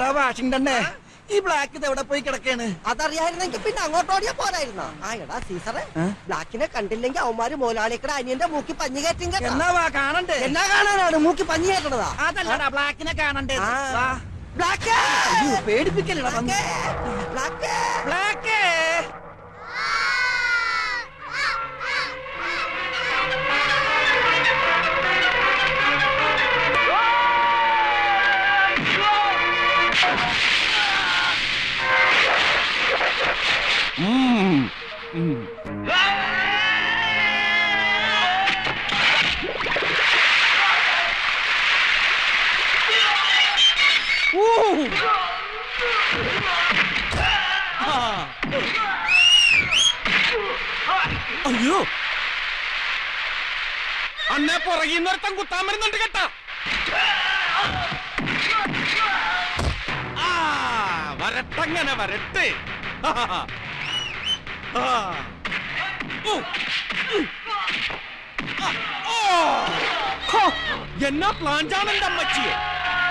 എടാ വാഷിംഗ്ടൺ ഈ ബ്ലാക്ക് ഇത് എവിടെ പോയി കിടക്കാണ് അതറിയായിരുന്നെങ്കിൽ പിന്നെ അങ്ങോട്ട് ഓടിയാ പോരായിരുന്നോ? ആ എടാ സീസറെ ബ്ലാക്കിനെ കണ്ടില്ലെങ്കിൽ അവന്മാര് മോലാളിക്കട അനിയന്റെ മൂക്കി പഞ്ഞു കയറ്റിങ്ക എന്നാ കാണണ്ടേ? എന്നാ കാണാനാണ്? മൂക്കി പഞ്ഞു കയറ്റണതാ. അതല്ലടാ ബ്ലാക്കിനെ കാണണ്ടേ. ബ്ലാക്ക്! പേടിപ്പിക്കലടാ ബ്ലാക്ക്! ബ്ലാക്ക്! രണ്ടെണ്ണം കുത്താൻ വരുന്നുണ്ട് കേട്ടാ വരട്ടങ്ങനെ വരട്ടെ എന്നാ പ്ലാഞ്ചാണ് എന്റെ അമ്മച്ചിയെ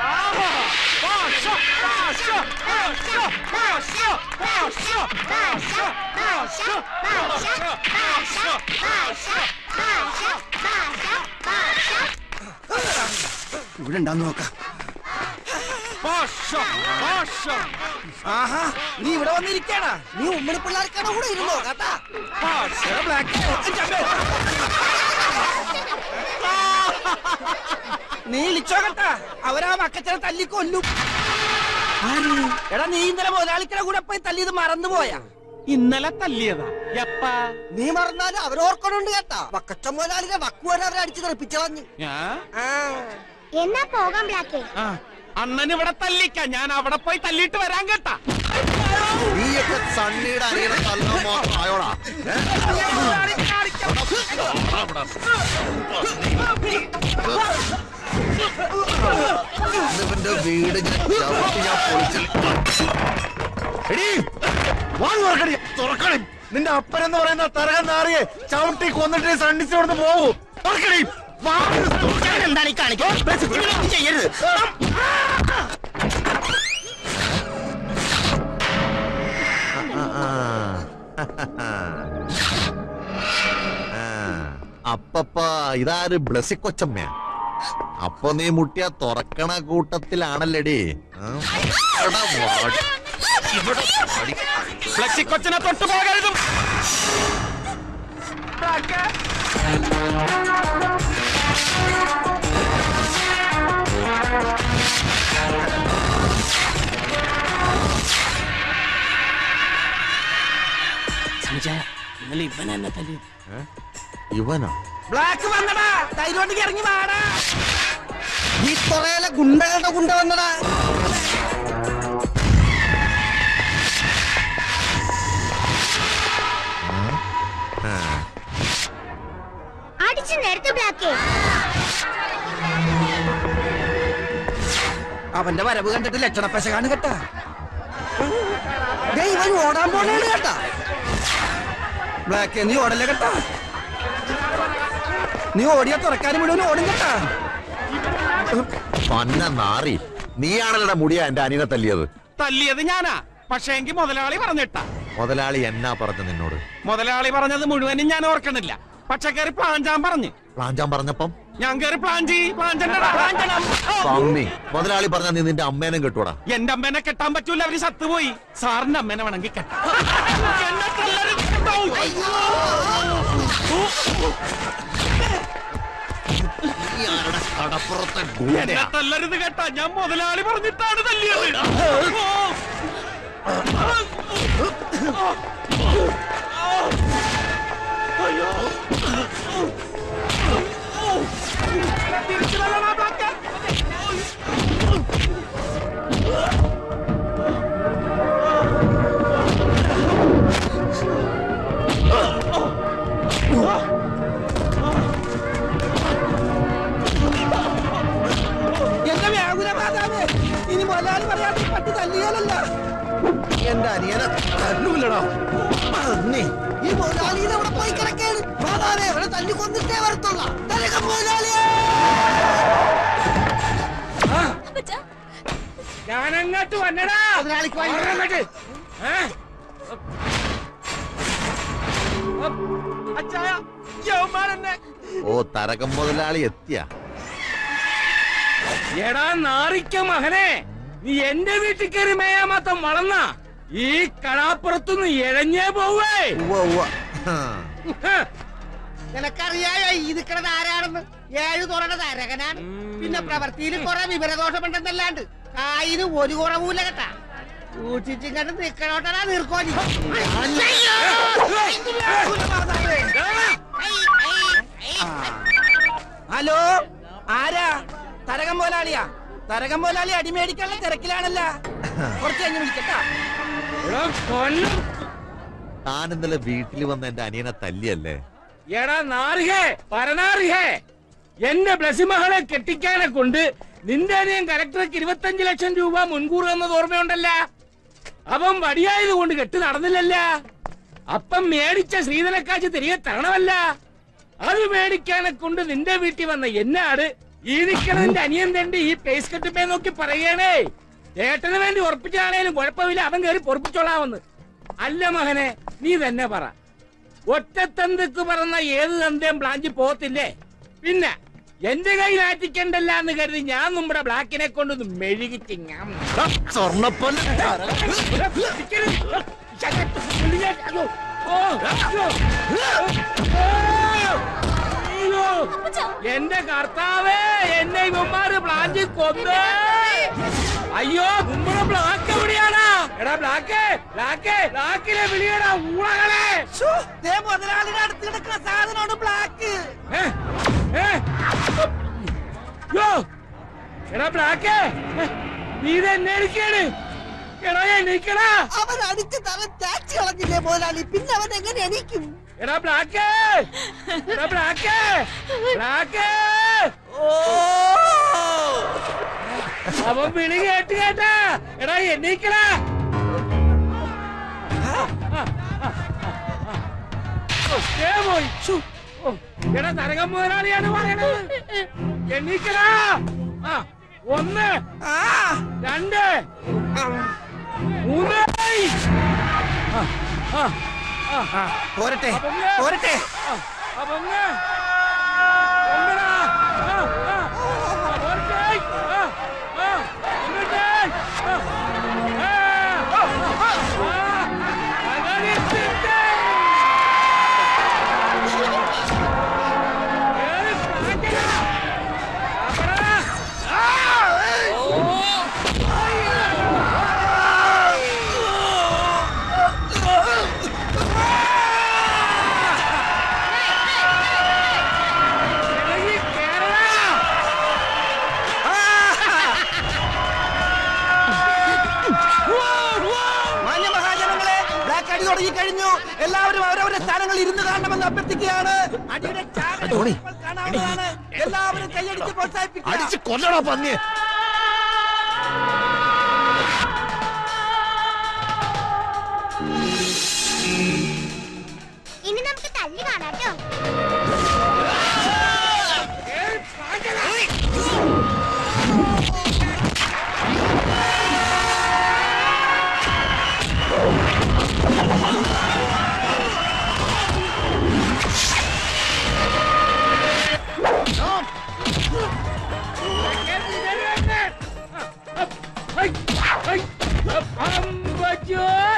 ആഹാ ഇവിടെ ഉണ്ടാന്ന് നോക്കാം ആഹാ നീ ഇവിടെ വന്നിരിക്കാണ്. നീ ഉമ്മണി പിള്ളേർക്കാണ് കൂടെ ഇരുന്നോ കേട്ടാ നീ ഇളിച്ചോ കേട്ടാ. അവരാ മക്കച്ചനെ തല്ലിക്കൊല്ലും. എടാ നീ ഇന്നലെ മുതലാളിക്കടെ കൂടെ പോയി തല്ലിയത് മറന്നുപോയാ. ഇന്നലെ തല്ലിയതാ. എപ്പാ? നീ മറന്നാലും അവരോർക്കണുണ്ട് കേട്ടാ. വക്കച്ച മുതലാളിനെ വക്കുവരെ അവരെ അടിച്ചു തെറിപ്പിച്ചു കളഞ്ഞു. ഞാൻ എന്നാ പോകാം ബ്ലാക്കേ. അണ്ണൻ ഇവിടെ തല്ലിക്ക. ഞാൻ അവിടെ പോയി തല്ലിട്ട് വരാൻ കേട്ടാ. നീയൊക്കെ സണ്ണിയുടെ അനിയനെ തല്ലാൻ മാത്രം ആയോടാ? ഇവന്റെ വീട് ഞാൻ ചവിട്ടി തുറക്കണി നിന്റെ അപ്പൻ എന്ന് പറയുന്ന തരകൻ നാറിയെ ചവിട്ടി കൊന്നിട്ട് സണ്ണിച്ചു കൊടുത്ത് പോകൂ. തുറക്കണി എന്താണ് ഈ കാണിക്കുന്നത് ചെയ്യരുത്. അപ്പപ്പ ഇതാര് ബ്ലസിക്കൊച്ചമ്മ അപ്പൊ നീ മുട്ടിയ തുറക്കണ കൂട്ടത്തിലാണല്ലേടി? ആ? എടാ വാടി. ഇവിടെ വാടി. ഫ്ലക്സി കൊച്ചിനെ തൊട്ടു പോകരുതും ഇന്നലെ ഇവൻ എന്നെ തല്ലി ഇവനോ ബ്ലാക്ക് വന്നടാ ധൈര്യം ഇറങ്ങി വാടാ ഈ തൊറയിലെ ഗുണ്ടകളുടെ ഗുണ്ട വന്നടാ അടിച്ചു നേരത്തെ ബ്ലാക്കേ. അവന്റെ വരവ് കണ്ടിട്ട് ലക്ഷണപ്പശകാണ് കേട്ടാ. ദേ ഇവൻ ഓടാൻ പോണേണ് കേട്ടാ. ബ്ലാക്ക് നീ ഓടല്ലേ കേട്ടാ? നീ ഓടിയ തുറക്കാൻ മുഴുവൻ ഓടും കേട്ടാ. പന്ന നാറി. നീയാണല്ലോടാ മുടിയാ എന്റെ അനിയനെ തല്ലിയത്? തല്ലിയത് ഞാനാ. പക്ഷേ എങ്കിൽ മുതലാളി പറഞ്ഞിട്ടാ. മുതലാളി എന്നാ പറഞ്ഞു നിന്നോട്? മുതലാളി പറഞ്ഞത് മുഴുവനും ഞാൻ ഓർക്കണില്ല. പക്ഷെ കയറി പ്ലാൻ ചെയ്യാൻ പറഞ്ഞു. പ്ലാഞ്ചാൻ പറഞ്ഞപ്പം? ഞാൻ കയറി പ്ലാൻ ചെയ്യ് പ്ലാൻ ചെയ്യണ്ടടാ, പ്ലാൻ ചെയ്യണം. പന്നി മുതലാളി പറഞ്ഞ നീ നിന്റെ അമ്മേനും കെട്ടൂടാ. എന്റെ അമ്മേനെ കെട്ടാൻ പറ്റൂല അവർ സത്തുപോയി സാറിന്റെ അമ്മേനെ വേണമെങ്കിൽ കെട്ടാം. എന്നെ തല്ലരുത് കേട്ടോ. എന്നെ തല്ലരുത് കേട്ടാ ഞാൻ മുതലാളി പറഞ്ഞിട്ടാണ് തല്ലിയത്. തിരിച്ചു ഇനി മുതലാളി പറയാതെ പട്ടി തല്ലിയാലല്ല. എന്റെ അനിയനെ നീ ഈ മുതലാളിയിൽ അവിടെ പോയി കിടക്കാണ്. മാതാവേ ഇവിടെ തല്ലി കൊന്നിട്ടേ വരത്തുള്ള. തരകം മുതലാളിയെ. ഞാനങ്ങോട്ട് വന്നടാ. മുതലാളിക്ക് അങ്ങോട്ട്. അച്ചായ ഓ തരകം മുതലാളി എത്തിയ. എടാ നാറിക്ക മകനെ. നീ എന്റെ വീട്ടിൽ കയറി മേയാ മാത്രം വളർന്ന ഈ കടാപ്പുറത്തുനിന്ന് ഇഴഞ്ഞേ പോവേ. നിനക്കറിയായോ ഈ നിക്കണത് ആരാണെന്ന്? ഏഴു തുറന്ന തരകനാണ് പിന്നെ പ്രവൃത്തിയിൽ കുറെ വിവരദോഷമുണ്ടെന്നല്ലാണ്ട് കായിന് ഒരു കുറവൂല കേട്ടാ. സൂക്ഷിച്ചും കണ്ട് നിർക്കോ നീർക്കോലി. ഹലോ ആരാ? തരകം പോലാളിയാ? തരകം പോലാളി അടിമേടിക്കാനുള്ള തിരക്കിലാണല്ലോ. കുറച്ച് കഴിഞ്ഞ് വിളിക്കട്ടാ. താൻ ഇന്നലെ വീട്ടിൽ വന്ന എന്റെ അനിയനെ തല്ലിയല്ലേ? എടാ നാറിഹേ പരനാറിഹേ. എന്റെ ബ്ലസിമഹളെ കെട്ടിക്കാനെ കൊണ്ട് നിന്റെ അനിയൻ കലക്ടർക്ക് ഇരുപത്തഞ്ച് ലക്ഷം രൂപ മുൻകൂർ എന്നത് ഓർമ്മയുണ്ടല്ല? അപ്പം വടിയായത് കൊണ്ട് കെട്ട് നടന്നില്ലല്ല. അപ്പം മേടിച്ച ശ്രീധനക്കാശ് തിരികെ തരണമല്ല. അത് മേടിക്കാനെ കൊണ്ട് നിന്റെ വീട്ടിൽ വന്ന എന്നാട് ഈ നിൽക്കണതിന്റെ അനിയൻ തന്റെ ഈ പേസ് കെട്ടുമേ നോക്കി പറയണേ ഏട്ടന് വേണ്ടി ഉറപ്പിച്ചാണേലും കുഴപ്പമില്ല അവൻ കയറി പൊറപ്പിച്ചോളാമെന്ന് അല്ല മകനെ നീ തന്നെ പറ ഒറ്റത്തന്തക്ക് പറഞ്ഞ ഏത് തന്തയും ബ്ലാഞ്ചി പോകത്തില്ലേ പിന്നെ എന്റെ കയ്യിൽ ആറ്റിക്കണ്ടല്ല എന്ന് കരുതി ഞാൻ നമ്മുടെ ബ്ലാക്കിനെ കൊണ്ടൊന്ന് മെഴുകിച്ച് ഞാൻ സ്വർണപ്പൻ എന്റെ കർത്താവേ എന്നെ ഇവന്മാര് ബ്ലാഞ്ചി കൊന്ന്. അയ്യോ നമ്മുടെ ബ്ലാക്ക് എവിടെയാടാ എടാ ബ്ലാക്ക് ബ്ലാക്ക് ബ്ലാക്കിലെ വിളിയടാ ഊളകളെ. ദേ മുതലാളിയുടെ അടുത്ത് കിടക്കുന്ന സാധനമാണ് ബ്ലാക്ക്? എടാ ബ്ലാക്ക് നീ നീ എന്നെ അടിക്കാണ് എടാ എണീക്കടാ. അവൻ അടിച്ച് തല ടാക്സി കളഞ്ഞില്ലേ മുതലാളി? പിന്നെ അവൻ എങ്ങനെ എണീക്കും? എടാ ബ്ലാക്ക്! എടാ ബ്ലാക്ക്! ബ്ലാക്ക്! അവൻ വിളി കേട്ട് കേട്ടാ. എടാ എണീക്കടാ. ഓ, ദേ പോയി എടാ നരകം മുതലാളിയാണ് പറയണത്. എണീക്കടാ. ആ ഒന്ന് രണ്ട് മൂന്ന്. ആ, ആ. പോരട്ടെ. പോരട്ടെ. സ്ഥാനങ്ങളിൽ ഇരുന്ന് കാണണമെന്ന് അഭ്യർത്ഥിക്കുകയാണ്. അടിയുടെ ചാകര കാണാവുന്നതാണ്. എല്ലാവരും കൈയടിച്ച് പ്രോത്സാഹിപ്പിക്കുക. അടിച്ച് കൊല്ലടാ ഇനി നമുക്ക് തല്ലി കാണാട്ടോ chưa?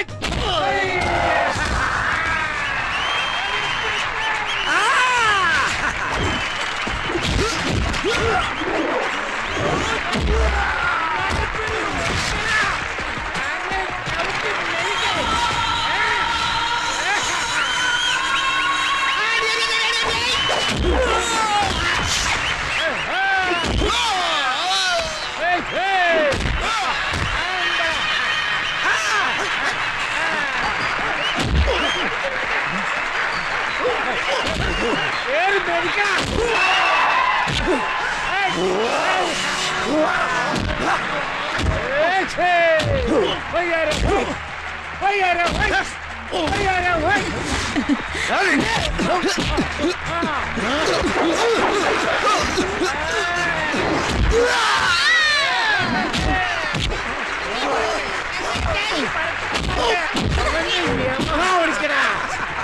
Ahora es que nada.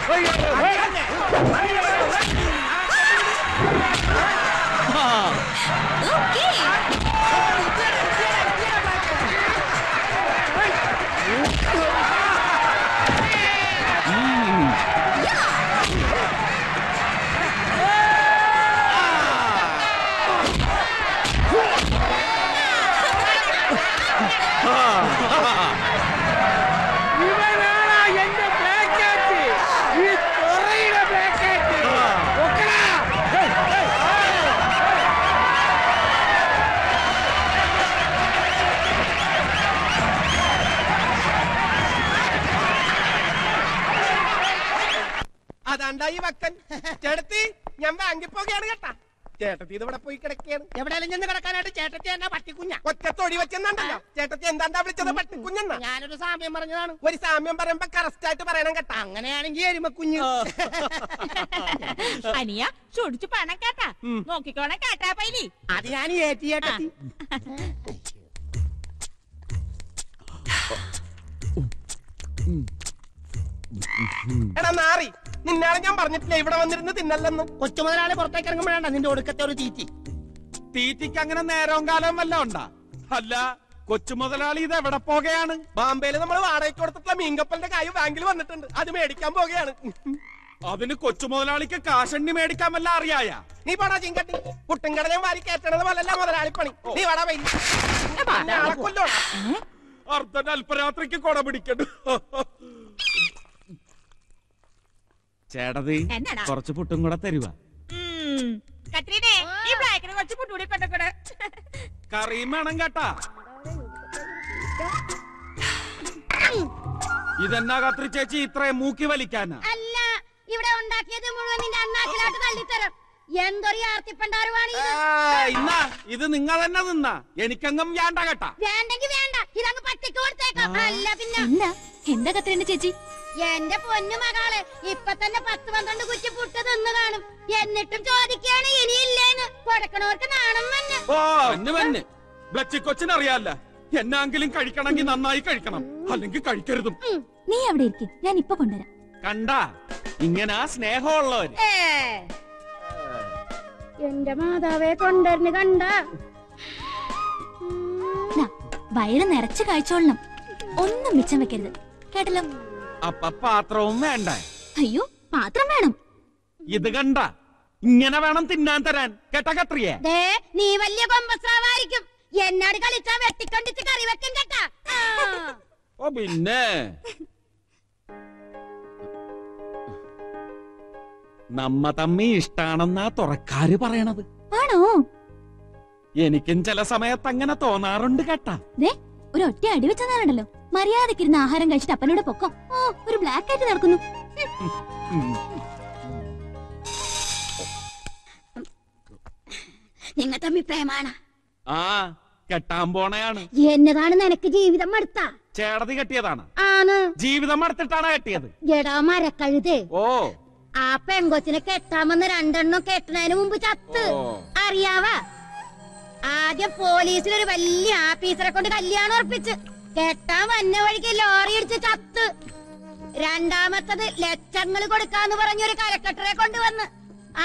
Oiga, oiga, oiga. പോകുകയാണ് കേട്ടാ. ചേട്ടത്തി ഇവിടെ പോയി കിടക്കുകയാണ്. എവിടെയെങ്കിലും ചെന്ന് കിടക്കാനായിട്ട് ചേട്ടത്തി എന്നാ പട്ടിക്കുഞ്ഞ? ഒറ്റത്തൊടി വെച്ചെന്നുണ്ടല്ലോ. ചേട്ടത്തി എന്താണ്ടാ വിളിച്ചത് പട്ടിക്കുഞ്ഞെന്ന? ഞാനൊരു സാമ്യം പറഞ്ഞതാണ്. ഒരു സാമ്യം പറയുമ്പോ കറക്റ്റ് ആയിട്ട് പറയണം കേട്ടാ. അങ്ങനെയാണെങ്കിൽ എരുമക്കുഞ്ഞ്. അനിയ ചൊടിച്ചു പണം കേട്ടാ. നോക്കിക്കോണേ കേട്ടാ പൈലി. അത് ഞാൻ ഏറ്റി ചേട്ടത്തി. എടാ നാറി നിന്നാളെ ഞാൻ പറഞ്ഞിട്ടില്ല ഇവിടെ വന്നിരുന്ന് തിന്നല്ലെന്ന്. കൊച്ചു മുതലാളി പുറത്തേക്ക് ഇറങ്ങുമ്പോഴാണ് നിന്റെ ഒടുക്കത്തെ ഒരു തീറ്റി. തീറ്റിക്ക് അങ്ങനെ നേരവും കാലവും വല്ല ഉണ്ടാ? അല്ല കൊച്ചു മുതലാളി ഇത് എവിടെ പോകുകയാണ് ബാംബെയിൽ നമ്മൾ വാടകയ്ക്ക് കൊടുത്തിട്ടുള്ള മീൻകപ്പലിന്റെ കായ് ബാങ്കിൽ വന്നിട്ടുണ്ട്. അത് മേടിക്കാൻ പോകുകയാണ് അതിന് കൊച്ചു മുതലാളിക്ക് കാശണ്ണി മേടിക്കാൻ വല്ല അറിയായ? നീ പോടാ ചിങ്കട്ടി. പുട്ടുംകടലയും വാരി കയറ്റണത് പോലല്ല മുതലാളിപ്പണി നീ വാടാ വൈകി അർദ്ധ അല്പരാത്രിക്ക് കൊട പിടിക്കണ്ട ചേട്ടതി എന്നാടാ? കുറച്ച് പുട്ടും കൂടെ കത്രീനെ ഈ ബ്ലാക്കിനെ കുറച്ച് പുട്ടൂടി കൊണ്ടക്കൂടെ കറിയും വേണം കേട്ടാ. ഇതെന്നാ കത്രി ചേച്ചി ഇത്രയും മൂക്കി വലിക്കാനാ? അല്ല ഇവിടെ ഉണ്ടാക്കിയത് മുഴുവൻ നിന്റെ അണ്ണാക്കിലോട്ട് തള്ളിത്തരും. എന്തൊരു ആർത്തിപ്പണ്ടാരുവാണ് ഇത്? ഇന്നാ ഇത് നിങ്ങൾ തന്നെ നിന്നാ എനിക്കങ്ങും വേണ്ട കേട്ടാ. വേണ്ടെങ്കി വേണ്ട ഇതങ്ങ് പട്ടിക്ക് കൊടുത്തേക്കാം. അല്ല പിന്നെ? എന്താ? എന്താ കത്രീന ചേച്ചി? എന്റെ പൊന്നു മകളെ ഇപ്പൊ തന്നെ പത്ത് പന്ത്രണ്ട് കുറ്റി പുട്ട് തിന്നു കാണും. എന്നിട്ടും ചോദിക്കാണ് ഇനിയില്ലേന്ന്. കൊടുക്കണവർക്ക് നാണം വന്ന്. ഓ എന്നാങ്കിലും കഴിക്കണമെങ്കിൽ നന്നായി കഴിക്കണം. അല്ലെങ്കിൽ കഴിക്കരുതും. നീ അവിടെ ഇരിക്കും. ഞാൻ ഇപ്പൊ കൊണ്ടുവരാം. കണ്ടാ ഇങ്ങനെ സ്നേഹമുള്ളവര്. ഏ. എന്റെ മാതാവെ കൊണ്ടുവരുന്നു കണ്ട. ദാ, വയറ് നിറച്ച് കഴിച്ചോളണം ഒന്നും മിച്ചം വെക്കരുത്. കേട്ടല്ലോ? അപ്പ പാത്രവും വേണ്ട? അയ്യോ പാത്രം വേണം. ഇത് കണ്ട. ഇങ്ങനെ വേണം തിന്നാൻ തരാൻ. കേട്ട കത്രിയെ നീ വലിയ കൊമ്പസ്രാവായിരിക്കും എന്നോട് കളിച്ചാ വെട്ടിക്കൊണ്ടിച്ച് കറി വെക്കും കേട്ടാ. ഓ പിന്നെ? നമ്മ തമ്മി ഇഷ്ടാണെന്നാ തുറക്കാര് പറയണത്. ആണോ? എനിക്കും ചില സമയത്ത് അങ്ങനെ തോന്നാറുണ്ട് കേട്ടാ. ഒരു ഒറ്റ അടി വെച്ചെന്നാലുണ്ടല്ലോ മര്യാദക്കിരുന്ന് ആഹാരം കഴിച്ചിട്ട് അപ്പനോട് പൊക്കം. ഓ ഒരു ബ്ലാക്ക് ആയിട്ട് നടക്കുന്നു. നിങ്ങൾ തമ്മി പ്രേമാണ്. ആ കെട്ടാൻ പോണയാണ്. എന്നതാണ് നിനക്ക് ജീവിതം മടുത്ത? ചേടതി കെട്ടിയതാണ്. ആണ്. ജീവിതം മടുത്തിട്ടാണ് കെട്ടിയത്. എടാ മരക്കഴുതേ. ഓ. ആ പെങ്കൊച്ചിനെ കെട്ടാമെന്ന് രണ്ടെണ്ണം കെട്ടണതിന് മുമ്പ് ചത്ത്. അറിയാവാ? ആദ്യം പോലീസിൽ ഒരു വലിയ ആഫീസറെ കൊണ്ട് കല്യാണം ഉറപ്പിച്ച്. കെട്ടാൻ വന്ന വഴിക്ക് ലോറി ഇടിച്ച് ചത്ത്. രണ്ടാമത്തത് ലക്ഷങ്ങൾ കൊടുക്കാന്ന് പറഞ്ഞൊരു കലക്കട്ടറെ കൊണ്ടുവന്ന്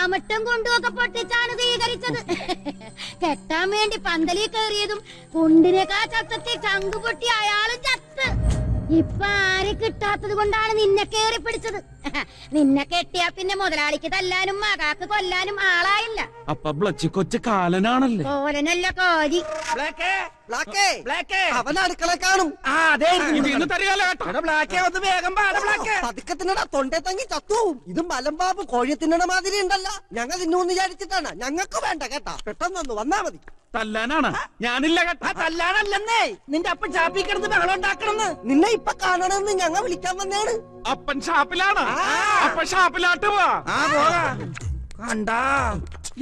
അമിട്ടും കുണ്ടുമൊക്കെ പൊട്ടിച്ചാണ് സ്വീകരിച്ചത്. കെട്ടാൻ വേണ്ടി പന്തലിൽ കയറിയതും കുണ്ടിനേക്കാ ചത്തത്തി ചങ്കു പൊട്ടി അയാളും ചത്ത്. ഇപ്പൊ ആരെ കിട്ടാത്തത് കൊണ്ടാണ് നിന്നെ കേറി പിടിച്ചത്? നിന്നെ കെട്ടിയാ പിന്നെ മുതലാളിക്ക് തല്ലാനും മകാക്ക് കൊല്ലാനും ആളായില്ല. അപ്പൊ ബ്ലച്ചി കൊച്ചു കാലനാണല്ലേ? കോലനല്ല കോലി. ബ്ലാക്കേ. ബ്ലാക്കേ. അവൻ അടുക്കള കാണും. ആ അതെ ബ്ലാക്കേ ഒന്ന് വേഗം പതുക്കെ തിന്നട തൊണ്ടേ തങ്ങി ചത്തു ഇത് മലമ്പാമ്പ് കോഴി തിന്നണ മാതിരി ഉണ്ടല്ല. ഞങ്ങൾ തിന്നൂന്ന് വിചാരിച്ചിട്ടാണ്. ഞങ്ങൾക്ക് വേണ്ട കേട്ടാ. പെട്ടെന്ന് വന്നാ മതി. തല്ലാനാണ്. ഞാനില്ല തല്ലാനല്ലെന്നേ. നിന്റെ അപ്പൻ ചാപ്പി കിടന്ന് ബഹളം ഉണ്ടാക്കണെന്ന് നിന്നെ ഇപ്പൊ കാണണമെന്ന് ഞങ്ങൾ വിളിക്കാൻ വന്നേണ്. അപ്പൻ ഷാപ്പിലാണ്. അപ്പൻ ഷാപ്പിലാട്ട് കണ്ടാ.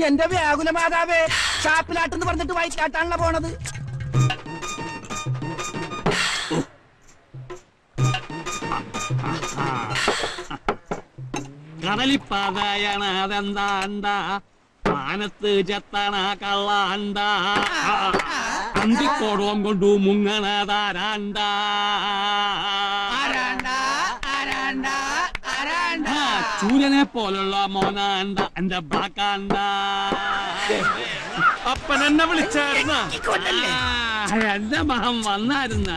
എന്റെ വ്യാകുല മാതാവേ ഷാപ്പിലാട്ടെന്ന് പറഞ്ഞിട്ട് വയറ്റിലാട്ടാണല്ലോ പോണത്. കടലിപ്പാതയാണ് അതെന്താണ്ട മാനത്ത് ചെത്തണ കള്ളാണ്ട? അന്തിക്കോടോം കൊണ്ടു മുങ്ങണതാരാണ്ട ചൂരനെ പോലുള്ള മോനാണ്ട എന്റെ ബ്ലാക്കാണ്ട. അപ്പൻ എന്നെ വിളിച്ചായിരുന്ന? എന്റെ മഹം വന്നായിരുന്ന?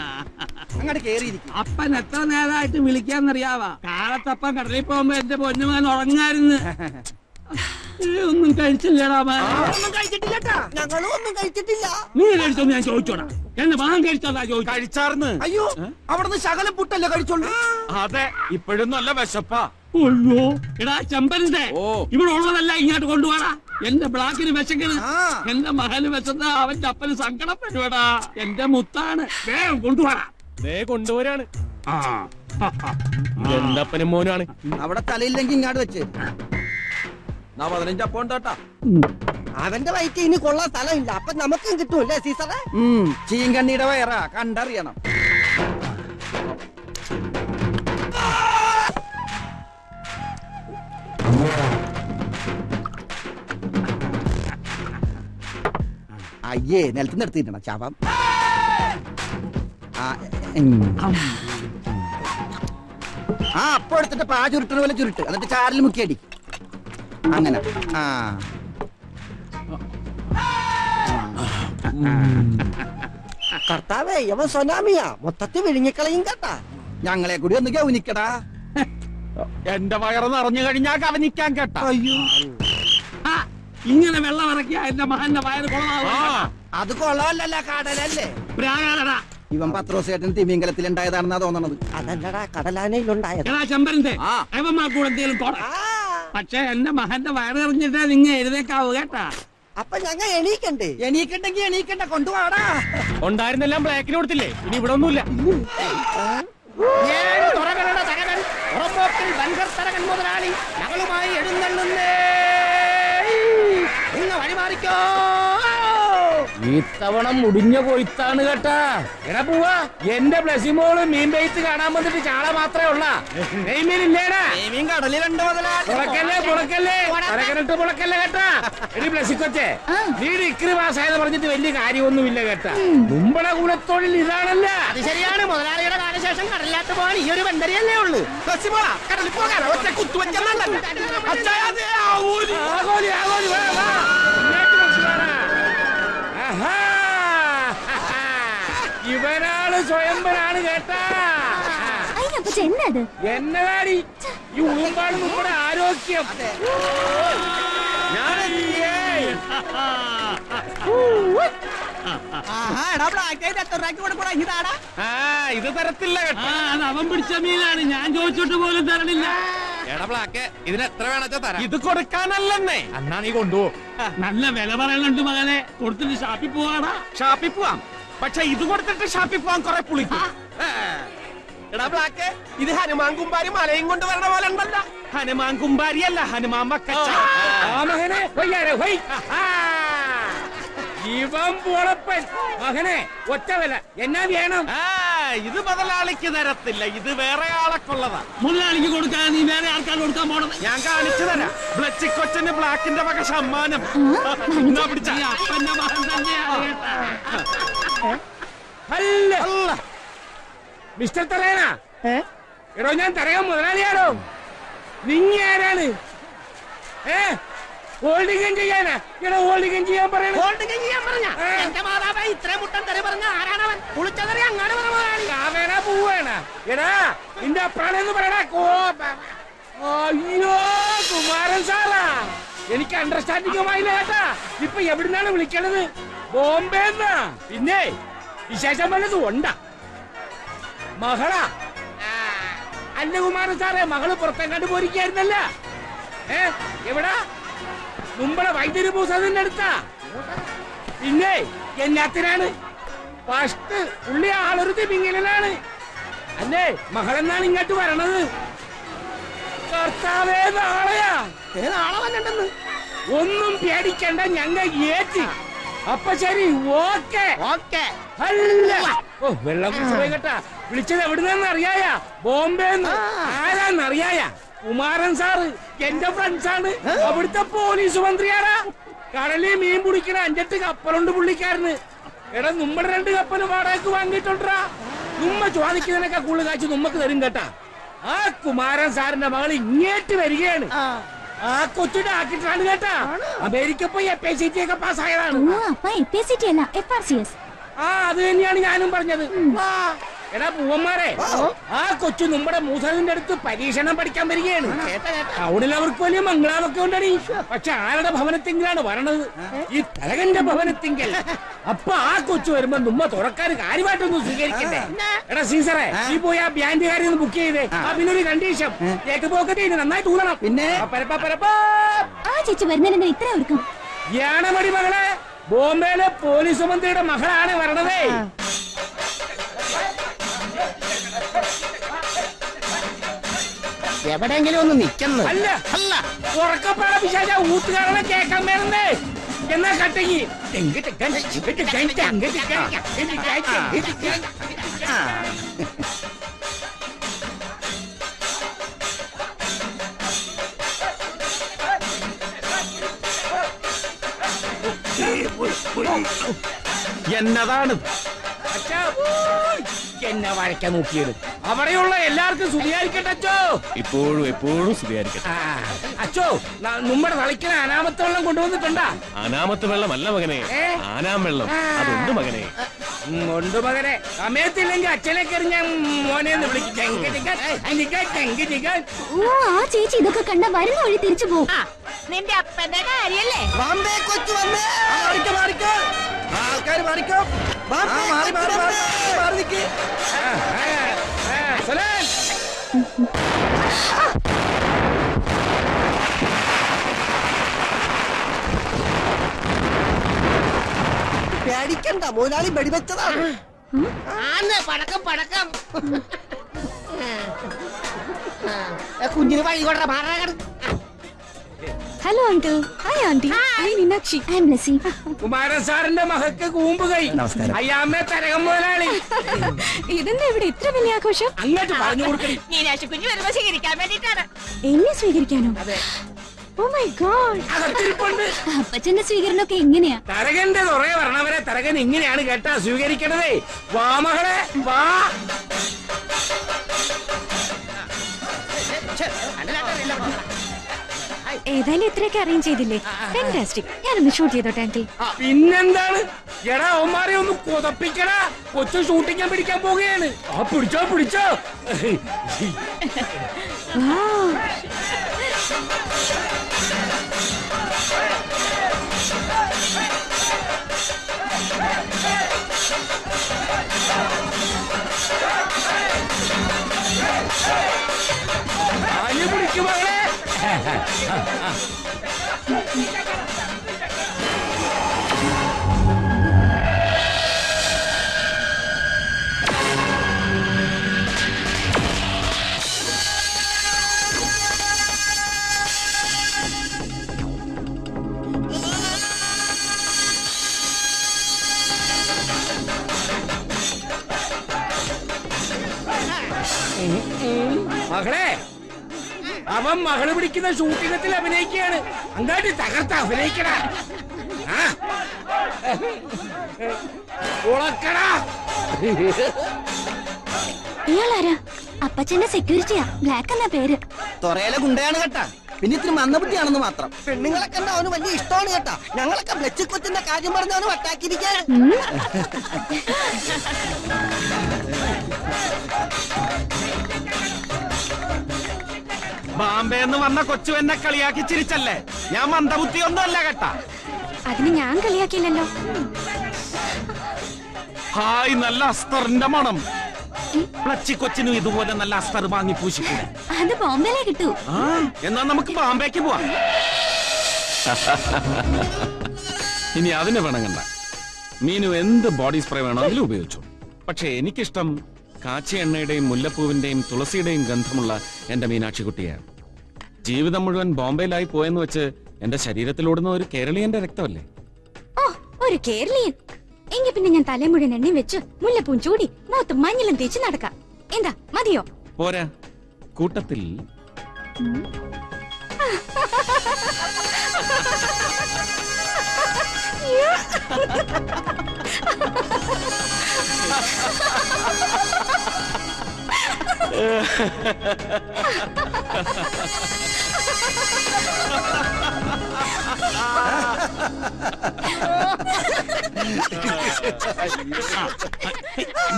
അങ്ങോട്ട് കേറിയിരിക്കും. അപ്പൻ എത്ര നേരമായിട്ട് വിളിക്കാന്നറിയാവാ? കാലത്തപ്പൻ കടലിൽ പോകുമ്പോ എന്റെ പൊന്നുമാൻ ഉറങ്ങായിരുന്നു. ഒന്നും കഴിച്ചില്ലടാ ഞങ്ങളും ഒന്നും കഴിച്ചിട്ടില്ല. നീ കഴിച്ചോന്ന് ഞാൻ ചോദിച്ചോടാ. എന്റെ മകൻ കഴിച്ചതാ ചോദിച്ചു കഴിച്ചാർന്ന്. അയ്യോ അവിടുന്ന് ശകലം പുട്ടല്ലേ കഴിച്ചോണ്ട്? അതെ ഇപ്പോഴും നല്ല വിശപ്പാ. അയ്യോ. എടാ ചെമ്പരന്റെ ഓ. ഇവിടെ ഉള്ളതല്ല ഇങ്ങോട്ട് കൊണ്ടുപോടാ എന്റെ ബ്ലാക്കിന് വിശക്കരുത് ആ. എന്റെ മകന് വിശന്ന അവന്റെ അപ്പന് സങ്കടം വരുവാടാ. എന്റെ മുത്താണ്. വേഗം കൊണ്ടുപോടാ ദേ കൊണ്ടുപോരാണ്. ആ. എന്തപ്പനും മോനാണ് അവിടെ തലയില്ലെങ്കിൽ ഇങ്ങോട്ട് വെച്ച്. പതിനഞ്ചപ്പം ഉണ്ടാട്ടാ അവന്റെ വയറ്റ് ഇനി കൊള്ളാൻ സ്ഥലമില്ല. അപ്പൊ നമുക്കും കിട്ടൂല്ലേ സീസറെ? ചീങ്കണ്ണിയുടെ വയറാ കണ്ടറിയണം. അയ്യേ നിലത്ത് നിർത്തിയിട്ടണം ചാപം ആ, ആ അപ്പൊ എടുത്തിട്ട് പാ ചുരുട്ടണ പോലെ ചുരുട്ട്. എന്നിട്ട് ചാറിൽ മുക്കിയടി. അങ്ങനെ. ആ. കർത്താവേ ഇവൻ സൊനാമിയാ. മൊത്തത്തിൽ വിഴുങ്ങിക്കളയും കേട്ടാ. ഞങ്ങളെ കൂടി ഒന്ന് ഗൗനിക്കടാ. എന്റെ വയറ് നിറഞ്ഞു കഴിഞ്ഞാ കവനിക്കാൻ കേട്ടാ. അയ്യോ. ആ, ഇങ്ങനെ വെള്ളം ഇറക്കിയ എന്റെ മകന്റെ വയറ് അത് കൊള്ളല്ലേ കടലല്ലേ? പ്രാകാരടാ. ഇവൻ പത്രോസേട്ടൻ തിമിംഗലത്തിൽ ഉണ്ടായതാണെന്നാ തോന്നണത്. അതല്ലടാ കടലാനയിലുണ്ടായത്. ചെമ്പരന്റെ പക്ഷെ എന്റെ മകന്റെ വയറ് എറിഞ്ഞിട്ടാ നിങ്ങ എഴുതേക്കാവൂ കേട്ടാ. അപ്പൊ ഞങ്ങൾ എണീക്കണ്ടേ? എണീക്കണ്ടെങ്കി എണീക്കണ്ട കൊണ്ടുപോടാ ഉണ്ടായിരുന്നെല്ലാം ബ്ലാക്കിന് കൊടുത്തില്ലേ? ഇനി ഇവിടെ ഒന്നുമില്ല. ഏഴ് തുറകളുടെ തരകൻ പുറമ്പോക്കിൽ ബൻഗർ തരകൻ മുതലാളി ഞങ്ങളുമായി എഴുന്നള്ളുന്നേ. ഇന്ന് വഴിമാറിക്കോ. ഇത്തവണ മുടിഞ്ഞ കൊയ്ത്താണ് കേട്ടാ. എടാ പോവാ എന്റെ ബ്ലസിമോൾ മീൻ പെയ്ത്ത് കാണാൻ വന്നിട്ട് ചാള മാത്രമേ ഉള്ള. നെയ്മീനില്ലേടാ. മീൻ കടലിലുണ്ട് മുതലാളി. പുളക്കല്ലേ പുളക്കല്ലേ തലകനിട്ട് പുളക്കല്ലേ കേട്ടാ. എടി നീ പാസ്സായെന്ന് പറഞ്ഞിട്ട് വലിയ കാര്യമൊന്നുമില്ല കേട്ടാ. മുമ്പള കുലത്തോളിൽ ഇതാണല്ല. അത് ശരിയാണ്. മുതലാളിയുടെ കാലശേഷം കടലിലാത്ത പോകാൻ ഈ ഒരു ബന്ധരിയല്ലേ ഉള്ളൂ. കടലിൽ പോകാൻ ഒറ്റ കുത്തുവെച്ചെന്നല്ല വാ, വാ. ഇങ്ങോട്ട് വിളിച്ച് വാടാ. ആഹാ. ഇവനാൾ സ്വയംവരാണ് കേട്ടാ. അതിനപ്പച്ച എന്താ അത്? എന്നതാടി? ഈ ഉളുമ്പാണ് നമ്മുടെ ആരോഗ്യം. ആ ഇത് തരത്തില്ല കേട്ടോ. അവൻ പിടിച്ച മീനാണ്. ഞാൻ ചോദിച്ചിട്ട് പോലും തരണില്ല. എടാ ബ്ലാക്ക് ഇതിന് എത്ര വേണച്ചാ തരാം? ഇത് കൊടുക്കാനല്ലെന്നേ. അന്നാ നീ കൊണ്ടുപോ. നല്ല വില പറയുന്നുണ്ട് മകനെ. കൊടുത്തിട്ട് ഷാപ്പിൽ പോവാടാ. ഷാപ്പിൽ പോവാം. പക്ഷെ ഇത് കൊടുത്തിട്ട് ഷാപ്പി പോവാൻ കുറെ പുളിക്കും എടാ ബ്ലാക്ക് ഇത് ഹനുമാൻ കുമ്പാരി മലയും കൊണ്ട് വരണ പോലെ ഉണ്ടല്ലോ. ഹനുമാൻ കുമ്പാരി അല്ല ഹനുമാൻ. ഇവൻ പൊളപ്പൻ. മകനെ ഒറ്റ വില. എന്നാ വേണം? ആ ഇത് മുതലാളിക്ക് തരത്തില്ല ഇത് വേറെ ആളൊക്കെള്ളതാ മുതലാളിക്ക് കൊടുക്കാൻ നീ വേറെ ആൾക്കാർ കൊടുക്കാൻ പോണത്? ഞാൻ കാണിച്ചു തരാം. ബ്ലച്ചിക്കൊച്ചന് ബ്ലാക്കിന്റെ വക സമ്മാനം. എന്നാ പിടിച്ച? മിസ്റ്റർ തറയണ എടോ ഞാൻ തരയാൻ മുതലാളിയാണോ? നിങ്ങ ആരാണ്? ഏ? ഹോൾഡിംഗ് ചെയ്യാനാ? എടോ ഹോൾഡിംഗ് ചെയ്യാൻ പറയണ. ഹോൾഡിംഗ് ചെയ്യാൻ പറഞ്ഞ? എന്റെ മാതാവ് ഇത്രയും മുട്ടൻ തെറി പറഞ്ഞ ആരാണവൻ? കുളിച്ചതെറി അങ്ങാട് പറഞ്ഞ മുതലാളി. കാവേന പോവാണ. എടാ നിന്റെ അപ്രാണെന്ന് പറയടാ കോ അയ്യോ കുമാരൻ സാറാ. എനിക്ക് അണ്ടർസ്റ്റാൻഡിംഗ് ആയില്ല കേട്ടാ ഇപ്പൊ എവിടുന്നാണ് വിളിക്കണത്? ബോംബെ പിന്നെ വിശേഷം വല്ലതും ഉണ്ട? മഹളാ അല്ല കുമാരൻ സാറേ മകൾ പുറത്തെങ്ങാണ്ട് പോരിക്കായിരുന്നല്ല ഏ എവിടാ? മുമ്പളെ വൈദ്യുതി പൂസതിന്റെ അടുത്താ. പിന്നെ എന്നാത്തിനാണ്? ഫസ്റ്റ് പുള്ളി ആളൊരു തിമിങ്ങലാണ് അല്ലേ മകളെന്നാണ് ഇങ്ങോട്ട് വരണത്? കർത്താവേ നാളെയാ ഏ നാളെ വന്നിട്ടെന്ന് ഒന്നും പേടിക്കണ്ട ഞങ്ങൾ ഏറ്റി അപ്പൊ ശരി ഓക്കെ. ഓക്കെ. അല്ല. ഓ വെള്ളം കുടിച്ചു പോയി കേട്ടാ. വിളിച്ചത് എവിടുന്നെന്ന് അറിയായ? ബോംബെ ആരാന്ന് അറിയായ കുമാരൻ സാറ് എന്റെ ഫ്രണ്ട്സാണ് അവിടുത്തെ പോലീസ് മന്ത്രിയാടാ കടലിൽ മീൻ പിടിക്കണ അഞ്ചെട്ട് കപ്പലുണ്ട് പുള്ളിക്കാരന്. എടാ നമ്മുടെ രണ്ട് കപ്പലും വാടകയ്ക്ക് വാങ്ങിയിട്ടുണ്ടാ നമ്മ ചോദിക്കുന്നതിനൊക്കെ കൂടുതൽ കാച്ചു നമ്മക്ക് തരും കേട്ടാ. ആ കുമാരൻ സാറിന്റെ മകൾ ഇങ്ങേറ്റ് വരികയാണ്. ആ. കൊച്ചിന്റെ ആക്കിട്ടാണ് കേട്ടാ. അമേരിക്ക പോയി എഫ് എ സി ടി ഒക്കെ പാസ്സായതാണ്. ആ അത് തന്നെയാണ് ഞാനും പറഞ്ഞത്. ആ, എടാ പൂവന്മാരെ ആ. കൊച്ചു നമ്മുടെ മൂസലിന്റെ അടുത്ത് പരീക്ഷണം പഠിക്കാൻ വരികയാണ്. ടൗണിൽ അവർക്ക് വലിയ മംഗളാവൊക്കെ ഉണ്ടടി പക്ഷെ ആരുടെ ഭവനത്തിങ്കിലാണ് വരണത്? ഈ തലകന്റെ ഭവനത്തിങ്കൽ. അപ്പൊ ആ കൊച്ചു വരുമ്പോ നമ്മ തുറക്കാൻ കാര്യമായിട്ടൊന്നും സ്വീകരിക്കണ്ടേ എടാ സീസറെ നീ പോയി ആ ബാൻഡുകാരി ഒന്ന് ബുക്ക് ചെയ്തേ. ആ. പിന്നെ ഒരു കണ്ടീഷൻ ഏറ്റുപോക്കത്തെ ഇനി നന്നായി തൂങ്ങണം. പിന്നെ? ആ ചേച്ചി വരുന്നതിന് ഇത്ര ഒരുക്കും? യാണമടി മകളെ. ബോംബെയിലെ പോലീസ് മന്ത്രിയുടെ മകളാണ് വരണതേ. എവിടെയെങ്കിലും ഒന്ന് നിക്കുന്നു അല്ല. അല്ല. ഉറക്കപ്പാട പിശാച ഊത്തുകാരനെ കേക്കാൻ വേണ്ടേ എന്നാ കട്ടങ്ങി? എന്നതാണ്. അച്ഛാ, ഊയ്, എന്നെ വഴക്കാൻ നോക്കിയത്. അവിടെയുള്ള എല്ലാവർക്കും സുഖിയായിരിക്കട്ടെ അച്ചോ. ഇപ്പോഴും എപ്പോഴും സ്തുതിയായിരിക്കട്ടെ ആ, അച്ചോ ന- നമ്മുടെ തളിക്കുന്ന അനാമത്ത വെള്ളം കൊണ്ടുവന്നിട്ടുണ്ടാ? അനാമത്ത് വെള്ളമല്ല മകനെ. ഏ? ആനാം വെള്ളം. അതുണ്ട് മകനെ. ഉം, ഉണ്ട് മകനെ. സമയത്തില്ലെങ്കിൽ അച്ഛനെ കയറി ഞാൻ മോനെ എന്ന് വിളിക്കും. ചെങ്ക് ചിക്കൻ, ചിക്കൻ, ചെങ്ക് ചിക്കൻ. ഓ ആ ചേച്ചി ഇതൊക്കെ കണ്ട വരുന്ന വഴി തിരിച്ചു പോകും ആ നിന്റെ അപ്പന്റെ കാര്യല്ലേ? ബാംബെ കൊച്ചു വന്നേ. മാറിക്കോ മാറിക്കോ. ആൾക്കാർ മാറിക്കോ. ബാംബെ മാറി മാറി മാറി മാറി ആ, ആ, ആ, സലാം. പേടിക്കണ്ട മുതലാളി വെടിവെച്ചതാണ്. പടക്കം പടക്കം. കുഞ്ഞിന് വഴി കൊണ്ട മാറാകട് hello uncle hi aunty I Meenakshi I'm lessee Kumaran സാറിന്റെ മകക്ക് കൂമ്പ് കൈ. നമസ്കാരം. അയ്യാമ്മേ തരകം മുതലാളി. ഇതെന്താ ഇവിടെ ഇത്ര വലിയ ആഘോഷം? അങ്ങോട്ട് പറഞ്ഞു കൊടുക്കണി മീനാക്ഷി കുഞ്ഞു വരുമ്പോ സ്വീകരിക്കാൻ വേണ്ടിട്ടാണ് എന്നെ സ്വീകരിക്കാനോ? ഓ മൈ ഗോഡ് അപ്പച്ചന്റെ സ്വീകരണമൊക്കെ എങ്ങനെയാ? തരകന്റെ തുറയെ വരണവരെ തരകൻ എങ്ങനെയാണ് കേട്ടാ സ്വീകരിക്കണതേ. വാ മകളെ വാ. ഏതായാലും ഇത്രയൊക്കെ അറേഞ്ച് ചെയ്തില്ലേ? ഫാന്റാസ്റ്റിക് ഞാനൊന്ന് ഷൂട്ട് ചെയ്തോട്ടെ അങ്കിൾ പിന്നെന്താണ്? എടാ അവന്മാരെ ഒന്ന് കൊതപ്പിക്കടാ. കൊച്ചു ഷൂട്ടിക്കാൻ പിടിക്കാൻ പോവുകയാണ്. ആ പിടിച്ചോ പിടിച്ചോ. കാൽ から മകൾ പിടിക്കുന്ന ഷൂട്ടിംഗത്തിൽ അഭിനയിക്കുകയാണ്. അങ്ങാട്ട് തകർത്ത് അഭിനയിക്കണ? ഉളക്കടാ ഇയാളാരാ? അപ്പച്ചന്റെ സെക്യൂരിറ്റിയാ ബ്ലാക്ക് എന്നാ പേര്. തൊറയിലെ ഗുണ്ടയാണ് കേട്ടാ. പിന്നെ ഇത്തിരി മന്ദബുദ്ധിയാണെന്ന് മാത്രം. പെണ്ണുങ്ങളെ കണ്ട അവന് വലിയ ഇഷ്ടമാണ് കേട്ടാ. ഞങ്ങളൊക്കെ ബ്ലച്ച് കൊച്ചിന്റെ കാര്യം പറഞ്ഞ് അവന് വട്ടാക്കിയിരിക്കാൻ ബാംബെ എന്ന് വന്ന കൊച്ചു എന്നെ കളിയാക്കി ചിരിച്ചല്ലേ? ഞാൻ മന്ദബുദ്ധി ഒന്നും അല്ല കേട്ടാ. അതിന് ഞാൻ കളിയാക്കിയില്ലല്ലോ. ഹായ് നല്ല അസ്തറിന്റെ മണം. പ്ലച്ചി കൊച്ചിനും ഇതുപോലെ നല്ല അസ്തർ വാങ്ങി പൂശിക്കൂടെ? അത് ബോംബെയിലേ കിട്ടൂ. ആ എന്നാ നമുക്ക് ബാംബേക്ക് പോവാം. ഇനി അതിനെ വേണമെങ്കിൽ മീനു എന്ത് ബോഡി സ്പ്രേ വേണമെങ്കിലും ഉപയോഗിച്ചു? പക്ഷെ എനിക്കിഷ്ടം കാച്ചി എണ്ണയുടെയും മുല്ലപ്പൂവിന്റെയും തുളസിയുടെയും ഗന്ധമുള്ള എന്റെ മീനാക്ഷി കുട്ടിയാണ് ജീവിതം മുഴുവൻ ബോംബെയിലായി പോയെന്ന് വെച്ച് എന്റെ ശരീരത്തിലോടുന്ന ഒരു കേരളീയന്റെ രക്തമല്ലേ? ഓ ഒരു കേരളീയൻ. എങ്കിൽ പിന്നെ ഞാൻ തലേ മുഴുവൻ എണ്ണയും വെച്ച് മുല്ലപ്പൂവും ചൂടി മുഖത്ത് മഞ്ഞളും തേച്ച് നടക്കാം. എന്താ മതിയോ? പോരാ. കൂട്ടത്തിൽ.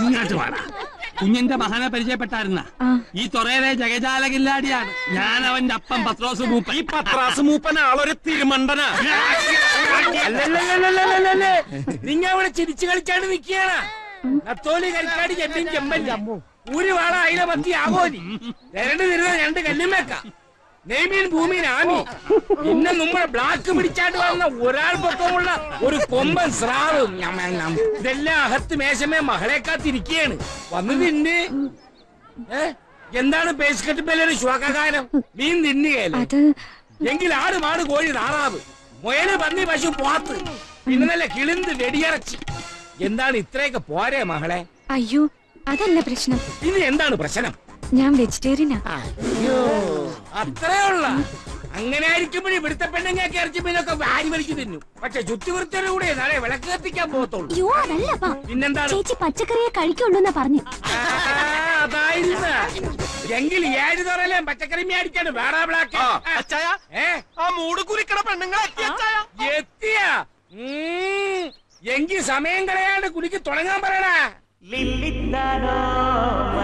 ഇങ്ങോട്ട് വേണ കുഞ്ഞിന്റെ മഹാനെ പരിചയപ്പെട്ടായിരുന്ന. ഈ തൊറയിലെ ജഗജാലകില്ലാടിയാണ്. ഞാൻ അവന്റെ അപ്പം പത്രോസ് മൂപ്പ ഈ പത്രാസ് മൂപ്പൻ ആളൊരു തിരുമണ്ടന. അല്ലല്ലല്ലല്ലല്ലല്ലല്ലേ. നിങ്ങ അവിടെ ചിരിച്ചു കളിച്ചാണ്ട് നിക്കുകയാണ് കരിക്കാടി കളിക്കാടി ചെമ്പിൻ ചെമ്പൻ ഒരു വാള അയില പത്തി ആവോലി. രണ്ട് തിരുന്ന രണ്ട് കല്ലുമേക്ക നെയ്മീൻ ഭൂമിയിൽ ആമി. പിന്നെ നമ്മുടെ ബ്ലാക്ക് പിടിച്ചാട്ട് വന്ന ഒരാൾ പൊക്കമുള്ള ഒരു കൊമ്പൻ സ്രാവ്. ഇതെല്ലാം അകത്ത് മേശമേ മകളെ കാത്തിരിക്കുകയാണ് വന്ന് തിന്ന്. എന്താണ് പേസ്കറ്റ് പേലൊരു ശ്വാസകാരം മീൻ തിന്നുകയല്ലേ? എങ്കിൽ ആട് മാട് കോഴി താറാവ് മുയൽ പന്നി പശു പോത്ത്. പിന്നെ നല്ല കിളിന്ത് വെടിയിറച്ചി. എന്താണ് ഇത്രയൊക്കെ പോരെ മകളെ? അയ്യോ അതല്ല പ്രശ്നം. ഇനി എന്താണ് പ്രശ്നം? ഞാൻ വെജിറ്റേറിയനാ. അയ്യോ അത്രേ ഉള്ള. അങ്ങനെ ആയിരിക്കുമ്പോഴേ ഇവിടുത്തെ പെണ്ണുങ്ങൾക്ക് ഇറച്ചി മീനൊക്കെ വാരി വലിച്ചു തിന്നു. പക്ഷെ ചുറ്റുവൃത്തിയുടെ കൂടെ നാളെ വിളക്ക് കത്തിക്കാൻ പോകത്തുള്ളൂ. അയ്യോ അതല്ലപ്പാ പിന്നെന്താണ്? ചേച്ചി പച്ചക്കറിയെ കഴിക്കുള്ളൂ എന്നാ പറഞ്ഞു. ആ, അതായിരുന്നു. എങ്കിൽ ഏഴ് തുറയിലെ പച്ചക്കറി മേടിക്കാണ് വേറെ ബ്ലാക്ക് അച്ചായ? ഏ? ആ മൂട് കുറിക്കണ പെണ്ണുങ്ങളെ എത്തി അച്ചായ. എത്തിയ? എങ്കിൽ സമയം കളയാണ്ട് കുലിക്ക് തുടങ്ങാൻ പറയടാ ليلتنا نوم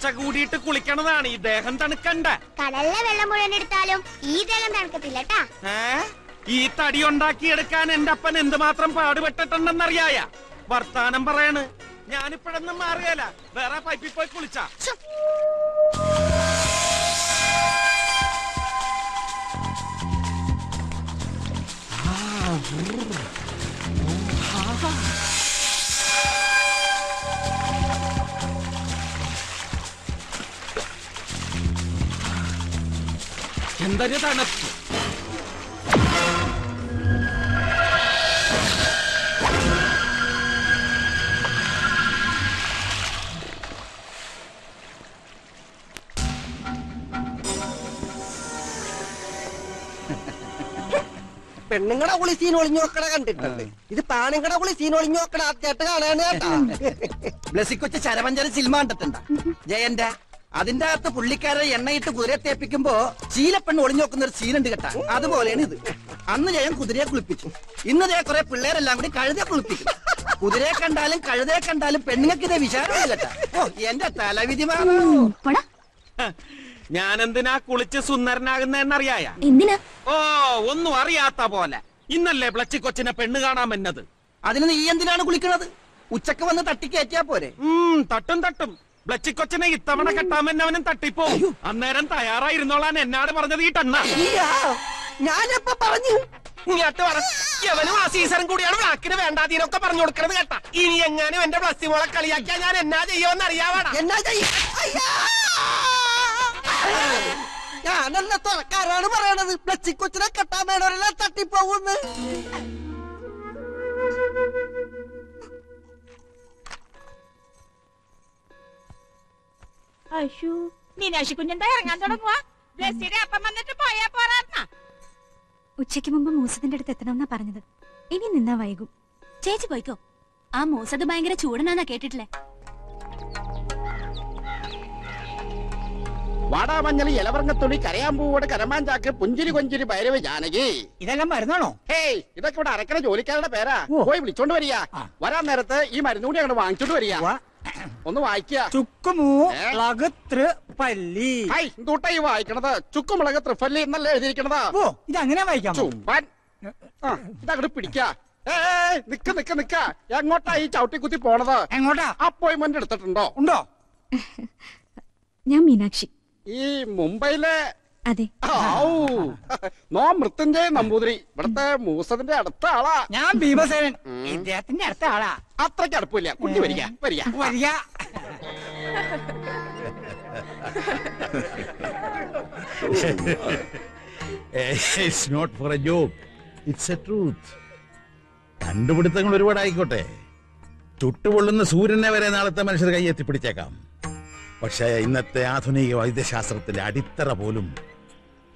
ഒരാഴ്ച കൂടിയിട്ട് കുളിക്കണതാണ് ഈ ദേഹം തണുക്കണ്ട. കടലിലെ വെള്ളം മുഴുവൻ എടുത്താലും ഈ ദേഹം തണുക്കത്തില്ല ഏ? ഈ തടി ഉണ്ടാക്കിയെടുക്കാൻ എന്റെ അപ്പൻ എന്തുമാത്രം പാടുപെട്ടിട്ടുണ്ടെന്നറിയായ? വർത്താനം പറയാണ്. ഞാനിപ്പോഴൊന്നും മാറിയല്ല വേറെ പൈപ്പിൽ പോയി കുളിച്ചാ. തണുപ്പ് പെണ്ണുങ്ങടെ കുളി സീൻ ഒളിഞ്ഞു കണ്ടിട്ടുണ്ട്. ഇത് പാണുങ്ങടെ കുളി സീൻ ഒളിഞ്ഞു നോക്കണ ആദ്യമായിട്ട് കാണാണ് കേട്ടാ. ബ്ലസ്സിക്കൊച്ച് ചരമഞ്ചര സിനിമ കണ്ടിട്ടുണ്ട? ജയന്റെ അതിന്റെ അകത്ത് പുള്ളിക്കാരെ എണ്ണയിട്ട് കുതിരയെ തേപ്പിക്കുമ്പോ ചീലപ്പെണ്ണ് ഒളിഞ്ഞു നോക്കുന്ന ഒരു സീനുണ്ട് കേട്ടാ. അതുപോലെയാണ് ഇത്. അന്ന് ഞാൻ കുതിരയെ കുളിപ്പിച്ചു. ഇന്ന് ജയ കുറെ പിള്ളേരെല്ലാം കൂടി കഴുതെ കുളിപ്പിച്ചു കുതിരയെ കണ്ടാലും കഴുതയെ കണ്ടാലും പെണ്ണുങ്ങൾക്ക് ഇതേ വിചാരമില്ല കേട്ടാ. ഓ എന്റെ തലവിധി മാറും. ഞാൻ എന്തിനാ കുളിച്ച് സുന്ദരനാകുന്നറിയായ എന്തിനാ? ഓ ഒന്നും അറിയാത്ത പോലെ. ഇന്നല്ലേ പ്ലച്ചി കൊച്ചിനെ പെണ്ണ് കാണാൻ വന്നത്? അതിന് നീ എന്തിനാണ് കുളിക്കണത്? ഉച്ചയ്ക്ക് വന്ന് തട്ടിക്കയറ്റിയാ പോരെ. ഉം, തട്ടും തട്ടും. ബ്ലച്ചിക്കൊച്ചിനെ ഇത്തവണ കെട്ടാമെന്നവനും തട്ടിപ്പോ. അന്നേരം തയ്യാറായിരുന്നോളാൻ എന്നാട് പറഞ്ഞത് ഈ ടണ്ണ ഞാനെപ്പ പറഞ്ഞു. ഇങ്ങോട്ട് പറ ആ സീസണും കൂടിയാണ് ബ്ലാക്കിന് വേണ്ടാതീനൊക്കെ പറഞ്ഞു കൊടുക്കണത് കേട്ടാ. ഇനി എങ്ങാനും എന്റെ പ്ലസ് മോളെ കളിയാക്കിയാ ഞാൻ എന്നാ ചെയ്യുമെന്ന് അറിയാവാടാ. എന്നാ ചെയ്യ? ഞാനല്ല തുറക്കാരാണ് പറയണത്. ബ്ലച്ചിക്കൊച്ചിനെ കെട്ടാൻ വേണവരെല്ലാം തട്ടിപ്പോകുന്ന് അയ്യോ മീനാക്ഷി കുഞ്ഞെന്താ ഇറങ്ങാൻ തുടങ്ങുവാ. ബ്ലസ്സിയുടെ അപ്പം വന്നിട്ട് പോയാ പോരാ ഉച്ചയ്ക്ക് മുമ്പ് മൂസത്തിന്റെ അടുത്ത് എത്തണമെന്നാ പറഞ്ഞത്. ഇനി നിന്നാ വൈകും. ചേച്ചി പോയിക്കോ. ആ മൂസത് ഭയങ്കര ചൂടനാന്നാ കേട്ടിട്ടില്ലേ? വാടാമഞ്ഞളി ഇലവർങ്ങത്തുണി കരയാമ്പൂവോട് കരമാഞ്ചാക്ക് പുഞ്ചിരി കൊഞ്ചിരി ഭൈരവ ജാനകി. ഇതെല്ലാം മരുന്നാണോ? ഹേയ് ഇതൊക്കെ ഇവിടെ അരക്കണ ജോലിക്കാരുടെ പേരാ. പോയി വിളിച്ചോണ്ട് വരിക. വരാൻ നേരത്ത് ഈ മരുന്നുകൂടി അങ്ങോട്ട് വാങ്ങിച്ചോണ്ട് വരിക. ഒന്ന് വായിക്കുക ചുക്കുമൂ ലകൃ പല്ലി. ഹൈ എന്തൂട്ടാ ഈ വായിക്കണത്? ചുക്കുമുളക് ത്രിഫല്ലി എന്നല്ല എഴുതിയിരിക്കണത്? ഓ ഇത് അങ്ങനെ വായിക്കാം ചുമ്പാൻ ഇതങ്ങോട്ട് പിടിക്ക. നിക്ക നിക്ക നിക്ക് നിക്ക. എങ്ങോട്ടാ ഈ ചവിട്ടി കുത്തി പോണത്? എങ്ങോട്ടാ? അപ്പോയിന്റ്മെന്റ് എടുത്തിട്ടുണ്ടോ? ഉണ്ടോ? ഞാൻ മീനാക്ഷി. ഈ മുംബൈയിലെ അതെ. നോ മൃത്യുഞ്ജയ നമ്പൂതിരി. ഇവിടത്തെ മൂസത്തിന്റെ അടുത്ത ആളാ. ഞാൻ ഭീമസേനൻ. ഇദ്ദേഹത്തിന്റെ അടുത്ത ആളാ. അത്രയ്ക്ക് അടുപ്പില്ല. കുട്ടി വരിക വരിക. വരിക. It's not for a job it's a truth കണ്ടുപിടുത്തങ്ങൾ ഒരുപാടായിക്കോട്ടെ. ചുട്ടുപൊള്ളുന്ന സൂര്യനെ വരെ നാളത്തെ മനുഷ്യർ കൈ എത്തിപ്പിടിച്ചേക്കാം പക്ഷേ ഇന്നത്തെ ആധുനിക വൈദ്യശാസ്ത്രത്തിലെ അടിത്തറ പോലും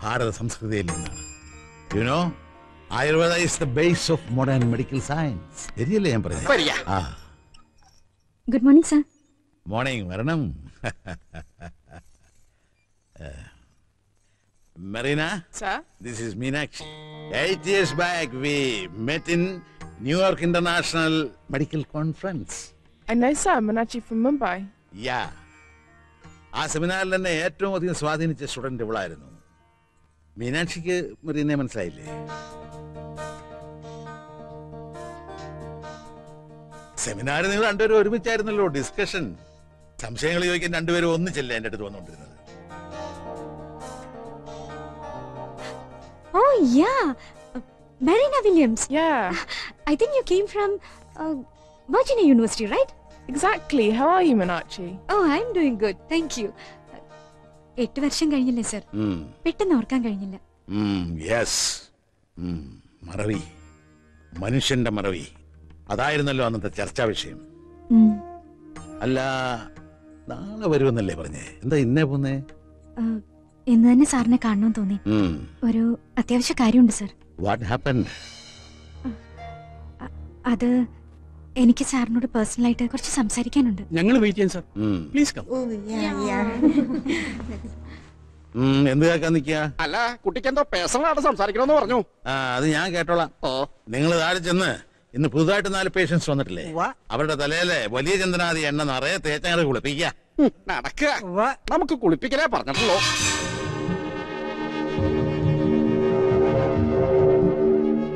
ഭാരത സംസ്കൃതിയിൽ നിന്നാണ് you know Ayurveda is the base of modern medical science ശരിയല്ലേ ഞാൻ വരിക. പറഞ്ഞത് ആ ഗുഡ് മോർണിംഗ് സാർ മോർണിംഗ് വരണം Marina? Sir? This is Meenakshi. Eight years back, we met in New York International Medical Conference. I know sir, Manachi from Mumbai. Yeah. ആ സെമിനാറിൽ തന്നെ ഏറ്റവും അധികം സ്വാധീനിച്ച സ്റ്റുഡന്റ് ഇവളായിരുന്നു. മീനാക്ഷിക്ക് മരീനെ മനസ്സിലായില്ലേ? സെമിനാറിൽ നിങ്ങൾ രണ്ടുപേരും ഒരുമിച്ചായിരുന്നല്ലോ ഡിസ്കഷൻ സംശയങ്ങൾ ചോദിക്കാൻ രണ്ടുപേരും ഒന്നിച്ചല്ലേ എന്റെ അടുത്ത് വന്നുകൊണ്ടിരുന്നത്. ഓ yeah Marina Williams yeah I think you came from Virginia university Virginia University, how are you are you, Minachi? Oh I'm doing good thank you എട്ട് വർഷം കഴിഞ്ഞില്ലേ സർ. പെട്ടെന്ന് ഓർക്കാൻ കഴിഞ്ഞില്ല. യെസ് മറവി. മനുഷ്യന്റെ മറവി. അതായിരുന്നല്ലോ അന്നത്തെ ചർച്ചാ വിഷയം. അല്ല നാളെ വരുമെന്നല്ലേ പറഞ്ഞേ? എന്താ ഇന്നേ പോന്നേ? ആ, ഇന്ന് തന്നെ സാറിനെ കാണണമെന്ന് തോന്നി. ഒരു അത്യാവശ്യ കാര്യമുണ്ട് സർ വാട്ട് ഹാപ്പൻ അത് എനിക്ക് സാറിനോട് പേഴ്സണൽ ആയിട്ട് കുറച്ച് സംസാരിക്കാനുണ്ട്. ഞങ്ങൾ വെയിറ്റ് ചെയ്യാം സാർ പ്ലീസ് കം എന്ത് കേൾക്കാൻ നിക്കാ? അല്ല കുട്ടിക്ക് എന്തോ പേഴ്സണലായിട്ട് സംസാരിക്കണമെന്ന് പറഞ്ഞു. ആ അത് ഞാൻ കേട്ടോളാം. നിങ്ങൾ താഴെ ചെന്ന് ഇന്ന് പുതുതായിട്ട് നാല് പേഷ്യൻസ് വന്നിട്ടില്ലേ? അവരുടെ തലയിലെ വലിയ ചന്ദനാദി എണ്ണ നിറയെ തേച്ചങ്ങൾ കുളിപ്പിക്ക. നടക്കുക നമുക്ക് കുളിപ്പിക്കലേ പറഞ്ഞിട്ടുള്ളൂ.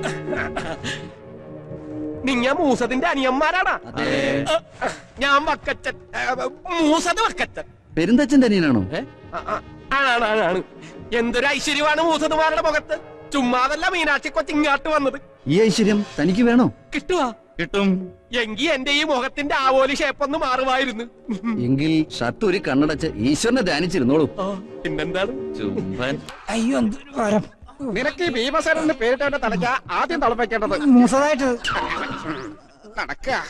നിങ്ങ മൂസത്തിന്റെ അനിയന്മാരാണാ. ഞാൻ വക്കച്ചൻ. മൂസത് വക്കച്ചൻ. പെരുന്തച്ഛന്റെ അനിയനാണോ? ആ, ആ, ആണാണ് എന്തൊരു ഐശ്വര്യമാണ് മൂസതുമാരുടെ മുഖത്ത്. ചുമ്മാതല്ല മീനാക്ഷി കൊച്ചിങ്ങാട്ട് വന്നത്. ഈ ഐശ്വര്യം തനിക്ക് വേണോ? കിട്ടുവാ. കിട്ടും. എങ്കി എന്റെ ഈ മുഖത്തിന്റെ ആവോലി ഷേപ്പൊന്ന് മാറുമായിരുന്നു. എങ്കിൽ ഷർട്ട് ഒരു കണ്ണടച്ച് ഈശ്വരനെ ധ്യാനിച്ചിരുന്നോളൂ. പിന്നെന്താണ്? അയ്യോ നിനക്ക് ഈ ഭീമസേന പേരിട്ടവന്റെ തലയ്ക്ക ആദ്യം തളപ്പിക്കേണ്ടത് നടക്കുക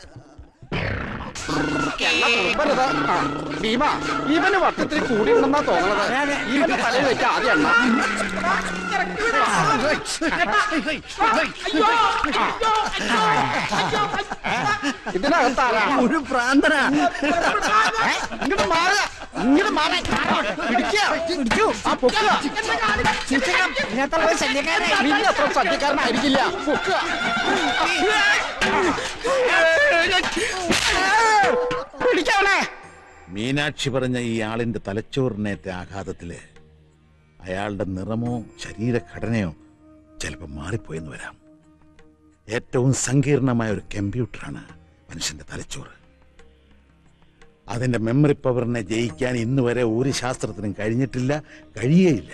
ഭീമ ഇവന് വട്ടത്തിൽ കൂടി ഉണ്ടെന്നാ തോന്നണത് ഇവന്റെ തലയിൽ വെച്ച ആദ്യ എണ്ണ ഇതിനകത്താരാ ഒരു പ്രാന്തനാ ഇങ്ങോട്ട് മാറുക പിടിക്കുക പിടിച്ചു ആ പൊക്കുക നിന്നെ അത്ര ശല്യക്കാരനായിരിക്കില്ല പൊക്കുക പിടിക്കവനെ മീനാക്ഷി പറഞ്ഞ ഈ ആളിന്റെ തലച്ചോറിനേറ്റ ആഘാതത്തിൽ അയാളുടെ നിറമോ ശരീരഘടനയോ ചിലപ്പോൾ മാറിപ്പോയെന്ന് വരാം. ഏറ്റവും സങ്കീർണമായ ഒരു കമ്പ്യൂട്ടറാണ് മനുഷ്യന്റെ തലച്ചോറ്. അതിന്റെ മെമ്മറി പവറിനെ ജയിക്കാൻ ഇന്ന് വരെ ഒരു ശാസ്ത്രത്തിനും കഴിഞ്ഞിട്ടില്ല കഴിയേയില്ല.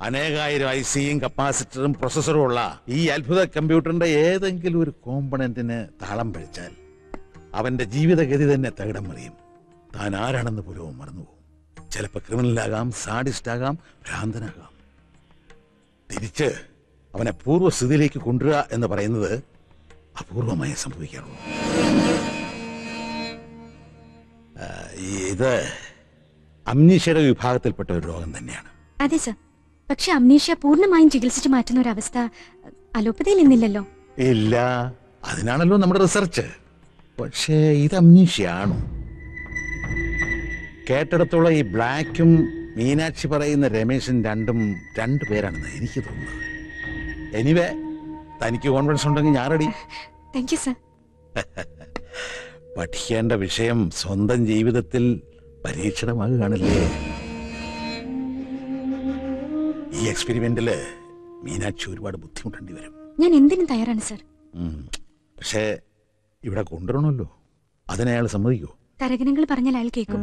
അനേകായിരം ഐ സിയും കപ്പാസിറ്ററും പ്രൊസസ്സറും ഉള്ള ഈ അത്ഭുത കമ്പ്യൂട്ടറിന്റെ ഏതെങ്കിലും ഒരു കോമ്പണന്റിന് താളം പഴിച്ചാൽ അവന്റെ ജീവിതഗതി തന്നെ തകിടം മറിയും. താൻ ആരാണെന്ന് പോലും മറന്നുപോകും. ചിലപ്പോൾ ക്രിമിനലാകാം സാഡിസ്റ്റാകാം ഭ്രാന്തനാകാം. തിരിച്ച് അവനെ പൂർവസ്ഥിതിയിലേക്ക് കൊണ്ടുവരിക എന്ന് പറയുന്നത് അപൂർവമായി സംഭവിക്കാറുള്ളൂ. ഇത് അമ്നീഷയുടെ വിഭാഗത്തിൽപ്പെട്ട ഒരു രോഗം തന്നെയാണ്. അതെ സർ. പക്ഷെ അമ്നീഷ്യ പൂർണമായും ചികിത്സിച്ച് മാറ്റുന്ന ഒരു അവസ്ഥ അലോപ്പതിയിൽ നിന്നില്ലല്ലോ. ഇല്ല. അതിനാണല്ലോ നമ്മുടെ റിസർച്ച്. പക്ഷേ ഇത് അമ്നീഷയാണോ. കേട്ടിടത്തോളം ഈ ബ്ലാക്കും മീനാക്ഷി പറയുന്ന രമേശും രണ്ടും രണ്ടു പേരാണെന്ന് എനിക്ക് തോന്നുന്നത്. എനിവേ തനിക്ക് കോൺഫിഡൻസ് ഉണ്ടെങ്കിൽ ഞാൻ റെഡി പഠിക്കേണ്ട വിഷയം സ്വന്തം ജീവിതത്തിൽ പരീക്ഷണമാകുകയാണല്ലേ? ഈ എക്സ്പെരിമെന്റിൽ മീനാക്ഷി ഒരുപാട് ബുദ്ധിമുട്ടേണ്ടി വരും. ഞാൻ എന്തിനും തയ്യാറാണ് സർ പക്ഷേ ഇവിടെ കൊണ്ടുവരണമല്ലോ. അതിനെ അയാൾ സമ്മതിക്കോ തരകനങ്ങൾ പറഞ്ഞാൽ അയാൾ കേൾക്കും.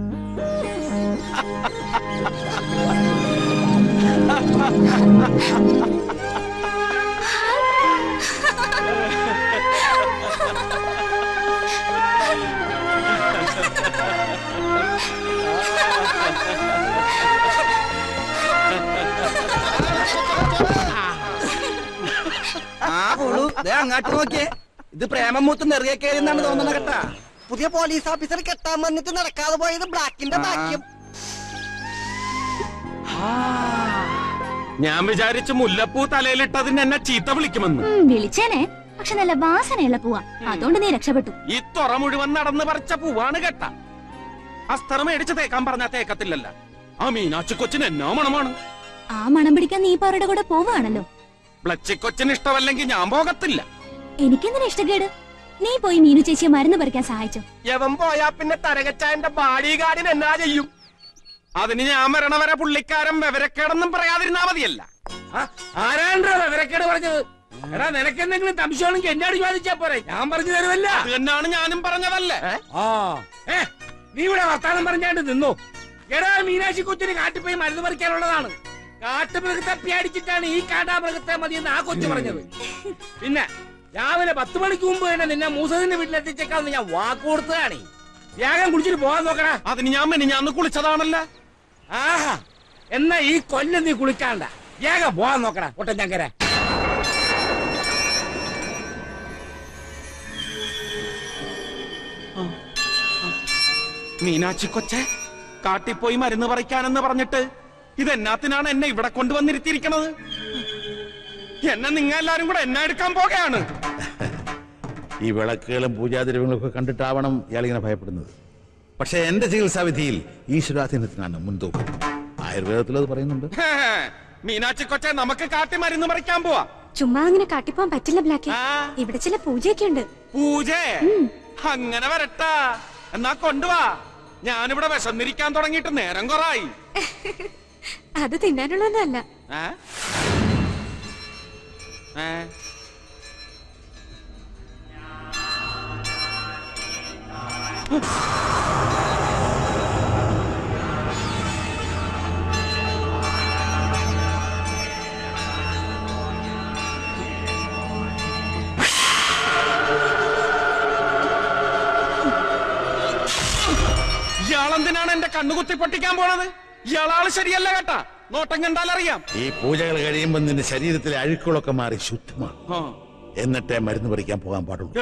ആ പുളു ദേ അങ്ങാട്ട് നോക്കിയേ. ഇത് പ്രേമം മൂത്ത് നെറിയ കയറിയെന്നാണ് തോന്നുന്നത് കേട്ടാ. പുതിയ പോലീസ് ഓഫീസർ കെട്ടാൻ വന്നിട്ട് നടക്കാതെ പോയത് ബ്ലാക്കിന്റെ ഭാഗ്യം. ഞാൻ വിചാരിച്ചു മുല്ലപ്പൂ തലയിലിട്ടതിന് എന്നെ ചീത്ത വിളിക്കുമെന്ന്. വിളിച്ചേനെ. പക്ഷെ നല്ല വാസനയുള്ള പൂവ. അതുകൊണ്ട് നീ രക്ഷപ്പെട്ടു. ഈ തുറ മുഴുവൻ നടന്ന് പറിച്ച പൂവാണ് കേട്ട. അസ്തർ മേടിച്ച് തേക്കാൻ പറഞ്ഞാ തേക്കത്തില്ലല്ല. ആ മീനാച്ചു കൊച്ചിന് എന്നോ മണമാണ്? ആ മണം പിടിക്കാൻ നീ ഇപ്പൊ അവരുടെ കൂടെ പോവാണല്ലോ ബ്ലച്ചിക്കൊച്ചിന് ഇഷ്ടമല്ലെങ്കിൽ ഞാൻ പോകത്തില്ല. എനിക്കെന്തിനാ ഇഷ്ടക്കേട്? നീ പോയി മീനു ചേച്ചിയെ മരുന്ന് പറിക്കാൻ സഹായിച്ചു. യവൻ പോയാ പിന്നെ തരകച്ചായന്റെ ബാഡിഗാർഡിന് എന്നാ ചെയ്യും? അതിന് ഞാൻ മരണ വരെ പുള്ളിക്കാരൻ വിവരക്കേടൊന്നും പറയാതിരുന്നാ മതിയല്ല. ആരാണ്ടോ വിവരക്കേട് പറഞ്ഞത്? എടാ നിനക്ക് എന്തെങ്കിലും സംശയമാണെങ്കിൽ എന്നോട് ചോദിച്ചാ പോരെ. ഞാൻ പറഞ്ഞു തരുമല്ല എന്നാണ് ഞാനും പറഞ്ഞതല്ലേ? ആ ഏ നീ ഇവിടെ വർത്താനം പറഞ്ഞാണ്ട് നിന്നു. എടാ മീനാക്ഷി കൊച്ചിന് കാട്ടിപ്പോയി മരുന്ന് പറിക്കാനുള്ളതാണ്. കാട്ടുമൃഗത്തെ പേടിച്ചിട്ടാണ് ഈ കാട്ടാമൃഗത്തെ മതിയെന്ന് ആ കൊച്ചു പറഞ്ഞത്. പിന്നെ രാവിലെ പത്ത് മണിക്ക് മുമ്പ് തന്നെ നിന്നെ മൂസത്തിന്റെ വീട്ടിൽ എത്തിച്ചേക്കാന്ന് ഞാൻ വാക്ക് കൊടുത്തതാണ്. വേഗം കുളിച്ചിട്ട് പോകാൻ നോക്കടാ. അതിന് ഞാൻ പിന്നെ ഞാൻ കുളിച്ചതാണല്ല? ആഹാ എന്നാ ഈ കൊല്ലം നീ കുളിക്കാണ്ട. വേഗം പോകാൻ നോക്കടാ ഒട്ടൻ ചങ്കര മീനാക്ഷി കൊച്ചെ കാട്ടിപ്പോയി മരുന്ന് പറിക്കാനെന്ന് പറഞ്ഞിട്ട് ഇതെന്നാത്തിനാണ് എന്നെ ഇവിടെ കൊണ്ടുവന്നിരുത്തിയിരിക്കണത്? എന്നെ നിങ്ങൾ എല്ലാരും കൂടെ എന്നെ എടുക്കാൻ പോകുകയാണ് ഈ വിളക്കുകളും പൂജാദ്രവ്യങ്ങളും ഒക്കെ കണ്ടിട്ടാവണം ഇയാളിങ്ങനെ ഭയപ്പെടുന്നത്. പക്ഷെ എന്റെ ചികിത്സാവിധിയിൽ ഈശ്വരാധീനത്തിനാണ് മുൻതൂക്കം. ആയുർവേദത്തിൽ അത് പറയുന്നുണ്ട്. മീനാക്ഷി കൊച്ചെ നമുക്ക് കാട്ടി മരുന്ന് പറിക്കാൻ പോവാ. ചുമ്മാ അങ്ങനെ കാട്ടിപ്പോവാൻ പറ്റില്ല ബ്ലാക്ക്. ഇവിടെ ചില പൂജയൊക്കെ ഉണ്ട് പൂജ അങ്ങനെ വരട്ടാ. എന്നാ കൊണ്ടുവാ. ഞാനിവിടെ വിശന്നിരിക്കാൻ തുടങ്ങിയിട്ട് നേരം കൊറായി അത് തിന്നാനുള്ളതല്ല ഏ? ഇയാളെന്തിനാണ് എന്റെ കണ്ണുകുത്തി പൊട്ടിക്കാൻ പോണത്? ഇയാളാൾ ശരിയല്ല കേട്ടാ. നോട്ടം കണ്ടാൽ അറിയാം. ഈ പൂജകൾ കഴിയുമ്പോൾ നിന്റെ ശരീരത്തിലെ അഴുക്കുകളൊക്കെ മാറി ശുദ്ധമാണ്. എന്നിട്ടേ മരുന്ന് പറിക്കാൻ പോകാൻ പാടുള്ളൂ.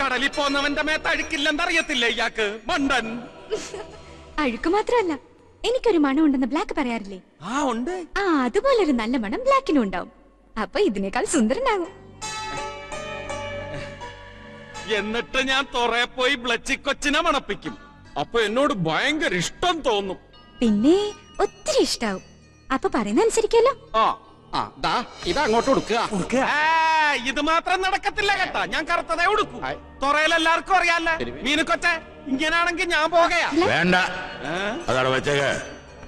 കടലിൽ പോന്നവന്റെ മേത്ത് അഴുക്കില്ലെന്നറിയത്തില്ലേ ഇയാക്ക് മണ്ടൻ. അഴുക്ക് മാത്രമല്ല എനിക്കൊരു മണം ഉണ്ടെന്ന് ബ്ലാക്ക് പറയാറില്ലേ? ആ ഉണ്ട്. ആ അതുപോലെ ഒരു നല്ല മണം ബ്ലാക്കിനും ഉണ്ടാവും. അപ്പൊ ഇതിനേക്കാൾ സുന്ദരനാകും. എന്നിട്ട് ഞാൻ തൊറയെ പോയി ബ്ലച്ചി കൊച്ചിനെ മണപ്പിക്കും. അപ്പൊ എന്നോട് ഭയങ്കര ഇഷ്ടം തോന്നും. പിന്നെ ഒത്തിരി ഇഷ്ടാവും. അപ്പൊ പറയുന്ന അനുസരിക്കല്ലോ ആ ആ ദാ ഇത് അങ്ങോട്ട് കൊടുക്കുക ആ, ഇത് മാത്രം നടക്കത്തില്ല കേട്ടാ. ഞാൻ കറുത്തതേ ഉടുക്കൂ. തുറയിലെല്ലാവർക്കും അറിയാല്ലേ മീനുക്കൊച്ചെ ഇങ്ങനാണെങ്കിൽ ഞാൻ പോകയാ. വേണ്ട. അതവിടെ വെച്ചേക്ക്.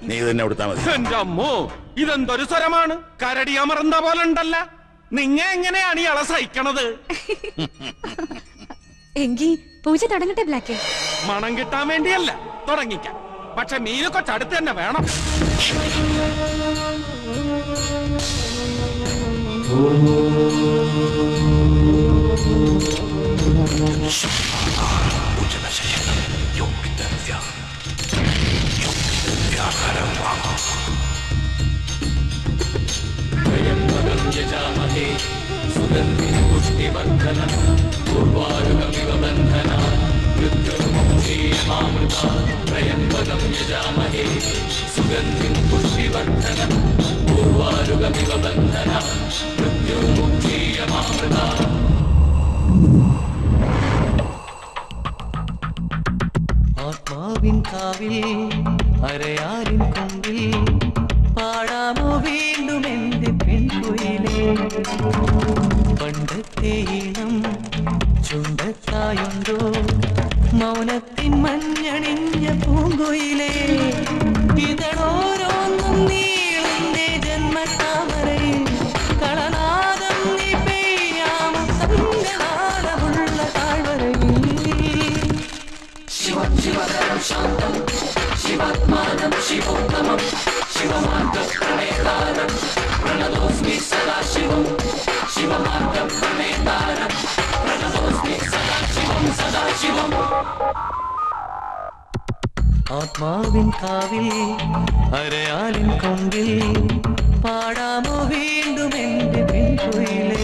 നീ തന്നെ കൊടുത്താ മതി. എന്റെ അമ്മോ ഇതെന്തൊരു സ്വരമാണ്? കരടി അമർന്ന പോലെ ഉണ്ടല്ല. നിങ്ങ എങ്ങനെയാണ് ഇയാളെ സഹിക്കണത്? എങ്കി പൂജ തുടങ്ങട്ടെ ബ്ലാക്ക്. മണം കിട്ടാൻ വേണ്ടിയല്ല. തുടങ്ങിക്കാം. പക്ഷെ മീനക്കൊച്ചടുത്ത് തന്നെ വേണം. Sudan, Pushti, Bantana, Urbana, Viva Bantana, Yutu, ആത്മാവിൻ കാവിൽ അരയാലിൻ കൊമ്പിൽ പാടാമോ വീണ്ടും എന്റെ പെൺകുയിലേ പണ്ടത്തെ ഈണം ചുണ്ടത്തായുണ്ടോ? മൗനത്തിൻ മഞ്ഞണിഞ്ഞ പൂങ്കുയിലേ ഇതളോരോന്നും നീളിന്റെ ജന്മത്താമരയിൽ കളനാദം നീ പെയ്യാമ സംഘനാദമുള്ള താഴ്വരയിൽ. ശിവം ശിവതരം ശാന്തം ശിവാത്മാനം ശിവോത്തമം ശിവമാർഗ പ്രണേതാരം പ്രണതോസ്മി സദാശിവം ശിവമാർഗ പ്രണേതാരം പ്രണതോസ്മി സദാ ആത്മാവിൻ കാവിൽ അരയാലിൻ കൊമ്പിൽ പാടാമോ വീണ്ടും എന്റെ പെൺകുയിലേ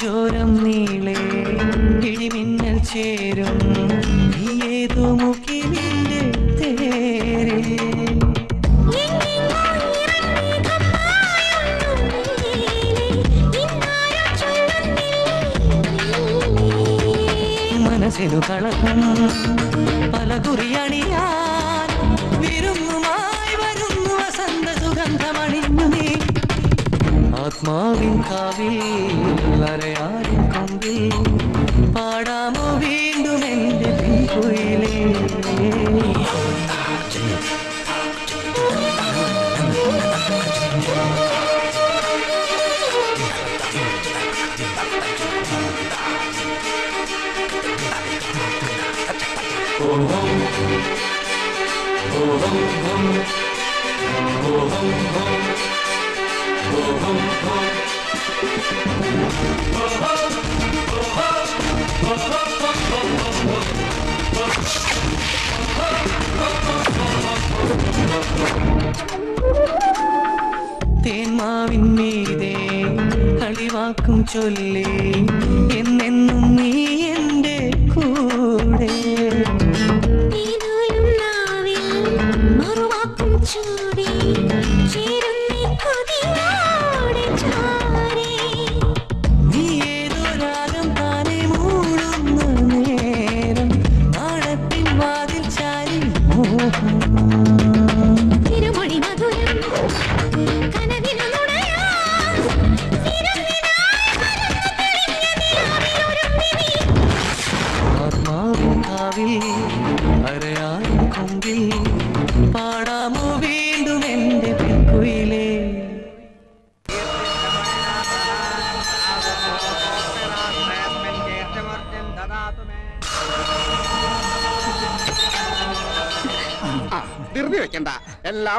നെഞ്ചോരം നീളെ കിഴിമിന്നൽ ചേരും. ഏതു മുക്കിലിന്റെ തേരെ? മനസ്സിനു കളക്കും പല കുറിയണിയാൻ വിരുന്നുമായി വരുന്നു. വസന്ത സുഗന്ധമണിഞ്ഞു നീ. ആത്മാവിൻ കാവേ അരയാറിൻ കൊമ്പിൽ പാടാമോ വീണ്ടും എന്റെ പെൺകുയിലേ തേന്മാവിൻ മീതേ കളിവാക്കും ചൊല്ലി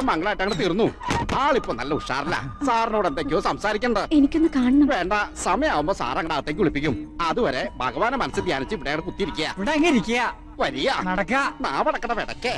മംഗളായിട്ട് അങ്ങോട്ട് തീർന്നു. ആളിപ്പോ നല്ല ഉഷാറില്ല സാറിനോട് എന്തൊക്കെയോ സംസാരിക്കണ്ട. എനിക്കൊന്ന് കാണണം. വേണ്ട സമയമാകുമ്പോ സാർ അങ്ങോട്ട് അകത്തേക്ക് വിളിപ്പിക്കും. അതുവരെ ഭഗവാനെ മനസ്സിൽ ധ്യാനിച്ച് ഇവിടെ അങ്ങട് കുത്തിയിരിക്കുക ഇവിടെ അങ്ങ് ഇരിക്കുക വരിക. നടക്ക. നാവടക്കട വിടക്കേ.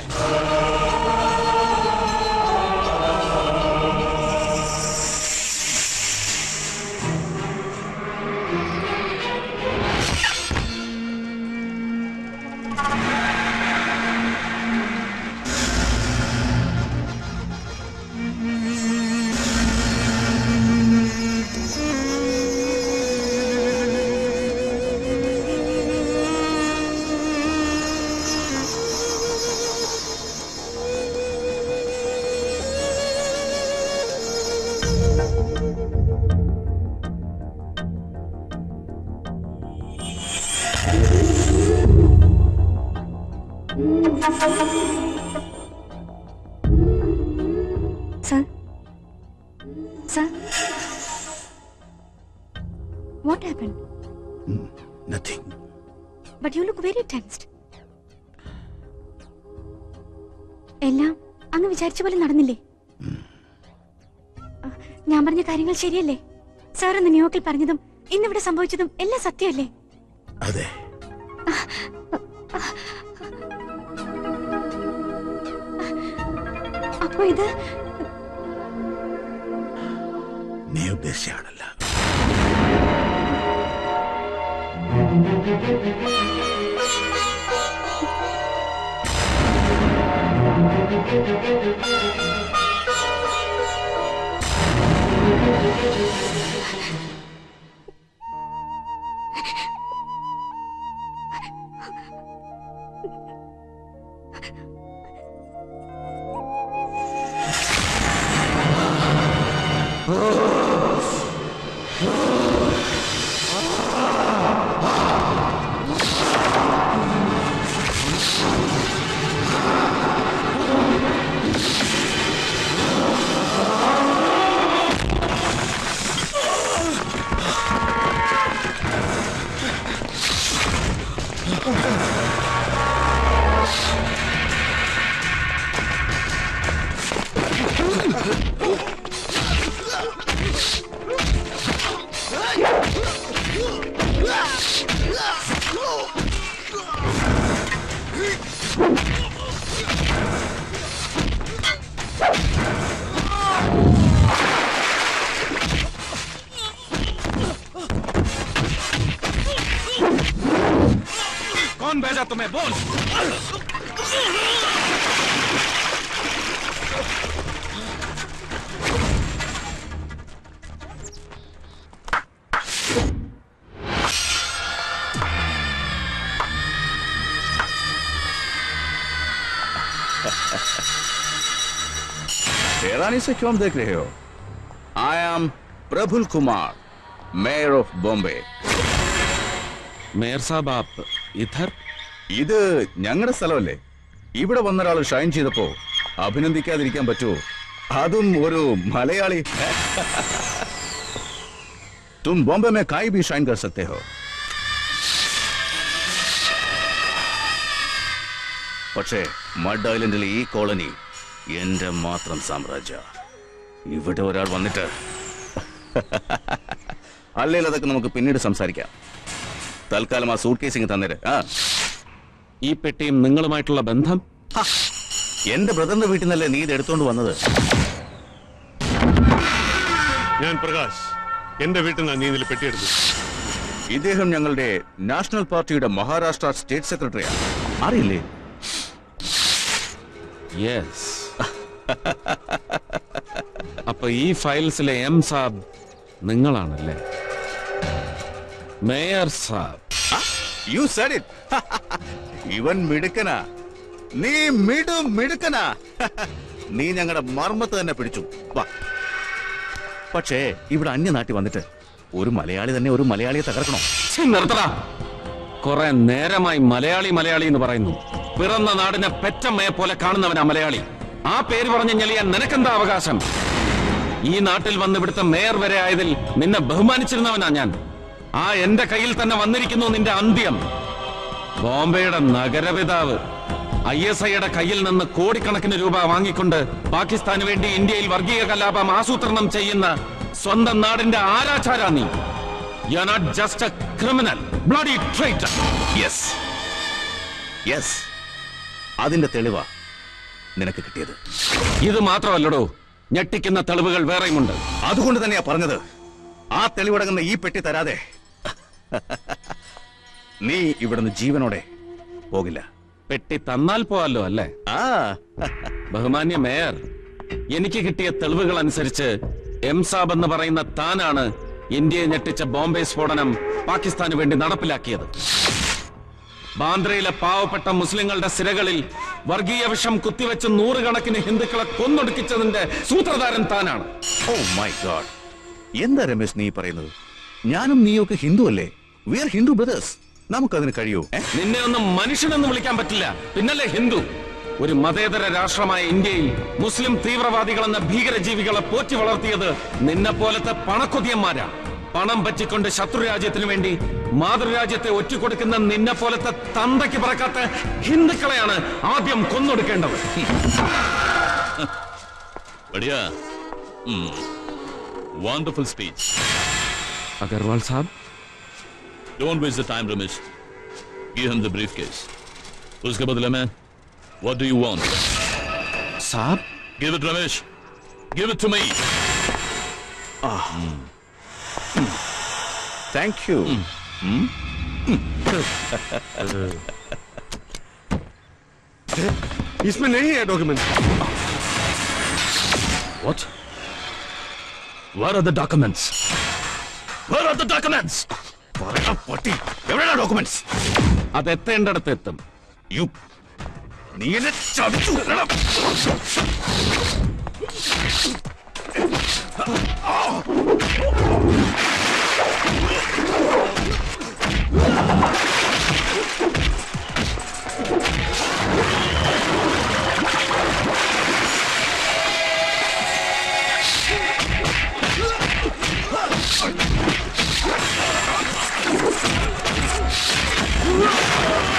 ശരിയല്ലേ? സാർ ഇന്ന് ന്യൂയോർക്കിൽ പറഞ്ഞതും ഇന്നിവിടെ സംഭവിച്ചതും എല്ലാം സത്യമല്ലേ? അതെ. അപ്പോ ഇത്? നീ ഉദ്ദേശിച്ച ആളല്ല कौन Thank you. जवानी से क्यों देख रहे हो I am Praful Kumar mayor of Bombay mayor sahab app ഇധർ ഇത് ഞങ്ങളുടെ സ്ഥലമല്ലേ ഇവിടെ വന്ന ഒരാൾ ഷൈൻ ചെയ്തപ്പോ അഭിനന്ദിക്കാതിരിക്കാൻ പറ്റുമോ അതും ഒരു മലയാളി തും ബോംബെ में काई भी शाइन कर सकते हो പക്ഷേ മഡ് ഐലൻഡിലെ ഈ കോളനി എന്റെ മാത്രം സാമ്രാജ്യ. ഇവിടെ ഒരാൾ വന്നിട്ട്. അല്ലെങ്കിൽ അതൊക്കെ നമുക്ക് പിന്നീട് സംസാരിക്കാം. തൽക്കാലം ആ സൂട്ട് കേസിങ് തന്നേര്. ആ. ഈ പെട്ടിയും നിങ്ങളുമായിട്ടുള്ള ബന്ധം? എന്റെ ബ്രദറിന്റെ വീട്ടിൽ നിന്നല്ലേ നീ ഇത് എടുത്തോണ്ട് വന്നത്? ഞാൻ പ്രകാശ്. എന്റെ വീട്ടിൽ നിന്നാണ് നീ ഇതിൽ പെട്ടിയെടുത്തു ഇദ്ദേഹം ഞങ്ങളുടെ നാഷണൽ പാർട്ടിയുടെ മഹാരാഷ്ട്ര സ്റ്റേറ്റ് സെക്രട്ടറിയാണ്. അറിയില്ലേ? യെസ് അപ്പൊ ഈ ഫയൽസിലെ എം സാബ് നിങ്ങളാണല്ലേ? മേയർ സാബ്. യു സെഡ് ഇറ്റ് ഇവൻ മിടുക്കനാ. നീ മിടു മിടുക്കനാ. നീ ഞങ്ങളുടെ മർമ്മത്ത് തന്നെ പിടിച്ചു. വാ. പക്ഷേ ഇവിടെ അന്യനാട്ടി വന്നിട്ട് ഒരു മലയാളി തന്നെ ഒരു മലയാളിയെ തകർക്കണോ? നിർത്തടാ. കുറെ നേരമായി മലയാളി മലയാളി എന്ന് പറയുന്നു. പിറന്ന നാടിനെ പെറ്റമ്മയെ പോലെ കാണുന്നവനാ മലയാളി. ആ പേര് പറഞ്ഞ് ഞെളിയാൻ നിനക്കെന്താ അവകാശം? ഈ നാട്ടിൽ വന്ന് ഇവിടുത്തെ മേയർ വരെ ആയതിൽ നിന്നെ ബഹുമാനിച്ചിരുന്നവനാ ഞാൻ. ആ എന്റെ കയ്യിൽ തന്നെ വന്നിരിക്കുന്നു നിന്റെ അന്ത്യം. ബോംബെയുടെ നഗരപിതാവ് ഐ എസ് ഐയുടെ കയ്യിൽ നിന്ന് കോടിക്കണക്കിന് രൂപ വാങ്ങിക്കൊണ്ട് പാകിസ്ഥാന് വേണ്ടി ഇന്ത്യയിൽ വർഗീയ കലാപം ആസൂത്രണം ചെയ്യുന്ന സ്വന്തം നാടിന്റെ ആരാചാരാ നീ. You not just a criminal bloody traitor yes yes അതിന്റെ തെളിവാ. നിനക്ക് കിട്ടിയത്. ഇത് മാത്രമല്ലടോ ഞെട്ടിക്കുന്ന തെളിവുകൾ വേറെയുമുണ്ട്. അതുകൊണ്ട് തന്നെയാ പറഞ്ഞത്. ആ തെളിവടങ്ങുന്ന ഈ പെട്ടി തരാതെ. നീ ഇവിടുന്ന് ജീവനോടെ പോകില്ല. പെട്ടി തന്നാൽ പോവാല്ലോ അല്ലേ? ആ. ബഹുമാന്യ മേയർ എനിക്ക് കിട്ടിയ തെളിവുകൾ അനുസരിച്ച് എം സാബ് എന്ന് പറയുന്ന താനാണ് ഇന്ത്യയെ ഞെട്ടിച്ച ബോംബെ സ്ഫോടനം പാകിസ്ഥാന് വേണ്ടി നടപ്പിലാക്കിയത്. ബാന്ദ്രയിലെ പാവപ്പെട്ട മുസ്ലിങ്ങളുടെ സിരകളിൽ വർഗീയ വിഷം കുത്തിവെച്ച് നൂറുകണക്കിന് ഹിന്ദുക്കളെ കൊന്നൊടുക്കിച്ചതിന്റെ സൂത്രധാരൻ താനാണ്. ഓ മൈ ഗോഡ് എന്താ രമേശ് നീ പറയുന്നത്? ഞാനും നീയൊക്കെ ഹിന്ദു അല്ലേ? വി ആർ ഹിന്ദു ബ്രദേഴ്സ് നമുക്കതിന് കഴിയൂ? നിന്നെ ഒന്നും മനുഷ്യനെന്ന് വിളിക്കാൻ പറ്റില്ല. പിന്നല്ലേ ഹിന്ദു? ഒരു മതേതര രാഷ്ട്രമായ ഇന്ത്യയിൽ മുസ്ലിം തീവ്രവാദികളെന്ന ഭീകരജീവികളെ പോറ്റി വളർത്തിയത് നിന്നെ പോലത്തെ പണക്കൊതിയന്മാരാ. പണം പറ്റിക്കൊണ്ട് ശത്രുരാജ്യത്തിനു വേണ്ടി മാതൃരാജ്യത്തെ ഒറ്റുകൊടുക്കുന്ന നിന്നെ പോലത്തെ തന്തയ്ക്ക് പറക്കാത്ത ഹിന്ദുക്കളെയാണ് ആദ്യം കൊന്നൊടുക്കേണ്ടത്. Wonderful speech Agarwal Saab. Don't waste the time Ramesh give him the briefcase ഉസ്കെ ബദലെ മേ what do you want Saab? Give it Ramesh give it to me ah. Thank you इसमें नहीं है document What? Where are the documents? Where are the documents? പറയടാ പട്ടി എവിടെയാണ് documents അത് എത്തേണ്ടടുത്ത് എത്തും യു നീ എന്നെ ചതിച്ചു Whoa!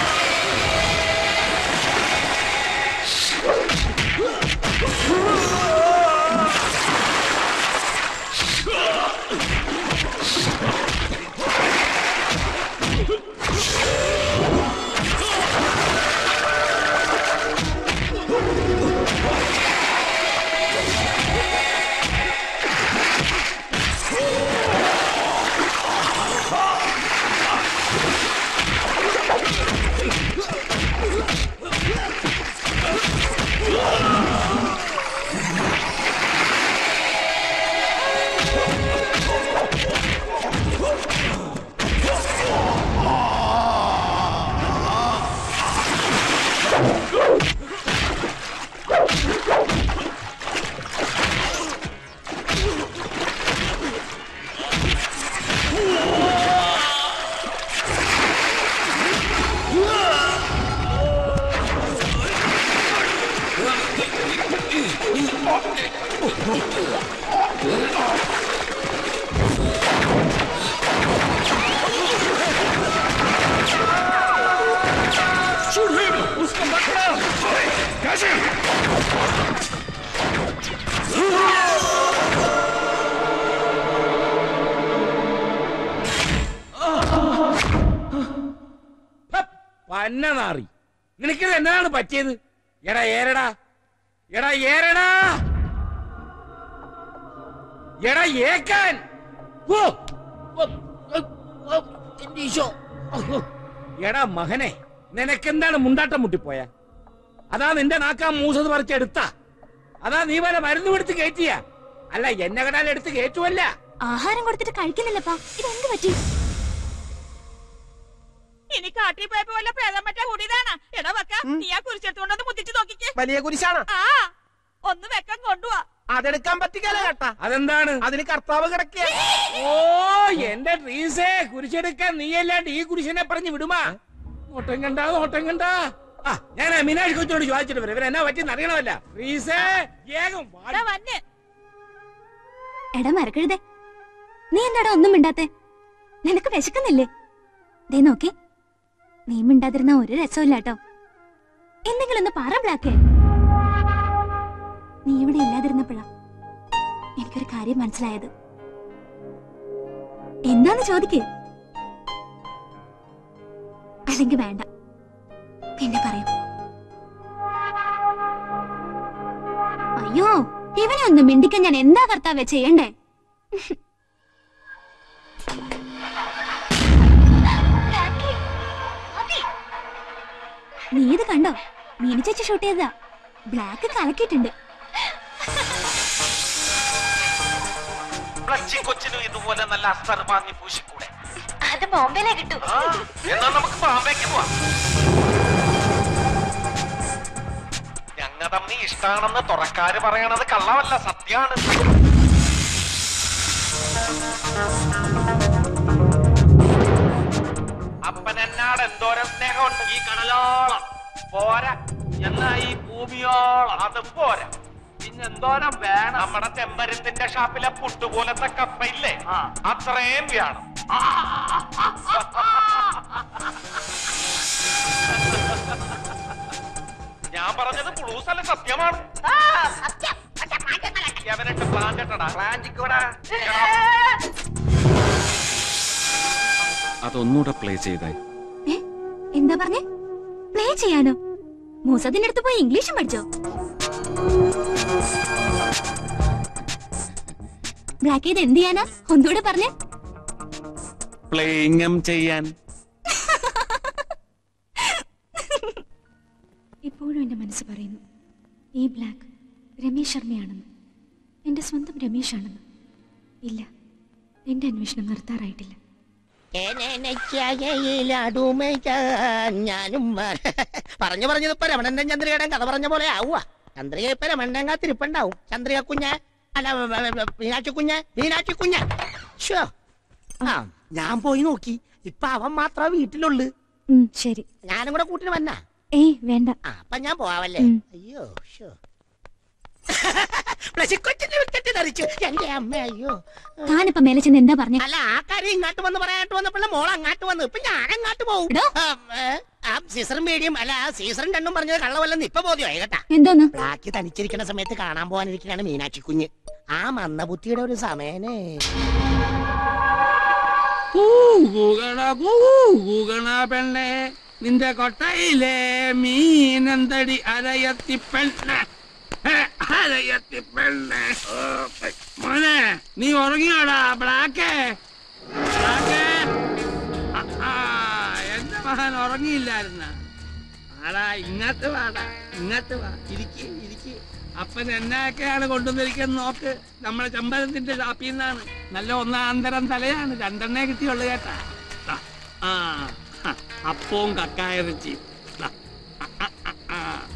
പന്ന നാറി. നിനക്കിത് എന്നതാണ് പറ്റിയത്? എടാ ഏരടാ. എടാ ഏരടാ. എടാ ഏക്കാൻ. ഓ ഈശോ. എടാ മകനെ നിനക്കെന്താണ് മുണ്ടാട്ടം മുട്ടിപ്പോയ? അതാ നിന്റെ നാക്കാ മൂസത് പറിച്ചെടുത്ത അതാ നീ വല്ല മരുന്ന് കൊടുത്ത് കയറ്റിയ? അല്ല എന്നെ കടാലെടുത്ത് കയറ്റുമല്ല ആഹാരം കൊടുത്തിട്ട് കഴിക്കുന്നില്ലപ്പാ. ഇതെന്ത് പറ്റി? ഇനി കാട്ടിൽ പോയപ്പോ വല്ല പ്രേതം കൂടിയതാണ്. എടാ വെക്ക നീ ആ കുരിശെടുത്തുകൊണ്ടൊന്ന് മുത്തിച്ച് നോക്കിക്കേ. വലിയ കുരിശാണ്? ആ ഒന്ന് വെക്കം കൊണ്ടുപോവാ അതെടുക്കാൻ പറ്റിക്കല കേട്ടാ അതെന്താണ്? അതിന് കർത്താവ് കിടക്കുക ഓ എന്റെ ട്രീസേ കുരിശെടുക്കാൻ നീയല്ലാണ്ട് ഈ കുരിശനെ പറഞ്ഞു വിടുമാ. നോട്ടം കണ്ടാ നോട്ടം കണ്ടാ. ആ ഞാൻ അമിനാഷ് കൊച്ചോട് ചോദിച്ചിട്ട് വരും. ഇവരെന്നാ പറ്റിയെന്ന് അറിയണമല്ല. ട്രീസേ വേഗം വാ. എടാ മരക്കഴുതേ. നീ എന്താടാ ഒന്നും മിണ്ടാത്തെ? നിനക്ക് വിശക്കുന്നില്ലേ? ദേ നോക്കി. നീ മിണ്ടാതിരുന്ന ഒരു രസമില്ല കേട്ടോ. എന്തെങ്കിലും ഒന്ന് പറ നീ ഇവിടെ ഇല്ലാതിരുന്നപ്പോഴാ എനിക്കൊരു കാര്യം മനസ്സിലായത്. എന്താന്ന് ചോദിക്കേ. അല്ലെങ്കിൽ വേണ്ട. പിന്നെ പറയും. അയ്യോ ഇവനെ ഒന്ന് മിണ്ടിക്കാൻ ഞാൻ എന്താ കർത്താവേ ചെയ്യണ്ടേ? നീ ഇത് കണ്ടോ? മീനു ചേച്ചി ഷൂട്ട് ചെയ്തതാ. ബ്ലാക്ക് കലക്കിയിട്ടുണ്ട്. കൊച്ചിനും ഇതുപോലെ നല്ല അസ്തർ വാങ്ങി പൂശിക്കൂടെ? അത് ബോംബെയിലേ കിട്ടൂ. എന്നാ നമുക്ക് ബാമ്പേക്ക് പോവാം. ഞങ്ങ തമ്മി ഇഷ്ടാണെന്ന് തുറക്കാര് പറയണത് കള്ളമല്ല സത്യാണ്. അപ്പനെന്നാടെന്തോരം എന്തോരം സ്നേഹമുണ്ട്? ഈ കടലോളം. പോരാ. എന്നാ ഈ ഭൂമിയോളം അത് പോരാ. പിന്നെന്തോരം വേണം? നമ്മുടെ ചെമ്പരത്തിന്റെ ഷാപ്പിലെ പുട്ടുപോലത്തെ കപ്പയില്ലേ? അത്രയും വേണം. ഞാൻ പറഞ്ഞത് പുളൂസല്ല സത്യമാണ്. എവനിട്ട് പ്ലാൻ ഇട്ടടാ പ്ലാൻ ചിക്കൂടാ അതൊന്നുകൂടെ പ്ലേ ചെയ്തായി എന്താ പറഞ്ഞേ? പ്ലേ ചെയ്യാനോ? മൂസത്തിന്റെ അടുത്ത് പോയി ഇംഗ്ലീഷും പഠിച്ചോ? ബ്ലാക്ക് ചെയ്ത് എന്ത് ചെയ്യാനാ? ഒന്നുകൂടെ പറഞ്ഞേ. പ്ലേയിങ്ങം ചെയ്യാൻ. ഇപ്പോഴും എന്റെ മനസ്സ് പറയുന്നു ഈ ബ്ലാക്ക് രമേശ് ശർമ്മയാണെന്ന്. എന്റെ സ്വന്തം രമേശ് ആണെന്ന് ഇല്ല എന്റെ അന്വേഷണം നിർത്താറായിട്ടില്ല. ഞാനും പറഞ്ഞു പറഞ്ഞത് ഇപ്പൊ രമണന്റെ ചന്ദ്രികയുടെ കഥ പറഞ്ഞ പോലെ ആവുക ചന്ദ്രിക ഇപ്പൊ രമണന്റെ കാത്തിരിപ്പുണ്ടാവും ചന്ദ്രിക കുഞ്ഞ് അല്ല മീനാക്ഷി കുഞ്ഞ് മീനാക്ഷി കുഞ്ഞ്. ആ ഞാൻ പോയി നോക്കി. ഇപ്പൊ അവൻ മാത്രമേ വീട്ടിലുള്ളു. ശരി. ഞാനും കൂടെ കൂട്ടിന് വന്നാ? ഏയ് വേണ്ട. അപ്പൊ ഞാൻ പോവാല്ലേ അയ്യോ ശ്ശോ. പ്ലസിക്കൊച്ചിന്റെ വിക്കറ്റ് തെറിച്ചു എന്റെ അമ്മ അയ്യോ താനിപ്പോ മേലെ ചെന്ന് എന്താ പറഞ്ഞേ? അല്ല ആ കാര്യം ഇങ്ങോട്ട് വന്ന് പറയാനായിട്ട് വന്നപ്പോൾ മോൾ അങ്ങോട്ട് വന്നു. ഇപ്പൊ ഞാൻ അങ്ങോട്ട് പോകും ആ സീസറും മീഡിയം അല്ല ആ സീസറും രണ്ടും പറഞ്ഞത് കള്ളവല്ലെന്ന് ഇപ്പൊ ബോധ്യമായി കേട്ടാ. എന്തോന്ന്? ബ്ലാക്ക് തനിച്ചിരിക്കുന്ന സമയത്ത് കാണാൻ പോകാനിരിക്കണാണ് മീനാക്ഷി കുഞ്ഞ്. ആ മന്ദബുദ്ധിയുടെ ഒരു സമയനേ. പെണ്ണെ നിന്റെ കൊട്ടയിലെ മീനന്തടി അരയത്തി പെണ്ണെ. മോനെ നീ ഉറങ്ങിയോടാ ബ്ലാക്കേ? ബ്ലാക്കേ? എന്റെ മകൻ ഉറങ്ങിയില്ലായിരുന്ന. ആടാ ഇങ്ങത്ത് വാടാ ഇങ്ങത്ത് വാ. ഇരിക്ക് ഇരിക്ക്. അപ്പൻ എന്നൊക്കെയാണ് കൊണ്ടുവന്നിരിക്കുന്നത് നോക്ക്. നമ്മളെ ചമ്പരത്തിന്റെ ഷാപ്പിൽ നിന്നാണ്. നല്ല ഒന്നാന്തരം തലയാണ്. രണ്ടെണ്ണേ കിട്ടിയുള്ളു കേട്ടാ ആ അപ്പവും കക്കായ ദാ, ആ,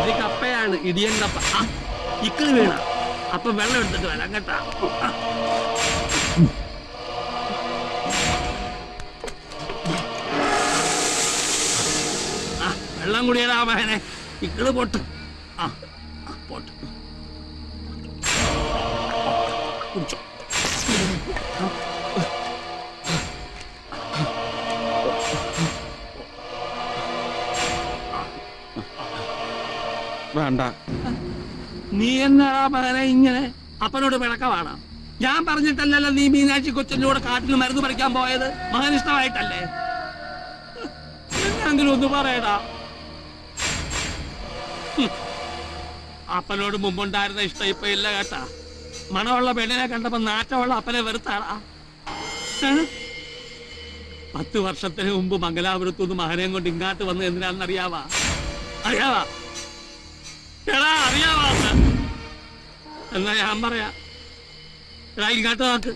ഇത് കപ്പയാണ് ഇടിയൻ കപ്പ. ഇക്കിളി വീണ. അപ്പൊ വെള്ളം എടുത്തിട്ട് വരാം കേട്ടാ. വെള്ളം കുടിയടാ മകനെ. ഇക്കിൾ പൊട്ട്. ആ, പോട്ട്. കുടിച്ചോ. വേണ്ട. നീ എന്നാ മകനെ ഇങ്ങനെ അപ്പനോട് വിളക്കമാണ് ഞാൻ പറഞ്ഞിട്ടല്ലല്ലോ നീ മീനാക്ഷി കൊച്ചിനോട് കൂടെ കാട്ടിൽ മരുന്ന് പറിക്കാൻ പോയത്. മകൻ ഇഷ്ടമായിട്ടല്ലേ? എന്നെങ്കിലും ഒന്ന് പറയടാ. അപ്പനോട് മുമ്പുണ്ടായിരുന്ന ഇഷ്ടം ഇപ്പൊ ഇല്ല കേട്ടാ. മണമുള്ള പെണ്ണിനെ കണ്ടപ്പോ നാറ്റമുള്ള അപ്പനെ വെറുത്താടാ? പത്ത് വർഷത്തിന് മുമ്പ് മംഗലാപുരത്തു നിന്ന് മകനെയും കൊണ്ട് ഇങ്ങാട്ട് വന്ന് എന്തിനാണെന്ന് അറിയാവാ അറിയാവാ? എടാ അറിയാവാത്ത എന്ന്? ഞാൻ പറയാ. എടാ ഇങ്ങോട്ട് നോക്ക്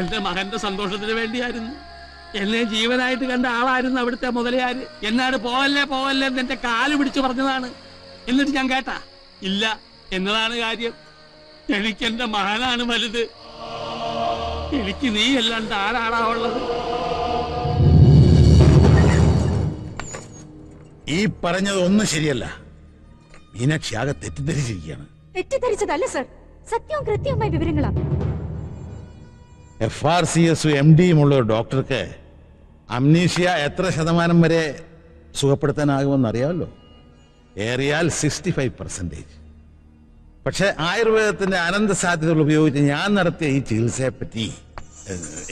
എന്റെ മകന്റെ സന്തോഷത്തിന് വേണ്ടിയായിരുന്നു. എന്നെ ജീവനായിട്ട് കണ്ട ആളായിരുന്നു അവിടുത്തെ മുതലയാര്. എന്നാട് പോവല്ലേ പോവല്ലേ എന്ന് എന്റെ കാൽ പിടിച്ചു പറഞ്ഞതാണ്. എന്നിട്ട് ഞാൻ കേട്ടാ ഇല്ല എന്നതാണ് കാര്യം. എനിക്ക് എന്റെ മകനാണ് വലുത്. എനിക്ക് നീ അല്ലാണ്ട് ആരാടാ ഈ പറഞ്ഞത് ഒന്നും ശരിയല്ല. മീനാക്ഷി ആകെ തെറ്റിദ്ധരിച്ചിരിക്കുകയാണ്. തെറ്റിദ്ധരിച്ചതല്ല സർ. സത്യവും കൃത്യവുമായ വിവരങ്ങളാണ് F R C S M ഡിയും ഉള്ള ഒരു ഡോക്ടർക്ക് അംനീഷ്യ എത്ര ശതമാനം വരെ സുഖപ്പെടുത്താനാകുമെന്ന് അറിയാമല്ലോ ഏറിയാൽ സിക്സ്റ്റി ഫൈവ് പെർസെന്റേജ്. പക്ഷെ ആയുർവേദത്തിന്റെ അനന്ത സാധ്യതകൾ ഉപയോഗിച്ച് ഞാൻ നടത്തിയ ഈ ചികിത്സയെ പറ്റി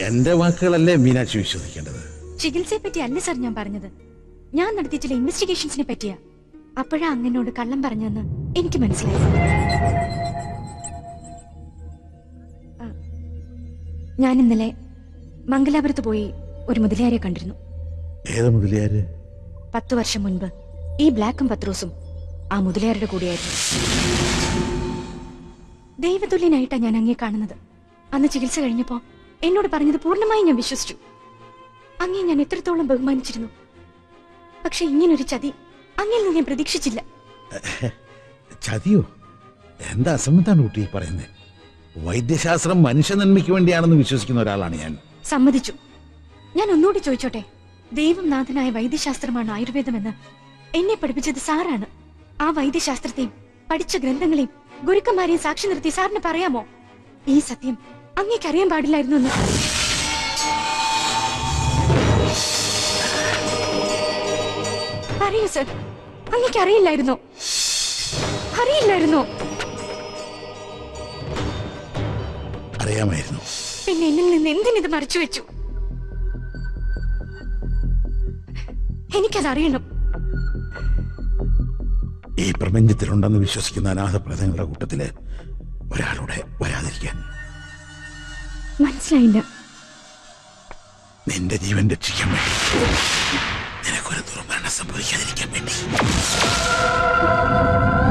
എന്റെ വാക്കുകളല്ലേ മീനാക്ഷി വിശ്വസിക്കേണ്ടത്? ചികിത്സയെ പറ്റി അല്ല സർ ഞാൻ പറഞ്ഞത്. ഞാൻ നടത്തിയ ചില ഇൻവെസ്റ്റിഗേഷൻസിനെ പറ്റിയാ അപ്പോഴാ അങ്ങനോട് കള്ളം പറഞ്ഞെന്ന് എനിക്ക് മനസ്സിലായി. ഞാൻ ഇന്നലെ മംഗലാപുരത്ത് പോയി ഒരു മുതലിയാരെ കണ്ടിരുന്നു. ഏത് മുതലിയാര്? പത്തു വർഷം മുൻപ് ഈ ബ്ലാക്കും പത്രോസും ആ മുതലിയാരുടെ കൂടെയായിരുന്നു. ദൈവതുല്യനായിട്ടാ ഞാൻ അങ്ങേ കാണുന്നത്. അന്ന് ചികിത്സ കഴിഞ്ഞപ്പോ എന്നോട് പറഞ്ഞത് പൂർണമായി ഞാൻ വിശ്വസിച്ചു. അങ്ങേ ഞാൻ എത്രത്തോളം ബഹുമാനിച്ചിരുന്നു. പക്ഷെ ഇങ്ങനൊരു ചതി അങ്ങിൽ നിന്ന് ഞാൻ പ്രതീക്ഷിച്ചില്ല. ചതിയോ? എന്താ അസംബന്ധാണ് കുട്ടി പറയുന്നത് വൈദ്യശാസ്ത്രം മനുഷ്യ നന്മയ്ക്ക് വേണ്ടിയാണെന്ന് വിശ്വസിക്കുന്ന ഒരാളാണ് ഞാൻ. സമ്മതിച്ചു. ഞാൻ ഒന്നുകൂടി ചോദിച്ചോട്ടെ? ദൈവം നാഥനായ വൈദ്യശാസ്ത്രമാണ് ആയുർവേദമെന്ന്. എന്നെ പഠിപ്പിച്ചത് സാറാണ്. ആ വൈദ്യശാസ്ത്രത്തെയും പഠിച്ച ഗ്രന്ഥങ്ങളെയും ഗുരുക്കന്മാരെയും സാക്ഷി നിർത്തി സാറിന് പറയാമോ? ഈ സത്യം അങ്ങേക്ക് അറിയാൻ പാടില്ലായിരുന്നു എന്ന്. പറയൂ സർ. അങ്ങേക്ക് അറിയില്ലായിരുന്നോ. അറിയില്ലായിരുന്നു അറിയാമായിരുന്നു. പിന്നെ എന്നിൽ നിന്ന് എന്തിനിത് മറിച്ചു വെച്ചു? എനിക്കതറിയണം. ഈ പ്രപഞ്ചത്തിലുണ്ടെന്ന് വിശ്വസിക്കുന്ന അനാഥപ്രദങ്ങളുടെ കൂട്ടത്തിൽ ഒരാളുടെ വരാതിരിക്കാൻ. മനസ്സിലായില്ല. നിന്റെ ജീവൻ രക്ഷിക്കാൻ വേണ്ടി. നിനക്കൊരു ദുർമരണം സംഭവിക്കാതിരിക്കാൻ വേണ്ടി ആ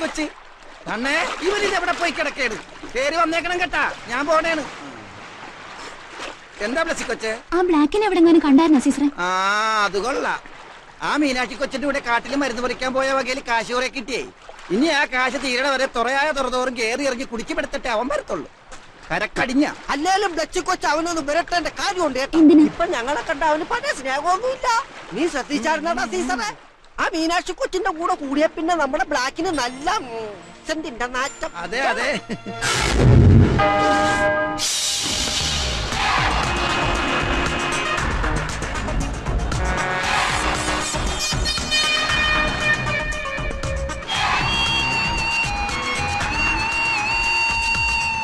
കൊച്ചി. എവിടെ പോയി കിടക്കേണ്? പേര് വന്നേക്കണം കേട്ടാ. ഞാൻ പോണേണ്. എന്താ കൊച്ചേ? ആ ബ്ലാക്കിനെ എവിടെങ്ങാനും കണ്ടായിരുന്നോ സീസറെ ആ അത് കൊള്ളാം. ആ മീനാക്ഷി കൊച്ചിന്റെ കൂടെ കാട്ടിൽ മരുന്ന് പറിക്കാൻ പോയ വകയിൽ കാശ് കുറെ കിട്ടിയേ. ഇനി ആ കാശ് തീരണ വരെ തുറയായ തുറതോറും കയറി ഇറങ്ങി കുടിച്ചു പെടുത്തിട്ട് അവൻ വരത്തുള്ളൂ. കരക്കടിഞ്ഞ. അല്ലേലും ഡച്ച് കൊച്ച് അവനൊന്ന് വിരട്ടേണ്ട കാര്യമുണ്ട് ഇപ്പൊ ഞങ്ങളെ കണ്ട അവന് പഴയ സ്നേഹമൊന്നുമില്ല. നീ ശ്രദ്ധിച്ചായിരുന്നടാ സീസറെ ആ മീനാക്ഷി കൊച്ചിന്റെ കൂടെ കൂടിയ പിന്നെ നമ്മുടെ ബ്ലാക്കിന് നല്ല നാറ്റം അതെ അതെ.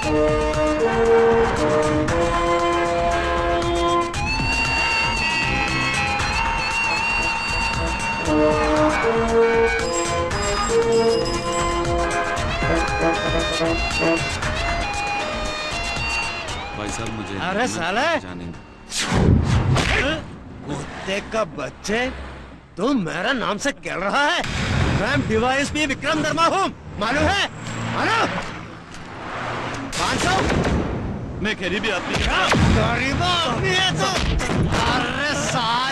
thank you अरे साले! कुत्ते का बच्चे तुम मेरा नाम से खेल रहा है? मैं डिवाइस भी विक्रम वर्मा हूँ। मालूम है? मालूम? पाँच सौ? मैं गरीबी आदमी। गरीब आदमी है तो। अरे साले।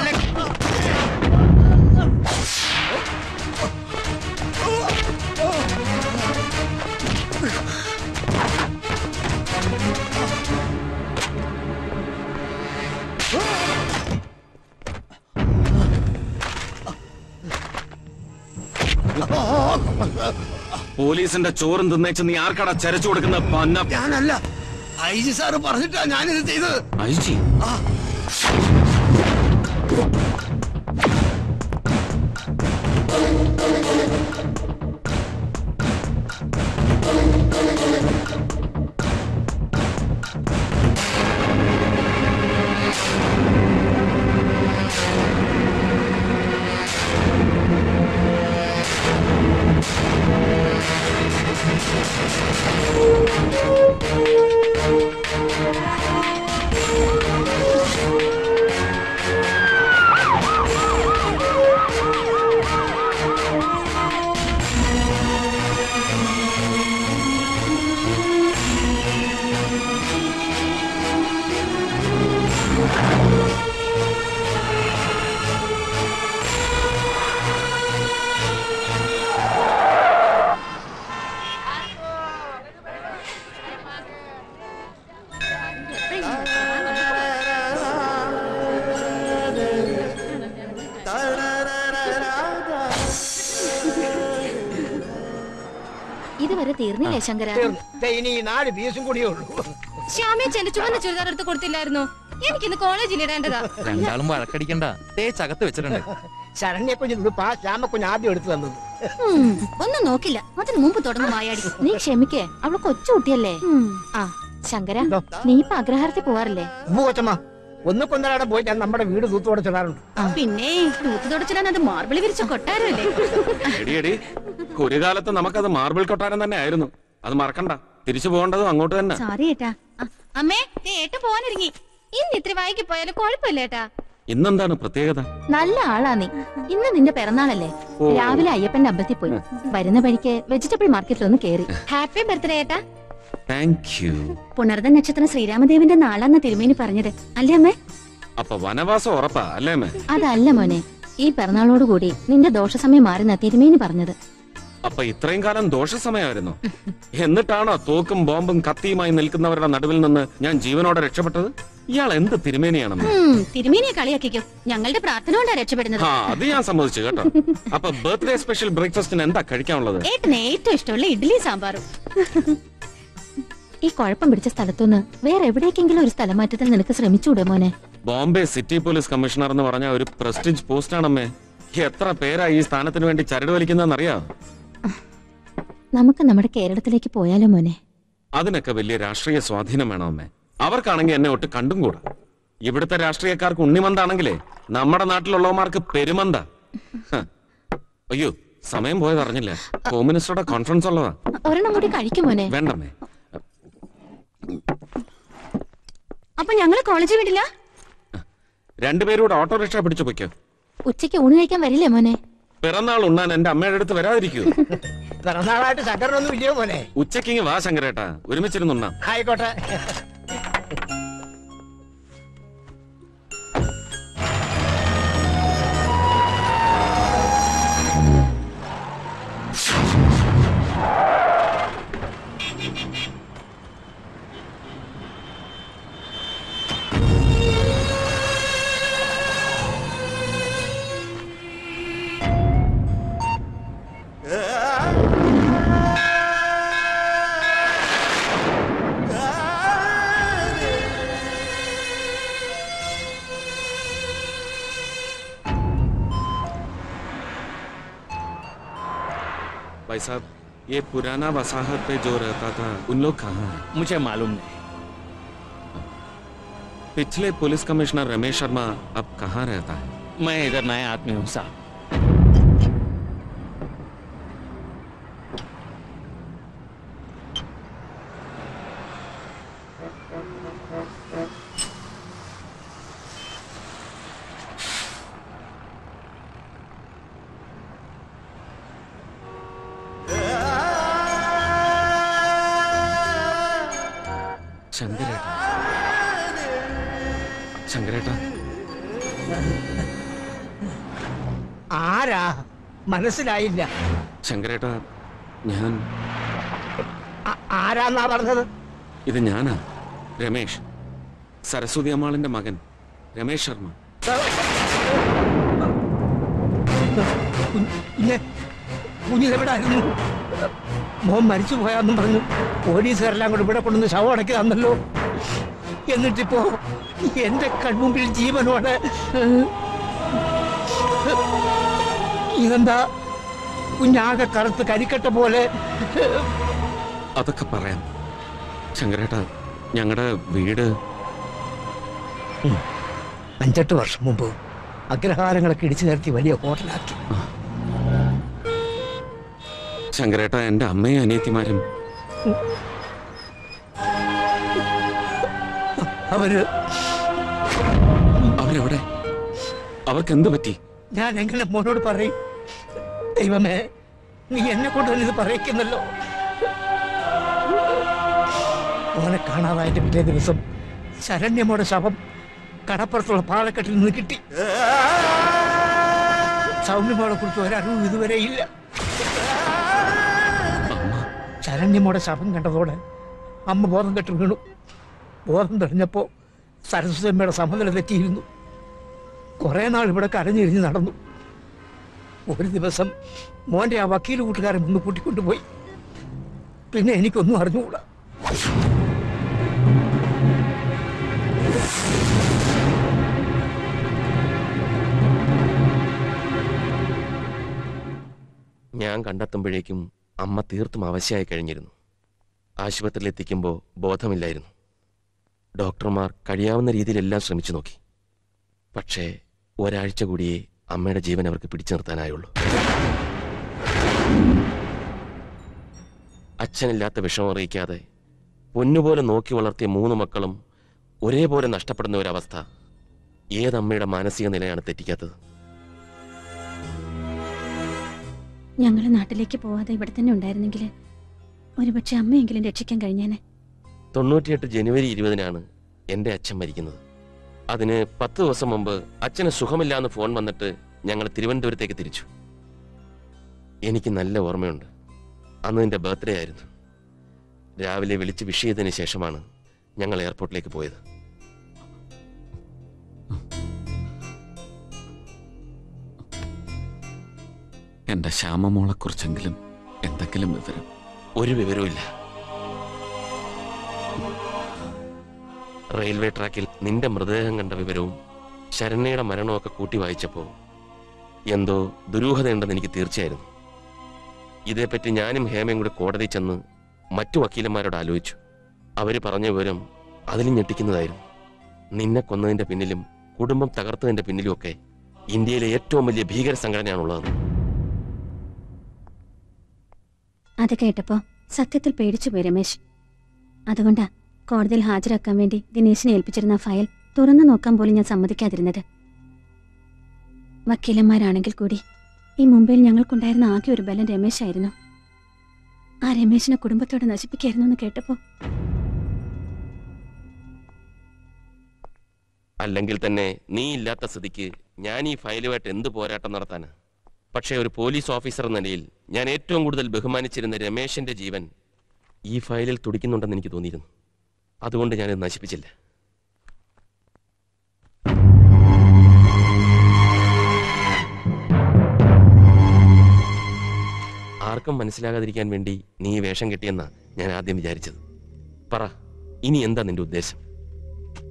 പോലീസിന്റെ ചോറും തിന്നേച്ച് നീ ആർക്കടാ ചരച്ചു കൊടുക്കുന്ന പന്ന? ഞാനല്ല. ഐ ജി സാറ് പറഞ്ഞിട്ടാ ഞാനിത് ചെയ്തത്. ഐജി? ഇതുവരെ തീർന്നില്ലേ ശങ്കര ഇനി നാല് പീസും കൂടിയേ ഉള്ളൂ. ശ്യാമേച്ചന്റെ ചുവന്ന ചുരിദാർ എടുത്ത് കൊടുത്തില്ലായിരുന്നു? എനിക്കിന്ന് കോളേജിൽ ഇടേണ്ടതാ. രണ്ടാളും വഴക്കടിക്കണ്ട. തേച്ചകത്ത് വെച്ചിട്ടുണ്ട്. ശരണ്യ കുഞ്ഞിനുടുപ്പാ ആദ്യം എടുത്തു തന്നത്. ഒന്നും നോക്കില്ല. അതിന് മുമ്പ് തുടങ്ങും മായാടി. നീ ക്ഷമിക്കേ അവൾ കൊച്ചുകുട്ടിയല്ലേ ആ ശങ്കര നീ ഇപ്പൊ അഗ്രഹാരത്തിൽ പോവാറില്ലേ? കൊച്ചമ്മ ഒന്ന് പോയി ഞാൻ നമ്മുടെ വീട് പിന്നെ തൂത്ത് തുടച്ചിടാൻ അത് മാർബിൾ വിരിച്ച കൊട്ടാരല്ലേ എടി എടി ഒരു കാലത്ത് നമുക്കത് മാർബിൾ കൊട്ടാരം തന്നെ ആയിരുന്നു. അത് മറക്കണ്ട. തിരിച്ചു പോകേണ്ടതും അങ്ങോട്ട് തന്നെ. സോറി ഏട്ടാ. അമ്മേ നീ ഏട്ട പോവാനിറങ്ങി ഇന്ന് ഇത്ര വൈകി പോയാലും കുഴപ്പമില്ല ഏട്ടാ. ഇന്നെന്താണ് പ്രത്യേകത? നല്ല ആളാ നീ. ഇന്ന് നിന്റെ പിറന്നാളല്ലേ? രാവിലെ അയ്യപ്പന്റെ അമ്പലത്തിൽ പോയി. വരുന്ന വഴിക്ക് വെജിറ്റബിൾ മാർക്കറ്റിൽ ഒന്ന് കേറി. ഹാപ്പി ബർത്ത്ഡേ ഏട്ടാ. താങ്ക് യു പുണർദ നക്ഷത്രം ശ്രീരാമദേവന്റെ നാളാന്ന തിരുമേനി പറഞ്ഞത്. അല്ലേ അമ്മേ? അപ്പൊ വനവാസം ഉറപ്പാ അല്ലേ അതല്ല മോനെ. ഈ പിറന്നാളോടുകൂടി നിന്റെ ദോഷസമയം മാറുന്ന തിരുമേനി പറഞ്ഞത്. അപ്പൊ ഇത്രയും കാലം ദോഷ ദോഷസമയമായിരുന്നു. എന്നിട്ടാണോ തോക്കും ബോംബും കത്തിയുമായി നിൽക്കുന്നവരുടെ നടുവിൽ നിന്ന് ഞാൻ ജീവനോടെ രക്ഷപ്പെട്ടത്? ഇയാൾ എന്ത് തിരുമേനിയാണെന്ന്? തിരുമേനിയെ കളിയാക്കിക്കോ. ഞങ്ങളുടെ പ്രാർത്ഥന കൊണ്ടാ രക്ഷപ്പെടുന്നത്. ആ അത് ഞാൻ സമ്മതിച്ചു കേട്ടോ. അപ്പൊ ബർത്ത്ഡേ സ്പെഷ്യൽ ബ്രേക്ക്ഫാസ്റ്റിന് എന്താ കഴിക്കാനുള്ളത്? ഏട്ടന് ഏറ്റവും ഇഷ്ടമുള്ള ഇഡ്ഡലി സാമ്പാറും. ഈ കുഴപ്പം പിടിച്ച സ്ഥലത്തുനിന്ന് വേറെ എവിടേക്കെങ്കിലും ഒരു സ്ഥലം മാറ്റത്തിൽ നിനക്ക് ശ്രമിച്ചൂടെ മോനെ? ബോംബെ സിറ്റി പോലീസ് കമ്മീഷണർ എന്ന് പറഞ്ഞ ഒരു പ്രസ്റ്റീജ് പോസ്റ്റാണമ്മേ. എത്ര പേരാ ഈ സ്ഥാനത്തിന് വേണ്ടി ചരട് വലിക്കുന്നതെന്നറിയാം? നമുക്ക് നമ്മുടെ കേരളത്തിലേക്ക് പോയാലോ മോനെ? അതിനൊക്കെ വലിയ രാഷ്ട്രീയ സ്വാധീനം വേണോ അമ്മേ. അവർക്കാണെങ്കിൽ എന്നെ ഒട്ട് കണ്ടും കൂടാ. ഇവിടുത്തെ രാഷ്ട്രീയക്കാർക്ക് ഉണ്ണിമന്താണെങ്കിലേ നമ്മുടെ നാട്ടിലുള്ളവർക്ക് പെരുമന്ത. അയ്യോ സമയം പോയത് അറിഞ്ഞില്ല. ഹോം മിനിസ്റ്ററുടെ കോൺഫറൻസ് ഉള്ളതാ. ഒരെണ്ണം കൂടി കഴിക്കും മോനെ. വേണ്ടമ്മേ അപ്പൊ ഞങ്ങൾ കോളേജിൽ വിടില്ല? രണ്ടുപേരും കൂടെ ഓട്ടോറിക്ഷ പിടിച്ചു പൊയ്ക്കോ. ഉച്ചയ്ക്ക് ഊണ് കഴിക്കാൻ വരില്ലേ മോനെ? പിറന്നാൾ ഉണ്ണാൻ എന്റെ അമ്മയുടെ അടുത്ത് വരാതിരിക്കൂ പിറന്നാളായിട്ട് ശങ്കരനൊന്നും ഇല്ലയോ പോലെ ഉച്ചയ്ക്ക് ഇങ്ങ് വാ ശങ്കരേട്ടാ. ഒരുമിച്ചിരുന്നുണ്ണാം ആയിക്കോട്ടെ. साहब ये पुराना वसाहत पे जो रहता था उन लोग कहाँ हैं? मुझे मालूम नहीं। पिछले पुलिस कमिश्नर रमेश शर्मा अब कहाँ रहता है? मैं इधर नया आदमी हूँ साहब। മനസ്സിലായില്ല. ശങ്കരേട്ട ഞാൻ ആരാന്നാ പറഞ്ഞത്? ഇത് ഞാനാ രമേഷ്. സരസ്വതി അമ്മാളിന്റെ മകൻ രമേഷ് ശർമ്മ. കുഞ്ഞെ കുഞ്ഞിതെവിടായിരുന്നു? മോൻ മരിച്ചു പോയാന്നും പറഞ്ഞു. പോലീസുകാരെല്ലാം കൂടെ ഇവിടെ കൊണ്ടുവന്ന് ശവം അടക്കി തന്നല്ലോ എന്നിട്ടിപ്പോ എന്റെ കൺമുമ്പിൽ ജീവനോടെ ഇതെന്താ? കുഞ്ഞാകെ കറുത്ത് കരിക്കട്ട പോലെ. അതൊക്കെ പറയാം. ശങ്കരേട്ട ഞങ്ങളുടെ വീട് അഞ്ചെട്ട് വർഷം മുമ്പ് അഗ്രഹാരങ്ങളൊക്കെ ഇടിച്ചു നിരത്തി വലിയ ഹോട്ടലാക്കി. ശങ്കരേട്ട എന്റെ അമ്മയും അനിയത്തിമാരും. അവർ അവരെവിടെ? അവർക്ക് എന്ത് പറ്റി? ഞാൻ എങ്ങനെ മോനോട് പറയും? ദൈവമേ നീ എന്നെ കൊണ്ട് തന്നെ ഇത് പറയിക്കുന്നല്ലോ. മോനെ കാണാതായിട്ട് പിറ്റേ ദിവസം ശരണ്യമോടെ ശവം കടപ്പുറത്തുള്ള പാലക്കെട്ടിൽ നിന്ന് കിട്ടി. സൗമ്യമോളെ കുറിച്ച് ഒരറിവും ഇതുവരെ ഇല്ല. ശരണ്യമോടെ ശവം കണ്ടതോടെ അമ്മ ബോധം കെട്ടി വീണു. ബോധം തെളിഞ്ഞപ്പോ സരസ്വതമ്മയുടെ സമനില തെറ്റിയിരുന്നു. കുറെ നാൾ ഇവിടെ കരഞ്ഞിരിഞ്ഞ് നടന്നു. ഒരു ദിവസം മോന്റെ ആ വക്കീൽ കൂട്ടുകാരൻ ഒന്ന് കൂട്ടിക്കൊണ്ടുപോയി. പിന്നെ എനിക്കൊന്നും അറിഞ്ഞുകൂടാ. ഞാൻ കണ്ടെത്തുമ്പോഴേക്കും അമ്മ തീർത്തും അവശയായി കഴിഞ്ഞിരുന്നു. ആശുപത്രിയിൽ എത്തിക്കുമ്പോൾ ബോധമില്ലായിരുന്നു. ഡോക്ടർമാർ കഴിയാവുന്ന രീതിയിലെല്ലാം ശ്രമിച്ചു നോക്കി. പക്ഷേ ഒരാഴ്ച കൂടിയേ അമ്മയുടെ ജീവൻ അവർക്ക് പിടിച്ചു നിർത്താനായുള്ളൂ. അച്ഛനില്ലാത്ത വിഷമം അറിയിക്കാതെ പൊന്നുപോലെ നോക്കി വളർത്തിയ മൂന്ന് മക്കളും ഒരേപോലെ നഷ്ടപ്പെടുന്ന ഒരവസ്ഥ. ഏതമ്മയുടെ മാനസിക നിലയാണ് തെറ്റിക്കാത്തത്? ഞങ്ങളുടെ നാട്ടിലേക്ക് പോവാതെ ഇവിടെ തന്നെ ഉണ്ടായിരുന്നെങ്കിൽ ഒരുപക്ഷെ അമ്മയെങ്കിലും രക്ഷിക്കാൻ കഴിഞ്ഞേനെ. തൊണ്ണൂറ്റിയെട്ട് ജനുവരി ഇരുപതിനാണ് എന്റെ അച്ഛൻ മരിക്കുന്നത്. അതിന് പത്ത് ദിവസം മുമ്പ് അച്ഛന് സുഖമില്ലാന്ന് ഫോൺ വന്നിട്ട് ഞങ്ങൾ തിരുവനന്തപുരത്തേക്ക് തിരിച്ചു. എനിക്ക് നല്ല ഓർമ്മയുണ്ട്. അന്ന് എന്റെ ബർത്ത്ഡേ ആയിരുന്നു. രാവിലെ വിളിച്ച് വിഷ് ചെയ്തതിന് ശേഷമാണ് ഞങ്ങൾ എയർപോർട്ടിലേക്ക് പോയത്. എന്റെ ശ്യാമമോളെ കുറിച്ചെങ്കിലും എന്തെങ്കിലും വിവരം. ഒരു വിവരവുമില്ല. റെയിൽവേ ട്രാക്കിൽ നിന്റെ മൃതദേഹം കണ്ട വിവരവും ശരണ്യയുടെ മരണമൊക്കെ കൂട്ടി വായിച്ചപ്പോൾ എന്തോ ദുരൂഹതയുണ്ടെന്ന് എനിക്ക് തീർച്ചയായിരുന്നു. ഇതേപ്പറ്റി ഞാനും ഹേമയും കൂടി കോടതി ചെന്ന് മറ്റു വക്കീലന്മാരോട് ആലോചിച്ചു. അവർ പറഞ്ഞ വിവരം അതിലും ഞെട്ടിക്കുന്നതായിരുന്നു. നിന്നെ കൊന്നതിന്റെ പിന്നിലും കുടുംബം തകർത്തതിന്റെ പിന്നിലും ഒക്കെ ഇന്ത്യയിലെ ഏറ്റവും വലിയ ഭീകര സംഘടനയാണുള്ളതെന്ന് അത് കേട്ടപ്പോ സത്യത്തിൽ പേടിച്ചു പോയി രമേശ്. അതുകൊണ്ടാ കോടതിയിൽ ഹാജരാക്കാൻ വേണ്ടി ദിനേശിനെ ഏൽപ്പിച്ചിരുന്ന ഫയൽ തുറന്നു നോക്കാൻ പോലും ഞാൻ സമ്മതിക്കാതിരുന്നത്. വക്കീലന്മാരാണെങ്കിൽ കൂടി ഈ മുംബൈയിൽ ഞങ്ങൾക്കുണ്ടായിരുന്ന ആകെ ഒരു ബലം രമേശായിരുന്നു. ആ രമേശിനെ കുടുംബത്തോടെ നശിപ്പിക്കായിരുന്നു എന്ന് കേട്ടപ്പോ അല്ലെങ്കിൽ തന്നെ നീ ഇല്ലാത്ത സ്ഥിതിക്ക് ഞാൻ ഈ ഫയലുമായിട്ട് എന്ത് പോരാട്ടം നടത്താന്? പക്ഷേ ഒരു പോലീസ് ഓഫീസർ എന്ന നിലയിൽ ഞാൻ ഏറ്റവും കൂടുതൽ ബഹുമാനിച്ചിരുന്ന രമേശന്റെ ജീവൻ ഈ ഫയലിൽ തുടിക്കുന്നുണ്ടെന്ന് എനിക്ക് തോന്നിയിരുന്നു. അതുകൊണ്ട് ഞാനിത് നശിപ്പിച്ചില്ല. ആർക്കും മനസ്സിലാകാതിരിക്കാൻ വേണ്ടി നീ വേഷം കെട്ടിയെന്നാ ഞാൻ ആദ്യം വിചാരിച്ചത്. പറ ഇനി എന്താ നിന്റെ ഉദ്ദേശം?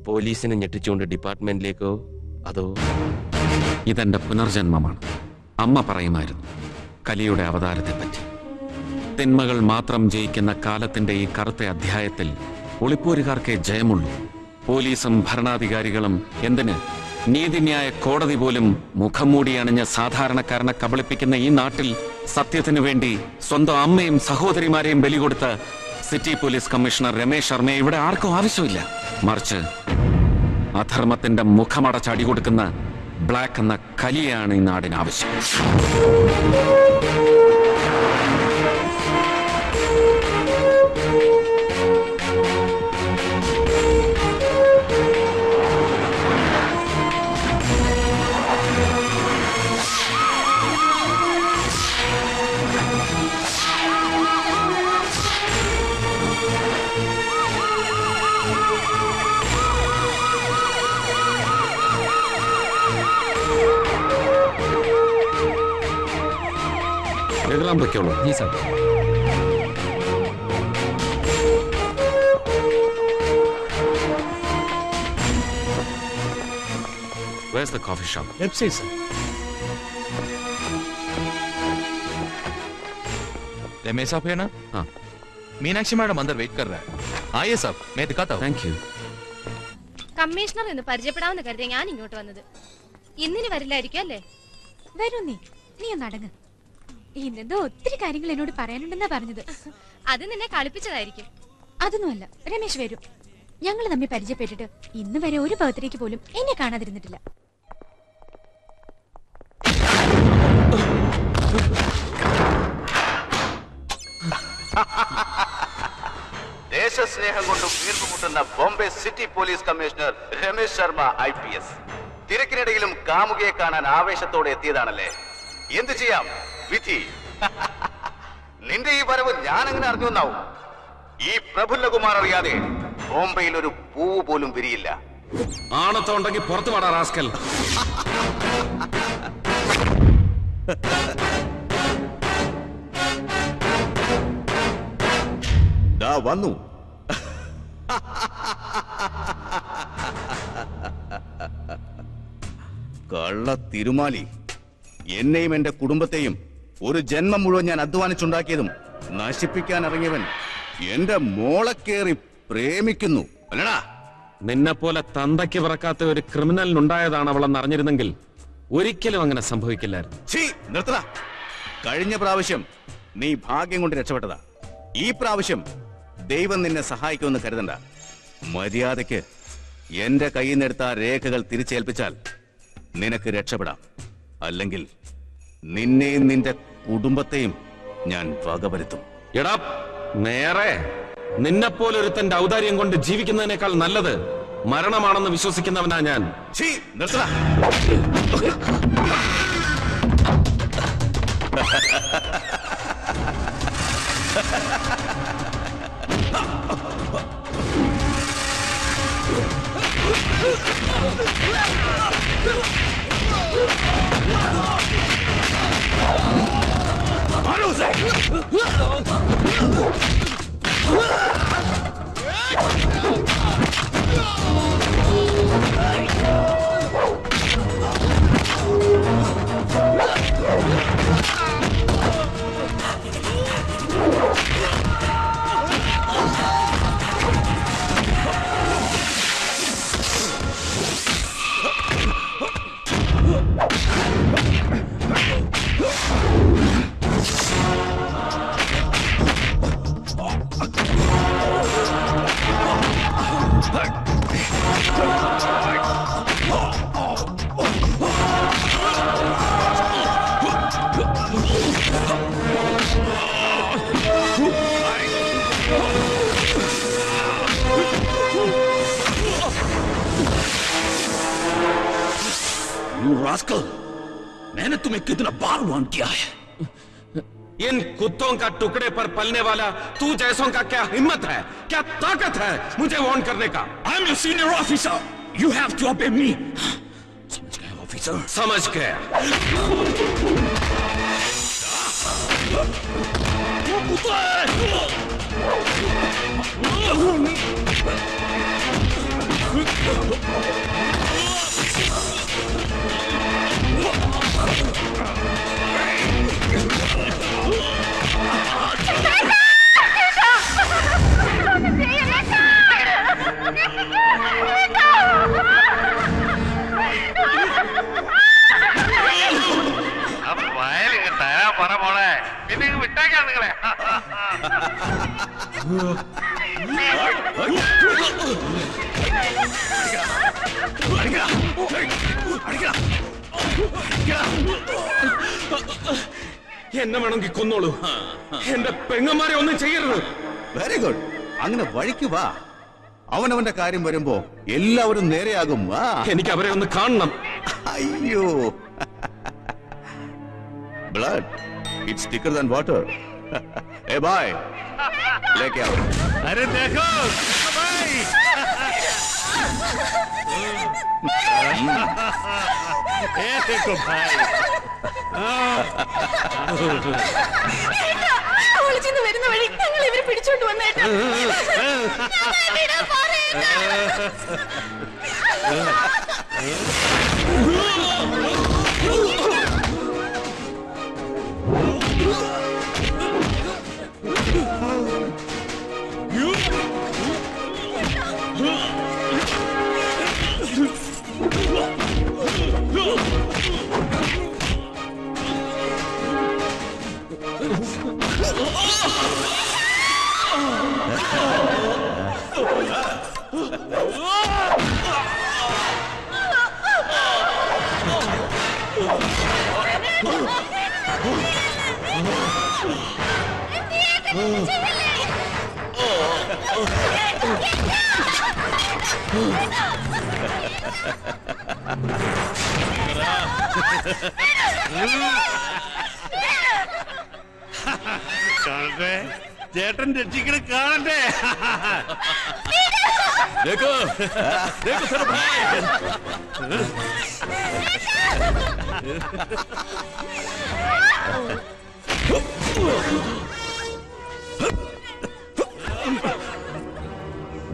പോലീസിനെ ഞെട്ടിച്ചുകൊണ്ട് ഡിപ്പാർട്ട്മെന്റിലേക്കോ അതോ? ഇതെന്റെ പുനർജന്മമാണ്. അമ്മ പറയുമായിരുന്നു കലിയുടെ അവതാരത്തെപ്പറ്റി. തിന്മകൾ മാത്രം ജയിക്കുന്ന കാലത്തിന്റെ ഈ കറുത്ത അധ്യായത്തിൽ ഒളിപ്പോരുകാർക്കേ ജയമുള്ളൂ. പോലീസും ഭരണാധികാരികളും എന്തിന്? നീതിന്യായ കോടതി പോലും മുഖം മൂടി അണിഞ്ഞ സാധാരണക്കാരനെ കബളിപ്പിക്കുന്ന ഈ നാട്ടിൽ സത്യത്തിനു വേണ്ടി സ്വന്തം അമ്മയും സഹോദരിമാരെയും ബലി കൊടുത്ത സിറ്റി പോലീസ് കമ്മീഷണർ രമേശ് ശർമ്മയെ ഇവിടെ ആർക്കും ആവശ്യമില്ല. മറിച്ച് അധർമ്മത്തിന്റെ മുഖമടച്ച് അടികൊടുക്കുന്ന ബ്ലാക്ക് എന്ന കലിയാണ് ഈ നാടിന് ആവശ്യം താൻ വെക്കോളൂ G sir Where's the coffee shop? Left side sir Ramesh sahab है ना हाँ मीनाक्षी मैडम अंदर वेट कर रहा है आइए साहब मैं दिखाता हूँ थैंक यू കമ്മീഷണർ എന്ന് പരിചയപ്പെടാമെന്ന് കരുതിയ ഞാൻ ഇങ്ങോട്ട് വന്നത് ഇന്നിന് വരില്ലായിരിക്കും അല്ലേ വരൂ നീ നീ ഒന്ന് അടങ്ങ് ഇന്നെന്തോ ഒത്തിരി കാര്യങ്ങൾ എന്നോട് പറയാനുണ്ടെന്നാ പറഞ്ഞത്. അത് നിന്നെ കളിപ്പിച്ചതായിരിക്കും. അതൊന്നുമല്ല. രമേശ് വരും. ഞങ്ങൾ തമ്മിൽ പരിചയപ്പെട്ടിട്ട് ഇന്ന് വരെ ഒരു ബർത്ത്ഡേക്ക് പോലും എന്നെ കാണാതിരുന്നിട്ടില്ല. ദേശസ്നേഹം കൊണ്ട് വീർപ്പുമുട്ടുന്ന Bombay city police commissioner Ramesh Sharma I P S. തിരക്കിനിടയിലും കാമുകയെ കാണാൻ ആവേശത്തോടെ എത്തിയതാണല്ലേ? എന്ത് ചെയ്യാം? വിധി. നിന്റെ ഈ വരവ് ഞാൻ എങ്ങനെ അറിഞ്ഞു എന്നാവും ഈ പ്രഫുല്ലകുമാർ അറിയാതെ ബോംബെയിൽ ഒരു പൂവ് പോലും വിരിയില്ല. ആണത്തോണ്ടെങ്കിൽ പുറത്തു പാടാ റാസ്കൽ. ദാ വന്നു. കള്ള തിരുമാലി എന്നെയും എന്റെ കുടുംബത്തെയും ഒരു ജന്മം മുഴുവൻ ഞാൻ അധ്വാനിച്ചുണ്ടാക്കിയതും നശിപ്പിക്കാൻ ഇറങ്ങിയവൻ എന്റെ മോളെ കേറി പ്രേമിക്കുന്നു. അല്ലടാ. നിന്നെ പോലെ തന്തയ്ക്ക് പിറക്കാത്ത ഒരു ക്രിമിനലിനുണ്ടായതാണ് അവളെന്ന് അറിഞ്ഞിരുന്നെങ്കിൽ ഒരിക്കലും അങ്ങനെ സംഭവിക്കില്ലായിരുന്നു. ഛീ, നിർത്തടാ. കഴിഞ്ഞ പ്രാവശ്യം നീ ഭാഗ്യം കൊണ്ട് രക്ഷപ്പെട്ടതാ. ഈ പ്രാവശ്യം ദൈവം നിന്നെ സഹായിക്കുമെന്ന് കരുതണ്ട. മര്യാദയ്ക്ക് എന്റെ കയ്യിൽ നിന്നെടുത്ത രേഖകൾ തിരിച്ചേൽപ്പിച്ചാൽ നിനക്ക് രക്ഷപ്പെടാം. അല്ലെങ്കിൽ നിന്നെയും നിന്റെ കുടുംബത്തെയും ഞാൻ വകവരുത്തും. എടാ നേരെ. നിന്നെപ്പോലൊരുത്തന്റെ ഔദാര്യം കൊണ്ട് ജീവിക്കുന്നതിനേക്കാൾ നല്ലത് മരണമാണെന്ന് വിശ്വസിക്കുന്നവനാ ഞാൻ. ഛീ, നിർത്തടാ का टुकड़े पर पलने वाला तू जैसों का क्या हिम्मत है? क्या ताकत है मुझे वार्न करने का? I'm your senior officer you have to obey me समझ गए ऑफिसर समझ गए വയലിങ്ങ് തരാൻ പറ എന്നെ വേണമെങ്കിൽ കൊന്നോളൂ എന്റെ പെങ്ങന്മാരെ ഒന്നും ചെയ്യരുത് വെരി ഗുഡ് അങ്ങനെ വഴിക്ക് വാ അവനവന്റെ കാര്യം വരുമ്പോ എല്ലാവരും നേരെയാകും വാ എനിക്ക് അവരെ ഒന്ന് കാണണം അയ്യോ blood it's thicker than water ഏ ബായ് ലേക്ക് आओ अरे देखो भाई Ese കുപ്പായി ഒളിച്ചിന്ന് വരുന്ന വഴി ഞങ്ങൾ ഇവരെ പിടിച്ചോണ്ട് വന്നേട്ടാ പറയേട്ടാ ചേട്ടൻ രക്ഷിക്കണ കാണട്ടെ. देखो देखो सर भाई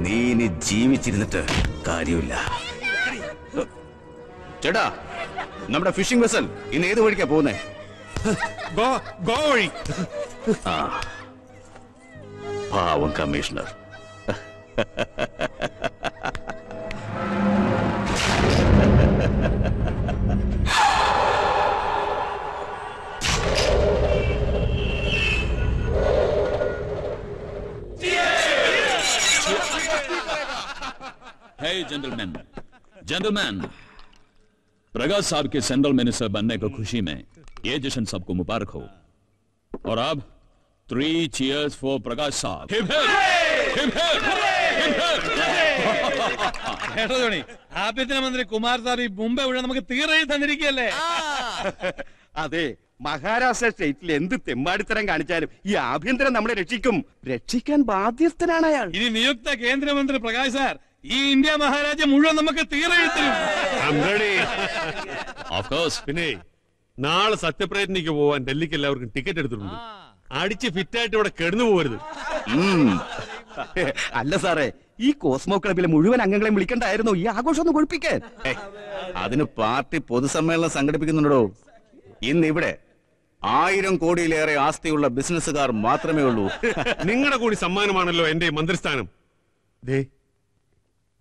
നീ ഇനി ജീവിച്ചിരുന്നിട്ട് കാര്യമില്ല ചേട്ടാ നമ്മുടെ ഫിഷിംഗ് വെസൽ ഇന്ന് ഏത് വഴിക്കാ പോകുന്നേ ഗോ വഴി ആ പാവം കമ്മീഷണർ Gentlemen. प्रकाश साहब के सेंट्रल मिनिस्टर बनने को खुशी में ये जश्न सबको मुबारक हो और अब थ्री चीयर्स फॉर प्रकाश साहब Hip, hip! Hip, hip! Hip, hip! കേട്ടോ ജോണി ആഭ്യന്തരമന്ത്രി കുമാർ സാർ ഈ മുമ്പ് ഇവിടെ നമുക്ക് തീരെഴുതി തന്നിരിക്കുകയല്ലേ അതെ മഹാരാഷ്ട്ര സ്റ്റേറ്റിൽ എന്ത് തെമ്മാടിത്തരം കാണിച്ചാലും ഈ ആഭ്യന്തരം നമ്മളെ രക്ഷിക്കും രക്ഷിക്കാൻ ബാധ്യസ്ഥനാണ് അയാൾ ഇനി നിയുക്ത കേന്ദ്രമന്ത്രി പ്രകാശ് സാർ ഈ ഇന്ത്യ മഹാരാജ്യം മുഴുവൻ നമുക്ക് തീരെഴുത്തരും ഓഫ് കോഴ്സ് പിന്നെ നാളെ സത്യപ്രയത്നിക്ക് പോവാൻ ഡൽഹിക്ക് എല്ലാവർക്കും ടിക്കറ്റ് എടുത്തിട്ടുണ്ട്. അടിച്ച് ഫിറ്റായിട്ട് ഇവിടെ കെടുന്നു പോകരുത്. അല്ല സാറേ ഈ കോസ്മോ ക്ലബിലെ മുഴുവൻ അംഗങ്ങളെ വിളിക്കണ്ടായിരുന്നു. ഈ ആഘോഷം ഒന്ന് കൊഴിപ്പിക്കാൻ. അതിന് പാർട്ടി പൊതുസമ്മേളനം സംഘടിപ്പിക്കുന്നുണ്ടോ? ഇന്ന് ഇവിടെ ആയിരം കോടിയിലേറെ ആസ്തിയുള്ള ബിസിനസ്സുകാർ മാത്രമേ ഉള്ളൂ. നിങ്ങളുടെ കൂടി സമ്മാനമാണല്ലോ എന്റെ മന്ത്രിസ്ഥാനം. ദേ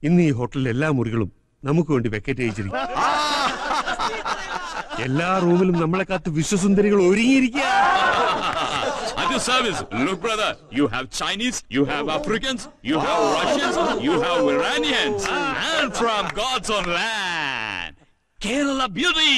ഇന്ന് ഈ ഹോട്ടലിലെ എല്ലാ മുറികളും നമുക്ക് വേണ്ടി വെക്കറ്റ് അയച്ചിരിക്കും എല്ലാ റൂമിലും നമ്മളെ കാത്ത് വിശ്വസുന്ദരികൾ ഒരുങ്ങിയിരിക്കുക At your service. Look, brother, you have Chinese, you have Africans, you have Russians, you have Iranians, and from God's own land, Kerala beauty.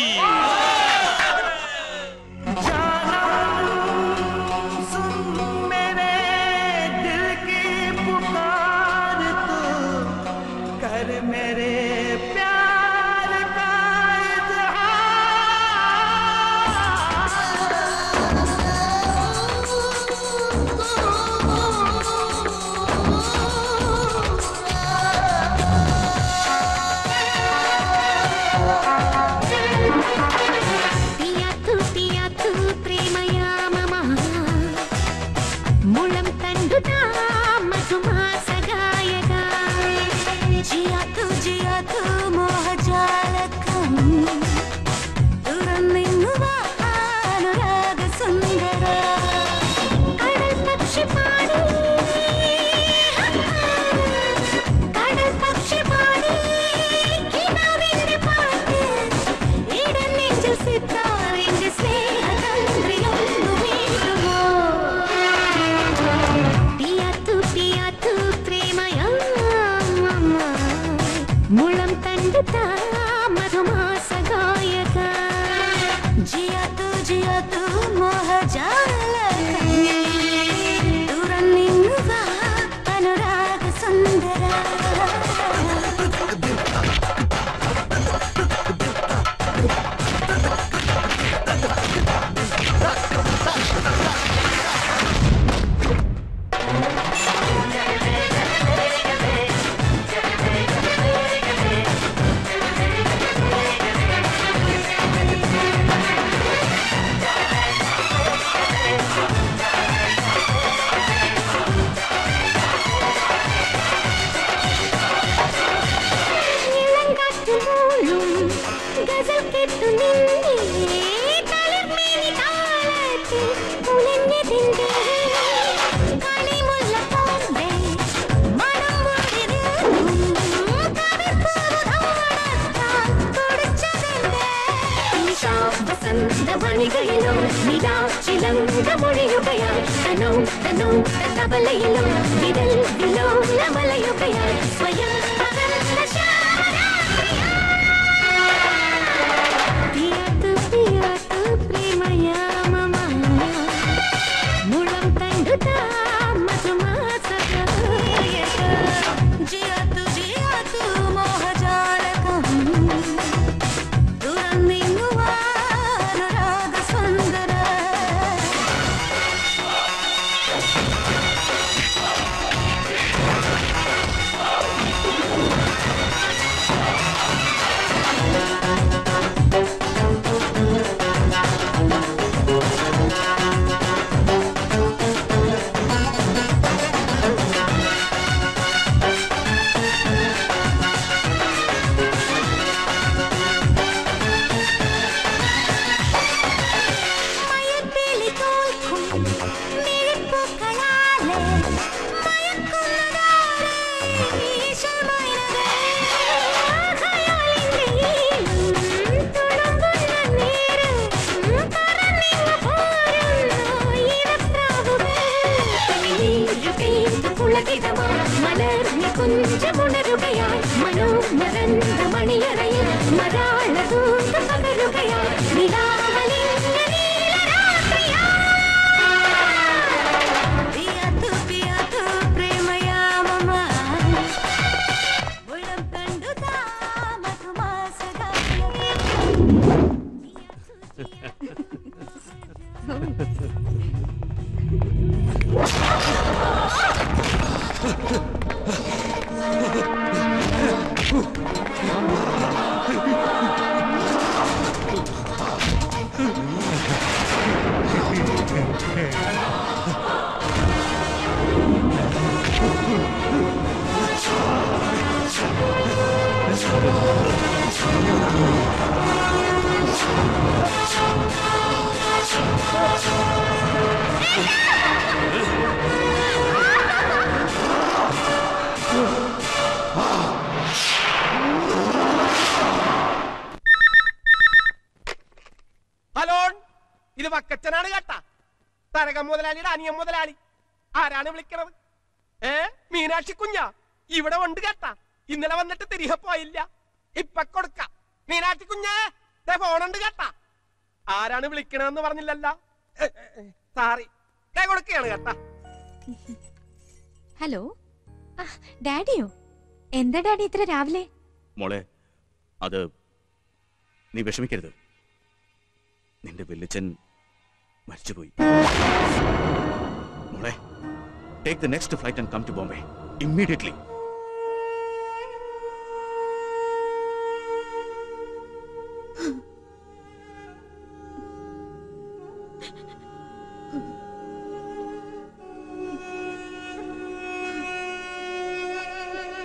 కబలయలో విడల్ విలో నమలయుగయ స్వయం. അനിയൻ മുതലാളി. ആരാണ് വിളിക്കണത്? ഏ? മീനാക്ഷി കുഞ്ഞാ? ഇവിടെ ഉണ്ട് കേട്ടാ. ഇന്നലെ വന്നിട്ട് തിരികെ പോയില്ല. ഇപ്പൊ കൊടുക്ക. മീനാക്ഷി കുഞ്ഞേ ഫോണുണ്ട് കേട്ടാ. ആരാണ് വിളിക്കണെന്ന് പറഞ്ഞില്ലല്ല. സാറി. കൊടുക്കുകയാണ് കേട്ടാ. ഹലോ. ഡാഡിയോ? എന്താ ഡാഡി ഇത്ര രാവിലെ? മോളെ അത് നീ വിഷമിക്കരുത്. നിന്റെ വെല്ലിച്ചൻ മരിച്ചുപോയി. Take the next flight and come to Bombay. Immediately.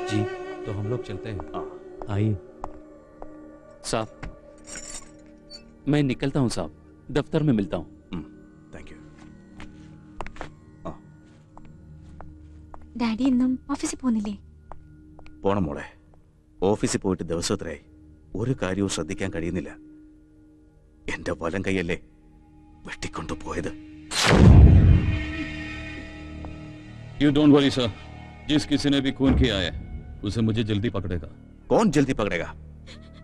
जी तो हम लोग चलते हैं आइए साहब मैं निकलता हूँ साहब दफ्तर में मिलता हूँ ഡാഡി ഇന്നും ഓഫീസിൽ പോകുന്നില്ലേ പോണം മോളെ ഓഫീസിൽ പോയിട്ട് ദിവസം എത്രയായി ഒരു കാര്യവും ശ്രദ്ധിക്കാൻ കഴിയുന്നില്ല എന്റെ വലം കൈയല്ലേ വെട്ടിക്കൊണ്ടു പോയത് यू डोंट वरी सर जिस किसी ने भी खून किया है उसे मुझे जल्दी पकड़ेगा കോൺ ജൽദി പകടേക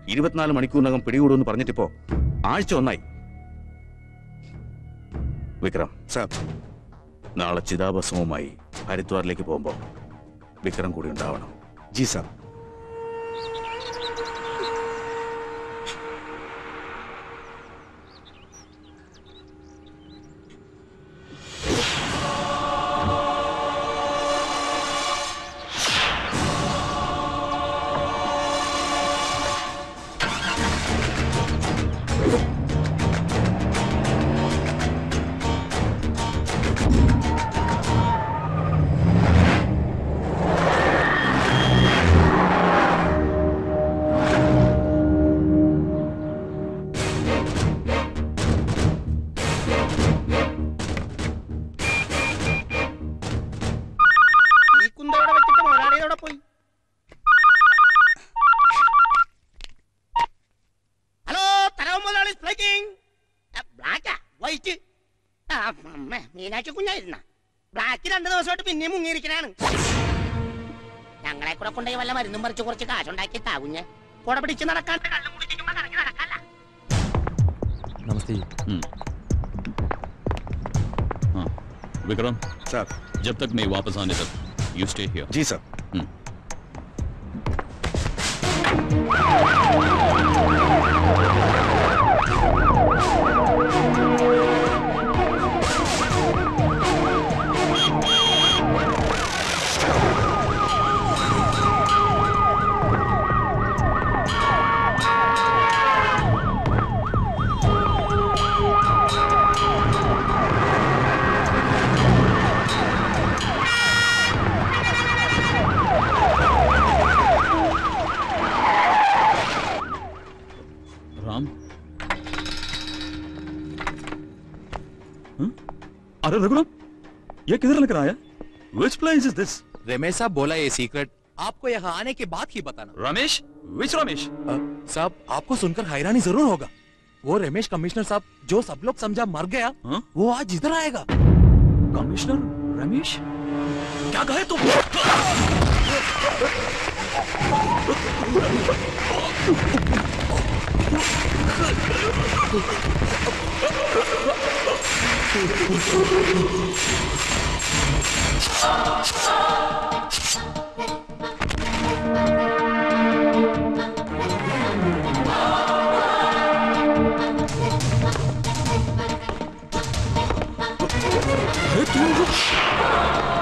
ഇരുപത്തിനാല് മണിക്കൂറിനകം പിടികൂടുമെന്ന് പറഞ്ഞിട്ടിപ്പോ ആഴ്ച ഒന്നായി വിക്രം സാർ നാളെ ചിതാഭസ്മവുമായി ഹരിദ്വാറിലേക്ക് പോകുമ്പോൾ വിക്രം കൂടി ഉണ്ടാവണം. ജി സാർ. മീനാക്ഷി കുഞ്ഞായിരുന്ന ബ്ലാക്ക് രണ്ടു ദിവസമായിട്ട് പിന്നെയും മുങ്ങിയിരിക്കണാണ് ഞങ്ങളെ കൂടെ കൊണ്ടുപോയി വല്ല മരുന്നും പറിച്ച് കുറച്ച് കാശുണ്ടാക്കി താകുഞ്ഞ് കൂടെ പിടിച്ച് നടക്കാണ്ട് കള്ളു കുടിച്ചിരിക്കുമ്പോ കറങ്ങി നടക്കല്ല नमस्ते हाँ विक्रम सर जब तक मैं वापस आने तक you stay here ji sir Ram अरे रघुराम ये किधर लेकर आया? Which place is this Ramesh साहब बोला ये सीक्रेट आपको यहाँ आने के बाद ही बताना। रमेश? विच रमेश? साहब आपको सुनकर हैरानी ज़रूर होगा। वो रमेश कमिश्नर साहब जो सब लोग समझा मर गया वो आज इधर आएगा। कमिश्नर? रमेश? क्या कहे तुम? Hit you!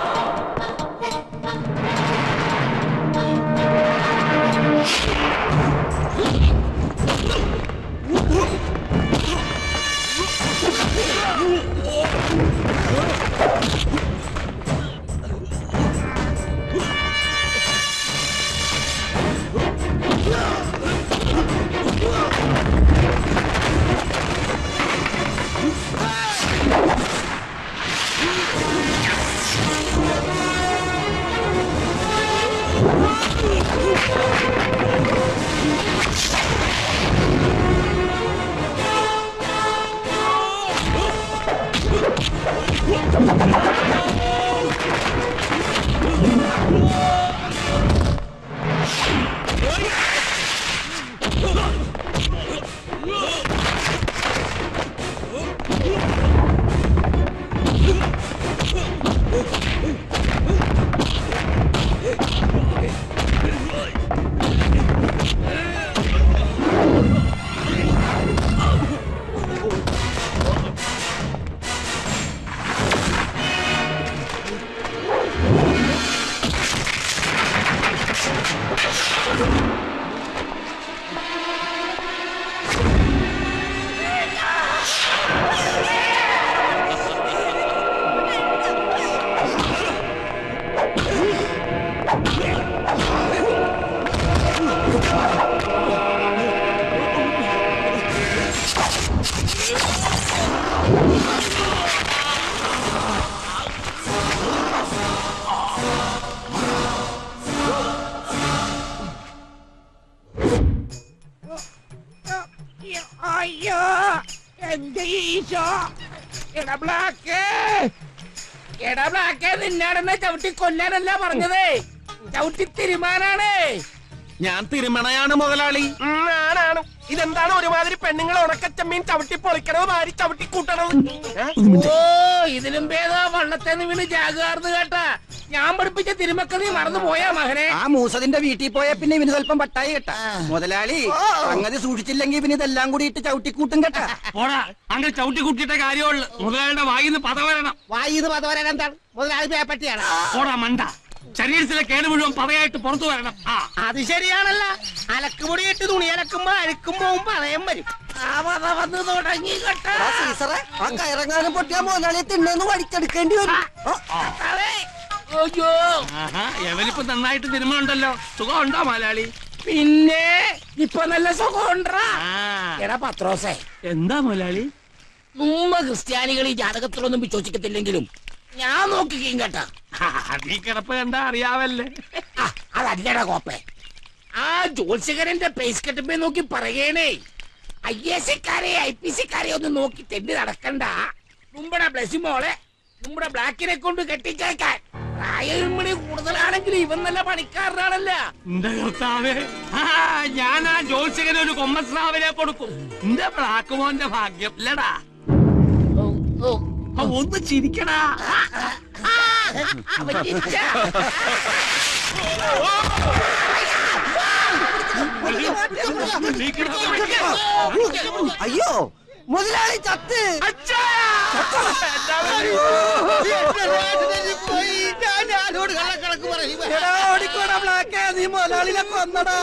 അയ്യോ കൊല്ലാനല്ല പറഞ്ഞതേ. ചവിട്ടി തിരുമാനാണ്. ഞാൻ തിരുമണയാണ് മുതലാളി. ആണാണ് ഇതെന്താണ് ഒരുമാതിരി പെണ്ണുങ്ങൾ ഉണക്കച്ചമ്മീൻ ചവിട്ടി പൊളിക്കണത് മാരി ചവിട്ടി കൂട്ടണത്? ഓ ഇതിലും ഭേദ വള്ളത്തേന്ന് വീണ് ജാഗാർന്ന് കേട്ടാ. ഞാൻ പഠിപ്പിച്ച തിരുമക്കൾ നീ മറന്നു പോയാ മകനെ. ആ മൂസതിന്റെ വീട്ടിൽ പോയ പിന്നെ ഇവന് സ്വല്പം പട്ടായി കേട്ടാ. മുതലാളി അങ്ങനെ സൂക്ഷിച്ചില്ലെങ്കിൽ ഇവന് ഇതെല്ലാം കൂടി ഇട്ട് ചവിട്ടിക്കൂട്ടും കേട്ടാ. പോടാ അങ്ങനെ ചവിട്ടിക്കൂട്ടിട്ട കാര്യമുള്ളു. മുതലാളിയുടെ വായിന്ന് പത വരണം. വായിന്ന് പത വരാൻ എന്താണ്? മുതലാളി പേപ്പറ്റിയാണ് പോടാ മണ്ട. ശരീരത്തിലെ കേട് മുഴുവൻ പതയായിട്ട് പുറത്തു വരണം. ആ. അത് ശരിയാണല്ല. അലക്കുപൊടി ഇട്ട് തുണി അലക്കുമ്പോ അഴുക്കും പോവും പണയം വരും. വന്ന് തുടങ്ങി കേട്ടോ. ആ കയറങ്ങാനും പൊട്ടിയാ മുതലാളിയെ തിണ്ണേന്ന് വടിച്ചെടുക്കേണ്ടി വരും. എവനിപ്പോ നന്നായിട്ട് തിരുമുണ്ടല്ലോ സുഖമുണ്ടോ മലയാളി പിന്നെ ഇപ്പൊ നല്ല സുഖമുണ്ടാ എടാ പത്രോസേ എന്താ മലയാളി നമ്മ ക്രിസ്ത്യാനികൾ ഈ ജാതകത്തിലൊന്നും വിശ്വസിക്കത്തില്ലെങ്കിലും ഞാൻ നോക്കുകയും കേട്ടാ. നീ കിടപ്പ് കണ്ടാ അറിയാവല്ലേ? ആ, അതല്ലടാ കോപ്പേ. ആ ജോത്സ്യകരന്റെ പേസ് കെട്ടുമ്പോ നോക്കി പറയണേ. ഐ എസ് സിക്കാരെ ഐ പി സിക്കാരെ ഒന്നും നോക്കി തെണ്ടി നടക്കണ്ട. നമ്മുടെ ബ്ലസ്സിമോളെ നമ്മുടെ ബ്ലാക്കിനെ കൊണ്ട് കെട്ടിച്ചേക്കാൻ പ്രായമണി കൂടുതലാണെങ്കിൽ ഇവൻ നല്ല പണിക്കാരനാണല്ല. എന്റെ കർത്താവേ ആ, ഞാൻ ആ ജോത്സ്യകന് ഒരു കൊമ്മസ്രാവിനെ കൊടുക്കും. എന്റെ ബ്ലാക്ക് മോന്റെ ഭാഗ്യം? ഇല്ലടാ. ആ, ഒന്ന് ചിരിക്കടാ. അവൻ ചിരിച്ച. അയ്യോ. മുതലാളി ചത്ത്. നീ മുതലാളിനെ കൊന്നടാ.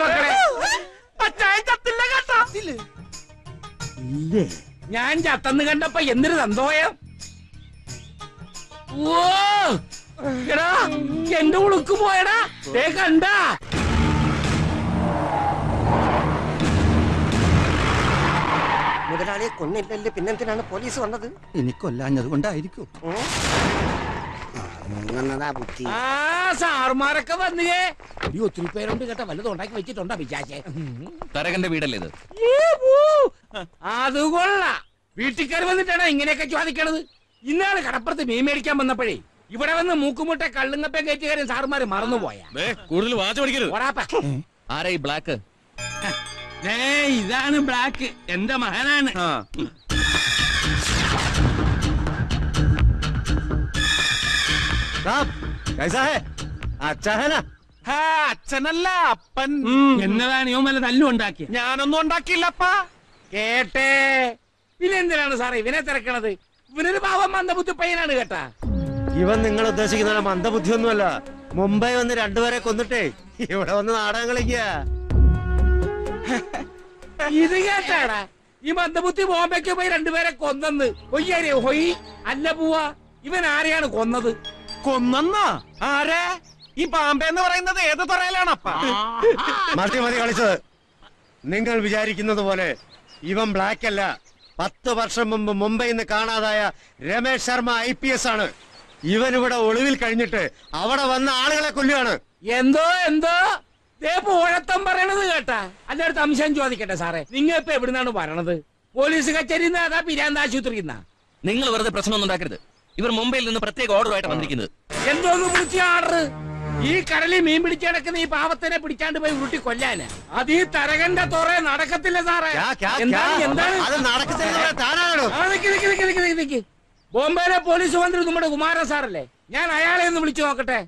മക്കളെ. അച്ചായൻ ചത്തില്ല കേട്ടോ. ഞാൻ ചത്തന്ന് കണ്ടപ്പോ എന്തൊരു സന്തോഷം. എടാ എന്റെ ഉളുക്ക് പോയടാ. ഏ കണ്ട. മുതലാളിയെ കൊന്നില്ലല്ലേ പിന്നെന്തിനാണ് പോലീസ് വന്നത്? ഇനി കൊല്ലാഞ്ഞത് കൊണ്ടായിരിക്കും. മുങ്ങുന്നതാ ബുദ്ധി. ആ സാറുമാരൊക്കെ വന്നേ ഈ ഒത്തിരി പേരുണ്ട് കേട്ടോ. വല്ലതും ഉണ്ടാക്കി വെച്ചിട്ടുണ്ടോ വിചാരിച്ചേ തരകന്റെ വീടല്ലേ ഇത്? അത് കൊള്ളാം വീട്ടിൽ കയറി വന്നിട്ടാണ് ഇങ്ങനെയൊക്കെ ചോദിക്കണത്? ഇന്നാൾ കടപ്പുറത്ത് മീൻ മേടിക്കാൻ വന്നപ്പോഴേ ഇവിടെ വന്ന് മൂക്കുമുട്ട കള്ളുങ്ങപ്പേ കയറ്റുകാരൻ സാറുമാര് മറന്നുപോയ. കൂടുതൽ വാച്ച് പഠിക്കരുത്. ആരാ ഈ ബ്ലാക്ക്? ഏ ഇതാണ് ബ്ലാക്ക്. എന്റെ മകനാണ്. അച്ഛനല്ല അപ്പൻ. എന്നതാണ് ഇവൻ വല്ല തല്ലും ഉണ്ടാക്കിയത് ഞാനൊന്നും ഉണ്ടാക്കിയില്ലപ്പാ. കേട്ടേ. പിന്നെ എന്തിനാണ് സാറേ ഇവനെ തിരക്കണത്? ഇവനൊരു പാവം മന്ദബുദ്ധി പയ്യനാണ് കേട്ടാ. ഇവൻ നിങ്ങൾ ഉദ്ദേശിക്കുന്ന മന്ദബുദ്ധി ഒന്നുമല്ല മുംബൈ വന്ന് രണ്ടുപേരെ കൊന്നിട്ടേ ഇവിടെ വന്ന് നാടകം കളിക്കുക. ഇത് കേട്ടാടാ. ഈ മന്ദബുദ്ധി ബോംബെക്ക് പോയി രണ്ടുപേരെ കൊന്നെന്ന്. ഒയ്യാരെ ഹൊയ് അല്ല പൂവാ. ഇവൻ ആരെയാണ് കൊന്നത്? കൊന്നെന്നാ? ആരെ? ഈ പാമ്പ എന്ന് പറയുന്നത് ഏത് തുറയിലാണപ്പാ? മതി മതി കളിച്ചത്. നിങ്ങൾ വിചാരിക്കുന്നത് പോലെ ഇവൻ ബ്ലാക്ക് അല്ല. പത്ത് വർഷം മുമ്പ് മുംബൈയിൽ നിന്ന് കാണാതായ Ramesh Sharma I P S ആണ്. ഇവൻ ഇവിടെ ഒളിവിൽ കഴിഞ്ഞിട്ട് അവിടെ വന്ന ആളുകളെ കൊല്ലുകയാണ്. എന്തോ എന്തോ? ദേ പോഴത്തം പറയണത് കേട്ടാ. അതിനടുത്ത് അംശം ചോദിക്കട്ടെ സാറേ. നിങ്ങൾ ഇപ്പൊ എവിടുന്നാണ് പറയണത് പോലീസ് കച്ചേരി അതാ പിരാന്ത ആശുപത്രി നിങ്ങൾ വെറുതെ പ്രശ്നമൊന്നും ഉണ്ടാക്കരുത്. ഇവർ മുംബൈയിൽ നിന്ന് പ്രത്യേക ഓർഡറായിട്ട് വന്നിരിക്കുന്നത്. എന്തോന്ന് വിളിച്ച ആർഡർ ഈ കടലിൽ മീൻ പിടിച്ച് കിടക്കുന്ന ഈ പാവത്തിനെ പിടിക്കാണ്ട് പോയി ഉരുട്ടി കൊല്ലാന്. അത് ഈ തരകന്റെ തുറ നടക്കത്തില്ല സാറേ. എന്താണ് എന്താണ്. ബോംബെയിലെ പോലീസ് മന്ത്രി നമ്മുടെ കുമാരൻ സാറല്ലേ? ഞാൻ അയാളെ ഒന്ന് വിളിച്ചു നോക്കട്ടെ.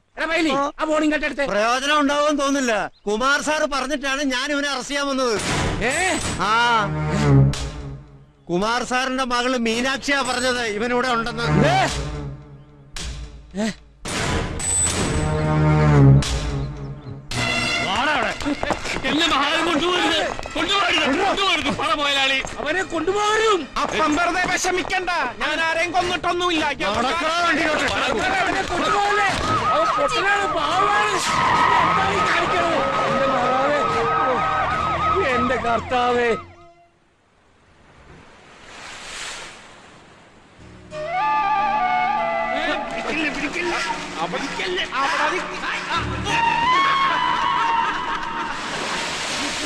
ആ. ബോണിംഗ് കട്ടെടുത്ത് പ്രയോജനം ഉണ്ടാവും തോന്നില്ല കുമാർ സാർ പറഞ്ഞിട്ടാണ് ഞാൻ ഇവനെ അറസ്റ്റ് ചെയ്യാൻ വന്നത്. ഏ? ആ. കുമാർ സാറിന്റെ മകൾ മീനാക്ഷിയാ പറഞ്ഞത് ഇവനിവിടെ ഉണ്ടെന്ന്. എന്നെ മഹാരം കൊണ്ടുപോകരുത്. കൊണ്ടുപോകരുത്. കൊണ്ടുപോകരുത്. പണ മുതലാളി. അവനെ കൊണ്ടുപോകരും. അപ്പം വെറുതെ വിഷമിക്കണ്ട. ഞാൻ ആരെയും കൊന്നിട്ടൊന്നുമില്ല. അവനെ കൊണ്ടുപോകല്ലേ അവൻ പൊട്ടനാണ്. പാവാണ്. കാണിക്കണത്? എന്റെ കർത്താവേ. ഓ, എന്റെ കർത്താവേ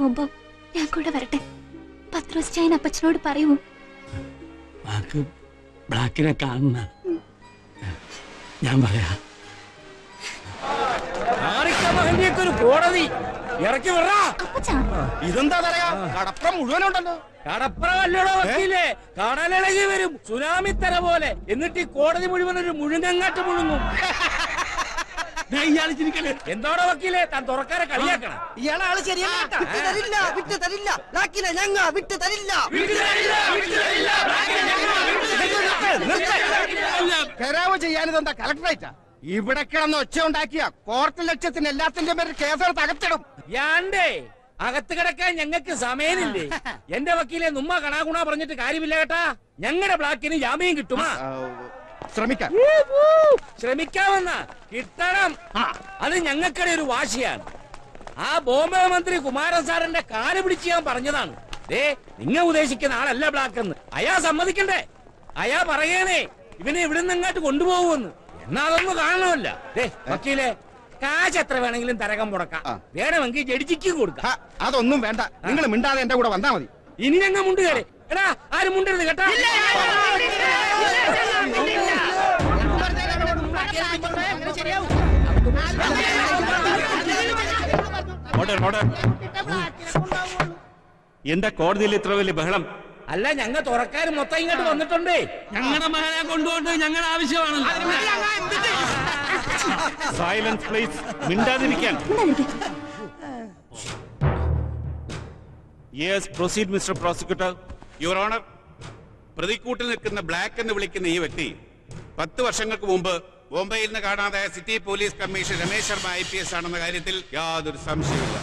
പോകുമ്പോ ഞാൻ കൂടെ വരട്ടെ. പത്രോസിച്ചായൻ അപ്പച്ചനോട് പറയൂ. ബ്ലാക്കിനെ കാണുന്ന. ഞാൻ പറയാ. ഒരു കോടതി? ഇറക്കി വിടാ ഇതെന്താ പറയാ? കടപ്പുറം മുഴുവനുണ്ടല്ലോ. കടപ്പുറ വല്ലോടോ വക്കീലേ. കടലിളകി വരും. സുനാമി തര പോലെ. എന്നിട്ട് ഈ കോടതി മുഴുവൻ ഒരു മുഴുങ്ങങ്ങാട്ട് മുഴുങ്ങും. ദേ ഇയാൾ ചിരിക്കൽ. എന്തോടോ വക്കീലേ? താൻ തുറക്കാരെ കളിയാക്കണം. ഇയാളെ ആൾ ശരിയല്ല കേട്ടാ. വിട്ട് തരില്ല വിട്ട് തരില്ല. ലാക്കിനെ ഞങ്ങ വിട്ട് തരില്ല. കരാവ് ചെയ്യാനിതെന്താ കളക്ടറേറ്റാ ഇവിടെ കിടന്ന് ഒച്ച ഉണ്ടാക്കിയ കോർട്ട് ലക്ഷ്യത്തിന് എല്ലാത്തിന്റെ പേരിൽ കേസെടുത്ത് അകത്തിടും. യാണ്ടേ അകത്ത് കിടക്കാൻ ഞങ്ങൾക്ക് സമയമില്ലേ? എന്റെ വക്കീലെ നുമ്മ കണാകുണ പറഞ്ഞിട്ട് കാര്യമില്ല കേട്ടാ. ഞങ്ങളുടെ ബ്ലാക്കിന് ജാമ്യം കിട്ടുമാ. ശ്രമിക്കാം. ശ്രമിക്കാമെന്ന. കിട്ടണം. അത് ഞങ്ങൾക്കിടെ ഒരു വാശിയാണ്. ആ ബോംബെ മന്ത്രി കുമാരൻ സാറിന്റെ കാൽ പിടിച്ച് ഞാൻ പറഞ്ഞതാണ്. ദേ നിങ്ങൾ ഉദ്ദേശിക്കുന്ന ആളല്ല ബ്ലാക്ക് എന്ന് അയാ സമ്മതിക്കണ്ടേ? അയാ പറയണേ ഇവനെ ഇവിടുന്ന് ഇങ്ങോട്ട് കൊണ്ടുപോകുമെന്ന്. എന്നാ അതൊന്നും കാണണമല്ല. ദേ വക്കീലെ കാശ് എത്ര വേണമെങ്കിലും തരകം മുടക്കാം. വേണമെങ്കിൽ ജഡ്ജിക്കും കൊടുക്കാം. അതൊന്നും വേണ്ട. നിങ്ങൾ മിണ്ടാതെ എന്റെ കൂടെ വന്നാ മതി. ഇനി ഞങ്ങൾ മുണ്ടുകാരെ എടാ ആരും മുണ്ടരുത് കേട്ടാ. എന്താ കോടതിയിൽ ഇത്ര വലിയ ബഹളം. അല്ല ഞങ്ങൾ തുറക്കാൻ മൊത്തം ഇങ്ങോട്ട് വന്നിട്ടുണ്ട്. ഞങ്ങളുടെ മകനെ കൊണ്ടുപോകേണ്ടത് ഞങ്ങളുടെ ആവശ്യമാണ് silence please മിണ്ടാതിരിക്കാൻ. Yes proceed mister prosecutor your honour പ്രതിക്കൂട്ടിൽ നിൽക്കുന്ന ബ്ലാക്ക് എന്ന് വിളിക്കുന്ന ഈ വ്യക്തി പത്ത് വർഷങ്ങൾക്ക് മുമ്പ് ബോംബെയിൽ നിന്ന് കാണാതായ city police commissioner Ramesh Sharma I P S ആണെന്ന കാര്യത്തിൽ യാതൊരു സംശയമില്ല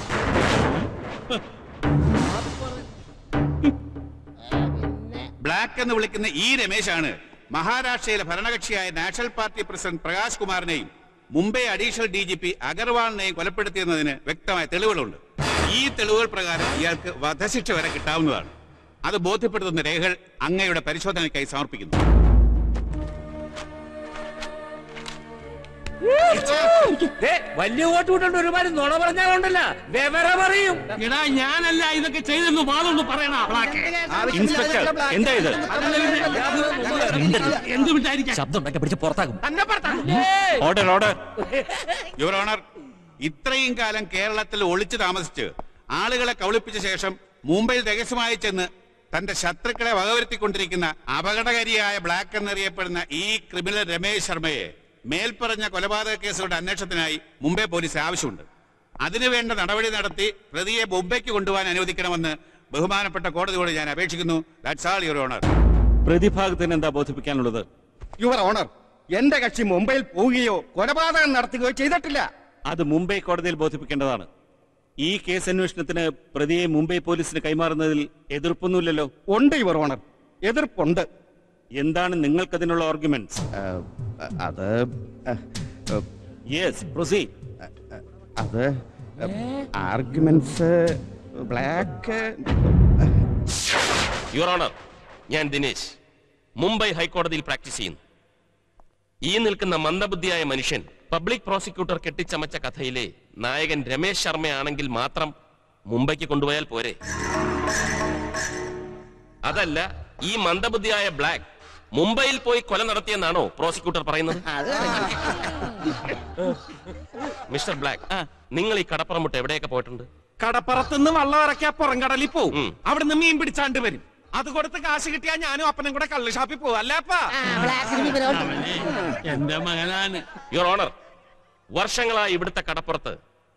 ബ്ലാക്ക് എന്ന് വിളിക്കുന്ന ഈ രമേശാണ് മഹാരാഷ്ട്രയിലെ ഭരണകക്ഷിയായ national party president Prakash കുമാറിനെയും Mumbai additional D G P അഗർവാളിനെയും കൊലപ്പെടുത്തിയെന്നതിന് വ്യക്തമായ തെളിവുകളുണ്ട്. ഈ തെളിവുകൾ പ്രകാരം ഇയാൾക്ക് വധശിക്ഷ വരെ കിട്ടാവുന്നതാണ്. അത് ബോധ്യപ്പെടുത്തുന്ന രേഖകൾ അങ്ങയുടെ പരിശോധനയ്ക്കായി സമർപ്പിക്കുന്നു. വലിയ വോട്ട് വിട്ടുണ്ട് ഒരുപാട് നുണ പറഞ്ഞാലുണ്ടല്ല. വിവരം പറയും. എടാ ഞാനല്ല ഇതൊക്കെ ചെയ്തെന്ന് വാദമൊന്ന് പറയണ ഇൻസ്പെക്ടർ എന്താ ഇത്? എന്ത് വിട്ടായിരിക്കാം? ശബ്ദം ഉണ്ടാക്കി പിടിച്ച് പുറത്താകും ഓർഡർ ഓർഡർ യുവർ ഓണർ ഇത്രയും കാലം കേരളത്തിൽ ഒളിച്ചു താമസിച്ച് ആളുകളെ കബളിപ്പിച്ച ശേഷം മുംബൈയിൽ രഹസ്യമായി ചെന്ന് തന്റെ ശത്രുക്കളെ വകവരുത്തിക്കൊണ്ടിരിക്കുന്ന അപകടകാരിയായ ബ്ലാക്ക് എന്നറിയപ്പെടുന്ന ഈ ക്രിമിനൽ രമേശ് ശർമ്മയെ മേൽപ്പറഞ്ഞ കൊലപാതക കേസുകളുടെ അന്വേഷണത്തിനായി മുംബൈ പോലീസ് ആവശ്യമുണ്ട്. അതിനുവേണ്ട നടപടി നടത്തി പ്രതിയെ മുംബൈക്ക് കൊണ്ടുപോകാൻ അനുവദിക്കണമെന്ന് ബഹുമാനപ്പെട്ട കോടതിയോട് ഞാൻ അപേക്ഷിക്കുന്നു. ദാറ്റ്സ് ആൾ യുവർ ഓണർ പ്രതിഭാഗത്തിന് എന്താ ബോധിപ്പിക്കാനുള്ളത്? യുവർ ഓണർ എന്റെ കക്ഷി മുംബൈയിൽ പോവുകയോ കൊലപാതകം നടത്തുകയോ ചെയ്തിട്ടില്ല. അത് മുംബൈ കോടതിയിൽ ബോധിപ്പിക്കേണ്ടതാണ്. ഈ കേസ് അന്വേഷണത്തിന് പ്രതിയെ മുംബൈ പോലീസിന് കൈമാറുന്നതിൽ എതിർപ്പൊന്നുമില്ലല്ലോ. ഉണ്ട് യുവർ ഓണർ എതിർപ്പുണ്ട്. എന്താണ് നിങ്ങൾക്കതിനുള്ള ആർഗ്യുമെന്റ്സ് അത് യെസ് പ്രൊസീഡ് അത് ആർഗ്യുമെന്റ്സ് ബ്ലാക്ക് യുവർ ഓണർ ഞാൻ ദിനേശ്. മുംബൈ ഹൈക്കോടതിയിൽ പ്രാക്ടീസ് ചെയ്യുന്നു. ഈ നിൽക്കുന്ന മന്ദബുദ്ധിയായ മനുഷ്യൻ പബ്ലിക് പ്രോസിക്യൂട്ടർ കെട്ടിച്ചമച്ച കഥയിലെ നായകൻ രമേശ് ശർമ്മയാണെങ്കിൽ മാത്രം മുംബൈക്ക് കൊണ്ടുപോയാൽ പോരെ. അതല്ല ഈ മന്ദബുദ്ധിയായ ബ്ലാക്ക് മുംബൈയിൽ പോയി കൊല നടത്തിയെന്നാണോ പ്രോസിക്യൂട്ടർ പറയുന്നത്? മിസ്റ്റർ ബ്ലാക്ക് നിങ്ങൾ ഈ കടപ്പുറം വിട്ട് എവിടെയൊക്കെ പോയിട്ടുണ്ട്? കടപ്പുറത്തുനിന്ന് വള്ളം ഇറക്കിയ പുറംകടലിൽ പോവും. നിന്ന് മീൻ പിടിച്ചാണ്ട് വരും. അത് കൊടുത്ത് കാശ് കിട്ടിയാ ഞാനും അപ്പനും കൂടെ കള്ള് ഷാപ്പിൽ പോവും. അല്ലേപ്പാ എന്റെ മകനാണ്. യുവർ ഓണർ വർഷങ്ങളായി ഇവിടുത്തെ കടപ്പുറത്ത്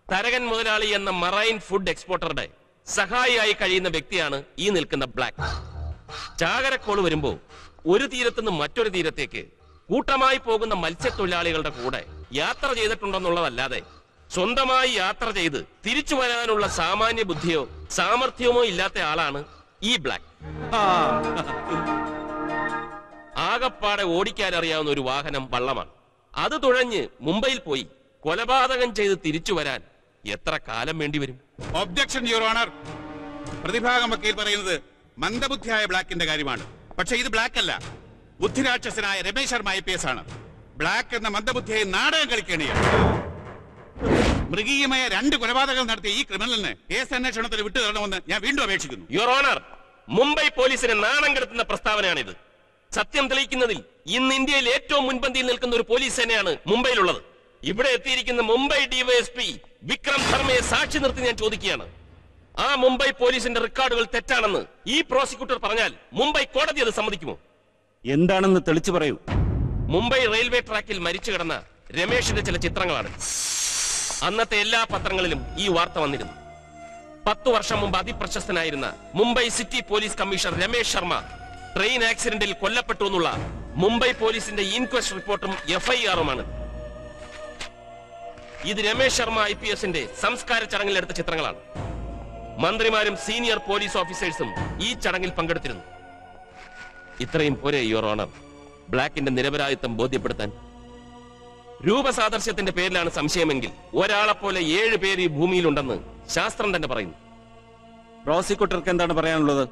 തരകൻ മുതലാളി എന്ന മറൈൻ ഫുഡ് എക്സ്പോർട്ടറുടെ സഹായിയായി കഴിയുന്ന വ്യക്തിയാണ് ഈ നിൽക്കുന്ന ബ്ലാക്ക്. ചാകരക്കോൾ വരുമ്പോ ഒരു തീരത്തുനിന്ന് മറ്റൊരു തീരത്തേക്ക് കൂട്ടമായി പോകുന്ന മത്സ്യത്തൊഴിലാളികളുടെ കൂടെ യാത്ര ചെയ്തിട്ടുണ്ടെന്നുള്ളതല്ലാതെ സ്വന്തമായി യാത്ര ചെയ്ത് തിരിച്ചു വരാനുള്ള സാമാന്യ ബുദ്ധിയോ സാമർഥ്യമോ ഇല്ലാത്ത ആളാണ് ഈ ബ്ലാക്ക്. ആകപ്പാടെ ഓടിക്കാൻ അറിയാവുന്ന ഒരു വാഹനം വള്ളമാണ്. അത് തുഴഞ്ഞ് മുംബൈയിൽ പോയി കൊലപാതകം ചെയ്ത് തിരിച്ചു വരാൻ എത്ര കാലം വേണ്ടിവരും ഒബ്ജക്ഷൻ യുവർ ഓണർ പ്രതിഭാഗം വക്കീൽ പറയുന്നത് മന്ദബുദ്ധിയായ ബ്ലാക്കിന്റെ കാര്യമാണ്. പക്ഷെ ഇത് ബ്ലാക്ക് അല്ല. ബുദ്ധിരാക്ഷസനായ Ramesh Sharma I P S ആണ്. ബ്ലാക്ക് എന്ന മന്ദബുദ്ധിയെ നാടകം കളിക്കേണ്ടിയാണ് മൃഗീയമായ രണ്ട് കൊലപാതകങ്ങൾ നടത്തിയ ഈ ക്രിമിനലിന് കേസ് അന്വേഷണത്തിൽ വിട്ടു തരണമെന്ന് ഞാൻ വീണ്ടും അപേക്ഷിക്കുന്നു. യുവർ ഓണർ മുംബൈ പോലീസിനെ നാണം കെടുത്തുന്ന പ്രസ്താവനയാണിത്. സത്യം തെളിയിക്കുന്നതിൽ ഇന്ന് ഇന്ത്യയിൽ ഏറ്റവും മുൻപന്തിയിൽ നിൽക്കുന്ന ഒരു പോലീസ് സേനയാണ് മുംബൈയിലുള്ളത്. ഇവിടെ എത്തിയിരിക്കുന്ന മുംബൈ ഡിവൈഎസ്പി വിക്രം ശർമ്മയെ സാക്ഷി നിർത്തി ഞാൻ ചോദിക്കുകയാണ്. ആ മുംബൈ പോലീസിന്റെ റെക്കോർഡുകൾ തെറ്റാണെന്ന് ഈ പ്രോസിക്യൂട്ടർ പറഞ്ഞാൽ മുംബൈ കോടതി അത് സമ്മതിക്കുമോ? എന്താണെന്ന് തെളിച്ചു പറയൂ. മുംബൈ റെയിൽവേ ട്രാക്കിൽ മരിച്ചു കിടന്ന രമേഷിന്റെ ചില ചിത്രങ്ങളാണ്. അന്നത്തെ എല്ലാ പത്രങ്ങളിലും ഈ വാർത്ത വന്നിരുന്നു. പത്തു വർഷം മുമ്പ് അതിപ്രശസ്തനായിരുന്ന Mumbai city police commissioner Ramesh Sharma train ആക്സിഡന്റിൽ കൊല്ലപ്പെട്ടു എന്നുള്ള മുംബൈ പോലീസിന്റെ ഇൻക്വസ്റ്റ് റിപ്പോർട്ടും എഫ്ഐആറുമാണ്. ഇത് രമേശ് ശർമ്മ ഐ പി എസിന്റെ സംസ്കാര ചടങ്ങിൽ എടുത്ത ചിത്രങ്ങളാണ്. മന്ത്രിമാരും സീനിയർ പോലീസ് ഓഫീസേഴ്സും ഈ ചടങ്ങിൽ പങ്കെടുത്തിരുന്നു. ഇത്രയും പോരെ യുവർ ഓണർ ബ്ലാക്കിന്റെ നിരപരാധിത്വം ബോധ്യപ്പെടുത്താൻ. രൂപസാദർശ്യത്തിന്റെ പേരിലാണ് സംശയമെങ്കിൽ ഒരാളെ പോലെ ഏഴ് പേര് ഈ ഭൂമിയിലുണ്ടെന്ന് ശാസ്ത്രം തന്നെ പറയുന്നു. പ്രോസിക്യൂട്ടർക്ക് എന്താണ് പറയാനുള്ളത്?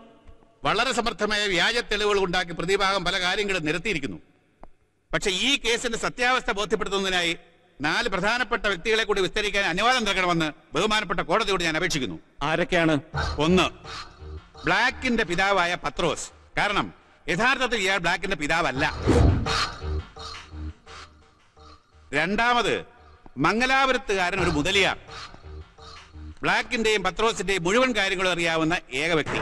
വളരെ സമർത്ഥമായ വ്യാജ തെളിവുകൾ ഉണ്ടാക്കി പ്രതിഭാഗം പല കാര്യങ്ങളും നിരത്തിയിരിക്കുന്നു. പക്ഷേ ഈ കേസിന്റെ സത്യാവസ്ഥ ബോധ്യപ്പെടുത്തുന്നതിനായി നാല് പ്രധാനപ്പെട്ട വ്യക്തികളെ കൂടി വിസ്തരിക്കാൻ അനുവാദം നൽകണമെന്ന് ബഹുമാനപ്പെട്ട കോടതിയോട് ഞാൻ അപേക്ഷിക്കുന്നു. ആരൊക്കെയാണ്? ഒന്ന് ബ്ലാക്കിന്റെ പിതാവായ പത്രോസ്. കാരണം യഥാർത്ഥത്തിൽ ഇയാൾ ബ്ലാക്കിന്റെ പിതാവല്ല. രണ്ടാമത് മംഗലാപുരത്തുകാരൻ ഒരു മുതലിയാർ ബ്ലാക്കിന്റെയും പത്രോസിന്റെയും മുഴുവൻ കാര്യങ്ങളും അറിയാവുന്ന ഏക വ്യക്തി.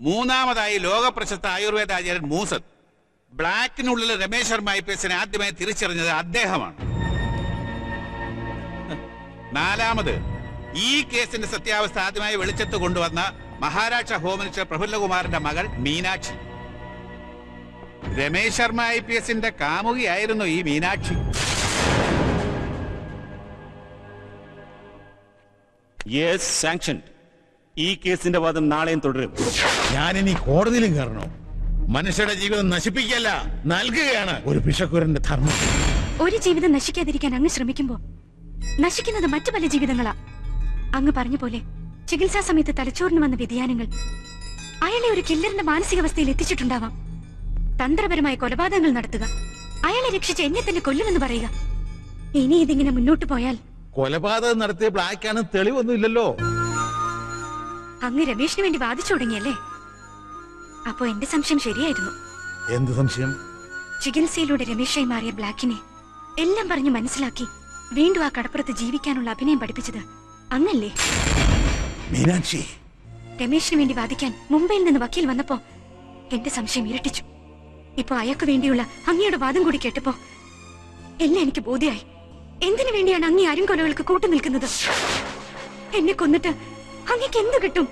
മൂന്നാമതായി ലോകപ്രശസ്ത ആയുർവേദ ആചാര്യൻ മൂസത്ത്. ബ്ലാക്കിനുള്ളിൽ രമേശ് ശർമ്മ ഐ പി എസിനെ ആദ്യമായി തിരിച്ചറിഞ്ഞത് അദ്ദേഹമാണ്. നാലാമത് ഈ കേസിന്റെ സത്യാവസ്ഥ ആദ്യമായി വെളിച്ചത്ത് കൊണ്ടുവന്ന മഹാരാഷ്ട്ര ഹോം മിനിസ്റ്റർ പ്രഫുല്ലകുമാറിന്റെ മകൾ മീനാക്ഷി. രമേശ് ശർമ്മ ഐ പി എസിന്റെ കാമുകിയായിരുന്നു ഈ മീനാക്ഷി. യെസ് സാങ്ഷൻ ഈ കേസിന്റെ വാദം നാളെയും തുടരും. ഞാനിനി കോടതിയിലും കയറണോ. മനുഷ്യരുടെ ജീവിതം നശിപ്പിക്കല്ല നൽകുകയാണ്. ഒരു പിശക്കുരന്റെ ധർമ്മം. ഒരു ജീവിതം നശിക്കാതിരിക്കാൻ അങ്ങ് ശ്രമിക്കുമ്പോ നശിക്കുന്നത് മറ്റു പല ജീവിതങ്ങളാ. അങ്ങ് പറഞ്ഞ പോലെ ചികിത്സാ സമയത്ത് തലച്ചോറിന് വന്ന വ്യതിയാനങ്ങൾ അയാളെ ഒരു കില്ലറിന്റെ മാനസികാവസ്ഥയിൽ എത്തിച്ചിട്ടുണ്ടാവാം. തന്ത്രപരമായ കൊലപാതകങ്ങൾ നടത്തുക അയാളെ രക്ഷിച്ച് എന്നെ തന്നെ കൊല്ലുമെന്ന് പറയുക. ഇനി ഇതിങ്ങനെ മുന്നോട്ട് പോയാൽ കൊലപാതകം നടത്തിയ ബ്ലാക്കാണ് തെളിവൊന്നും ഇല്ലല്ലോ അങ്ങ് രമേശിന് വേണ്ടി വാദിച്ചു തുടങ്ങിയല്ലേ? അപ്പോ എന്റെ സംശയം ശരിയായിരുന്നു. എന്ത് സംശയം? ചികിത്സയിലൂടെ രമേശായി മാറിയ ബ്ലാക്കിനെ എല്ലാം പറഞ്ഞു മനസ്സിലാക്കി വീണ്ടും ആ കടപ്പുറത്ത് ജീവിക്കാനുള്ള അഭിനയം പഠിപ്പിച്ചത് അങ്ങല്ലേ? മീനാക്ഷി. രമേശിന് വേണ്ടി വാദിക്കാൻ മുംബൈയിൽ നിന്ന് വക്കീൽ വന്നപ്പോ എന്റെ സംശയം ഇരട്ടിച്ചു. ഇപ്പൊ അയാൾക്ക് വേണ്ടിയുള്ള അങ്ങയുടെ വാദം കൂടി കേട്ടപ്പോ എല്ലാം എനിക്ക് ബോധ്യായി. എന്തിനു വേണ്ടിയാണ് അങ്ങി അരുംകൊലകൾക്ക് കൂട്ടു നിൽക്കുന്നത്? എന്നെ കൊന്നിട്ട് അങ്ങക്ക് എന്ത് കിട്ടും?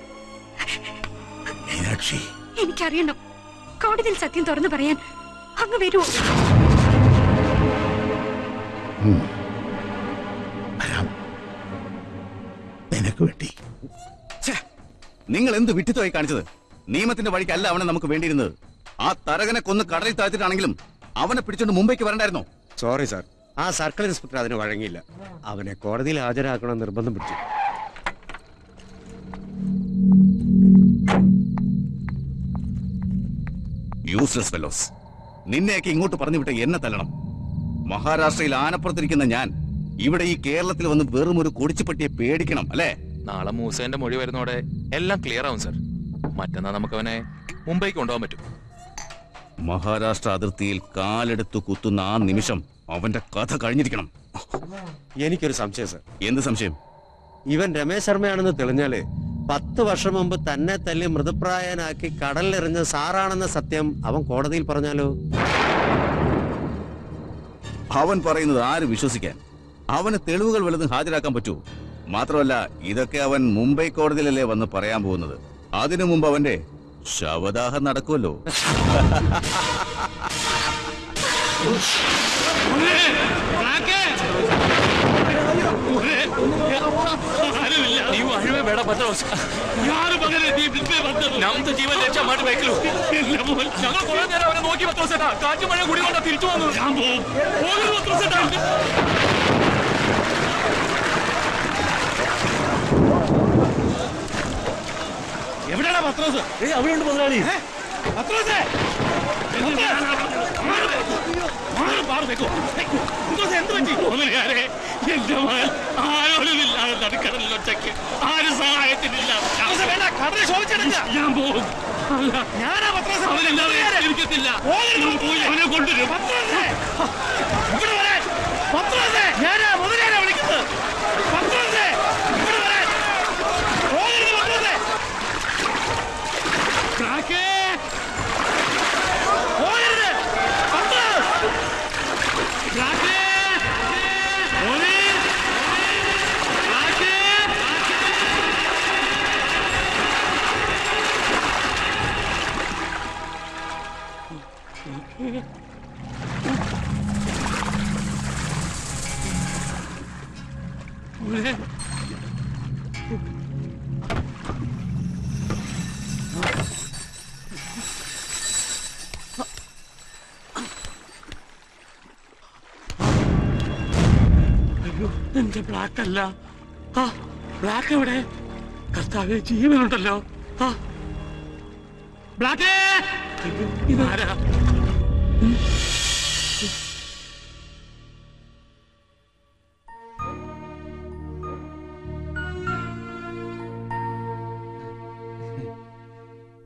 മീനാക്ഷി എനിക്കറിയണം. കോടതിയിൽ സത്യം തുറന്നു പറയാൻ അങ്ങ് വരുമോ നിനക്ക് വേണ്ടി. നിങ്ങൾ എന്ത് വിട്ടിത്തോയി കാണിച്ചത്? നിയമത്തിന്റെ വഴിക്കല്ല അവനെ നമുക്ക് വേണ്ടിയിരുന്നത്. ആ തരകനെ കൊന്ന് കടലിൽ താഴ്ത്തിട്ടാണെങ്കിലും അവനെ പിടിച്ചോണ്ട് മുംബൈക്ക് വരണ്ടായിരുന്നോ? സോറി സാർ ആ സർക്കിൾ ഇൻസ്പെക്ടർ അതിന് വഴങ്ങിയില്ല. അവനെ കോടതിയിൽ ഹാജരാക്കണം നിർബന്ധം പിടിച്ചു. യൂസ്ലെസ് ഫെലോസ് നിന്നെയൊക്കെ ഇങ്ങോട്ട് പറഞ്ഞു വിട്ട എന്നെ തല്ലണം. മഹാരാഷ്ട്രയിൽ ആനപ്പുറത്തിരിക്കുന്ന ഞാൻ ഇവിടെ ഈ കേരളത്തിൽ വന്ന് വെറും ഒരു കൊടിച്ചുപട്ടിയെ പേടിക്കണം അല്ലേ? നാളെ മൂസേന്റെ മൊഴി വരുന്നോടെ എല്ലാം ക്ലിയർ ആവും സർ മറ്റന്നാ നമുക്ക് അവനെ മുംബൈക്ക് കൊണ്ടുപോകാൻ പറ്റും. മഹാരാഷ്ട്ര അതിർത്തിയിൽ കാലെടുത്തു കുത്തുന്ന ആ നിമിഷം അവന്റെ കഥ കഴിഞ്ഞിരിക്കണം. എനിക്കൊരു സംശയം സാർ എന്ത് സംശയം? ഇവൻ രമേശ് ശർമ്മയാണെന്ന് തെളിഞ്ഞാൽ പത്ത് വർഷം മുമ്പ് തന്നെ തല്ലി മൃതപ്രായനാക്കി കടലിലെറിഞ്ഞ സാറാണെന്ന സത്യം അവൻ കോടതിയിൽ പറഞ്ഞാലോ? അവൻ പറയുന്നത് ആര് വിശ്വസിക്കാൻ. അവന് തെളിവുകൾ വലുതും ഹാജരാക്കാൻ പറ്റൂ. മാത്രമല്ല ഇതൊക്കെ അവൻ മുംബൈ കോടതിയിലല്ലേ വന്ന് പറയാൻ പോകുന്നത്. അതിനു മുമ്പ് അവന്റെ ശവദാഹം നടക്കുമല്ലോ. ಬೇಡ ಪತ್ರೋಸ್ ಯಾರು ಮಗನೇ ನೀವು ಬಿದ್ದೆ ಬಂದದ್ದು ನಮ್ದು ಜೀವನ ರಕ್ಷೆ ಮಾಡಬೇಕು ഞങ്ങൾ കുറെ നേരം അവരെ നോക്കി പത്രോസേട്ടാ കാറ്റ് മഴ കുടി കൊണ്ടാ തിരിച്ചു വന്നു ഞാൻ പോകും പോകുന്നു പത്രോസേട്ടാ എവിടെയാണ് പത്രോസ് അവിടെ ഉണ്ട് മുതലാളി പത്രോസേ ആരോടുമില്ലാതെ നടുക്കടലിൽ ഒറ്റയ്ക്ക് ആരും സഹായത്തിനില്ല. വേണ്ട കടലിൽ ശോഭിച്ചെടുക്ക. ഞാൻ പോകും. ഞാനാ എനിക്കത്തില്ല. പോയി അവനെ കൊണ്ടുവരും. പത്രാസെ ഞാനാ മുതലാളിയെ വിളിക്കുന്നത്. അയ്യോ എന്റെ ബ്ലാക്ക് അല്ല. ആ ബ്ലാക്ക് എവിടെ? കർത്താവ് ജീവനുണ്ടല്ലോ. ആ. ബ്ലാക്ക് ഇതാരാ?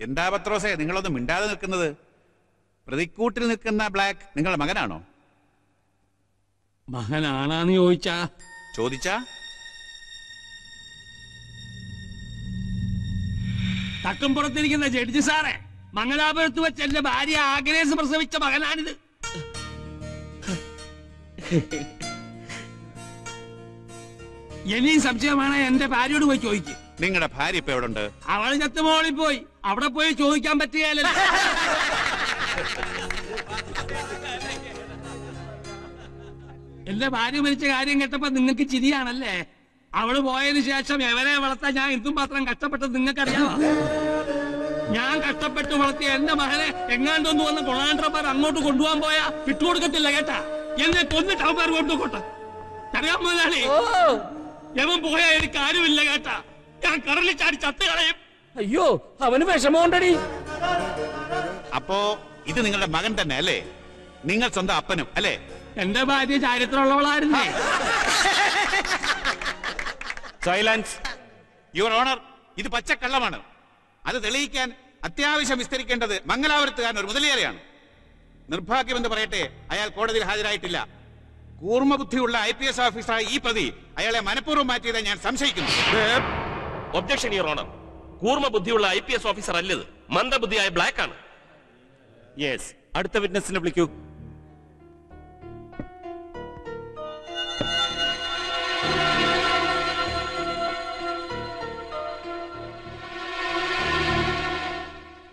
എന്താ പത്രോസേ നിങ്ങളൊന്നും മിണ്ടാതെ നിൽക്കുന്നത്? പ്രതിക്കൂട്ടിൽ നിൽക്കുന്ന ബ്ലാക്ക് നിങ്ങളുടെ മകനാണോ? മകനാണാന്ന് ചോദിച്ചാ? ചോദിച്ചാ? തക്കമ്പുറത്തിരിക്കുന്ന ജഡ്ജി സാറേ മംഗലാപുരത്ത് വെച്ച് എന്റെ ഭാര്യ ആഗ്രേസ് പ്രസവിച്ച മകനാണിത്. ഇനിയും സംശയമാണ് എന്റെ ഭാര്യയോട് പോയി ചോദിക്കും. നിങ്ങളുടെ ഭാര്യ ഇപ്പൊ എവിടെ ഉണ്ട് അവൾ ചത്തുമോളിൽ പോയി. അവിടെ പോയി ചോദിക്കാൻ പറ്റുകയല്ലോ എന്റെ ഭാര്യ മരിച്ച കാര്യം കേട്ടപ്പോ നിങ്ങൾക്ക് ചിരിയാണല്ലേ? അവൾ പോയതിന് ശേഷം എവരെ വളർത്താൻ ഞാൻ എന്തും മാത്രം കഷ്ടപ്പെട്ടത് നിങ്ങൾക്കറിയാമോ ഞാൻ കഷ്ടപ്പെട്ട് വളർത്തിയ എന്റെ മകനെ എങ്ങാണ്ടൊന്ന് വന്ന് കൊളാൻഡ്രമാർ അങ്ങോട്ട് കൊണ്ടുപോകാൻ പോയാ വിട്ടുകൊടുക്കത്തില്ല കേട്ടാ? എന്നെ കൊന്നിട്ട് അവന്മാർ കൊണ്ടുപോട്ടെ അറിയാമോ മുതലാളി? എവൻ പോയാ എനിക്ക് ആരുമില്ല കേട്ടാ? ഞാൻ കടലിൽ ചാടി ചത്ത് കളയും. അയ്യോ അവന് വിഷമമുണ്ടടി. അപ്പോ ഇത് നിങ്ങളുടെ മകൻ തന്നെ അല്ലേ? നിങ്ങൾ സ്വന്തം അപ്പനും അല്ലേ? എന്റെ ഭാര്യ ചാരിത്രമുള്ളവളായിരുന്നേ. സൈലൻസ്. യുവർ ഓണർ ഇത് പച്ചക്കള്ളമാണ്. അത് തെളിയിക്കാൻ അത്യാവശ്യം വിസ്തരിക്കേണ്ടത് മംഗലാപുരത്തുകാരൻ ഒരു മുതലേറെയാണ് നിർഭാഗ്യമെന്ന് പറയട്ടെ അയാൾ കോടതിയിൽ ഹാജരായിട്ടില്ല. കൂർമ്മബുദ്ധിയുള്ള ഐ പി എസ് ഓഫീസറായ ഈ പ്രതി അയാളെ മനഃപൂർവം മാറ്റിയതായി ഞാൻ സംശയിക്കുന്നു. ഒബ്ജക്ഷൻ യുവർ ഓണർ കൂർമ്മ ബുദ്ധിയുള്ള ഐ പി എസ് ഓഫീസർ അല്ലത്. മന്ദബുദ്ധിയായ ബ്ലാക്ക് ആണ്. യെസ് അടുത്ത വിറ്റ്നസിനെ വിളിക്കൂ.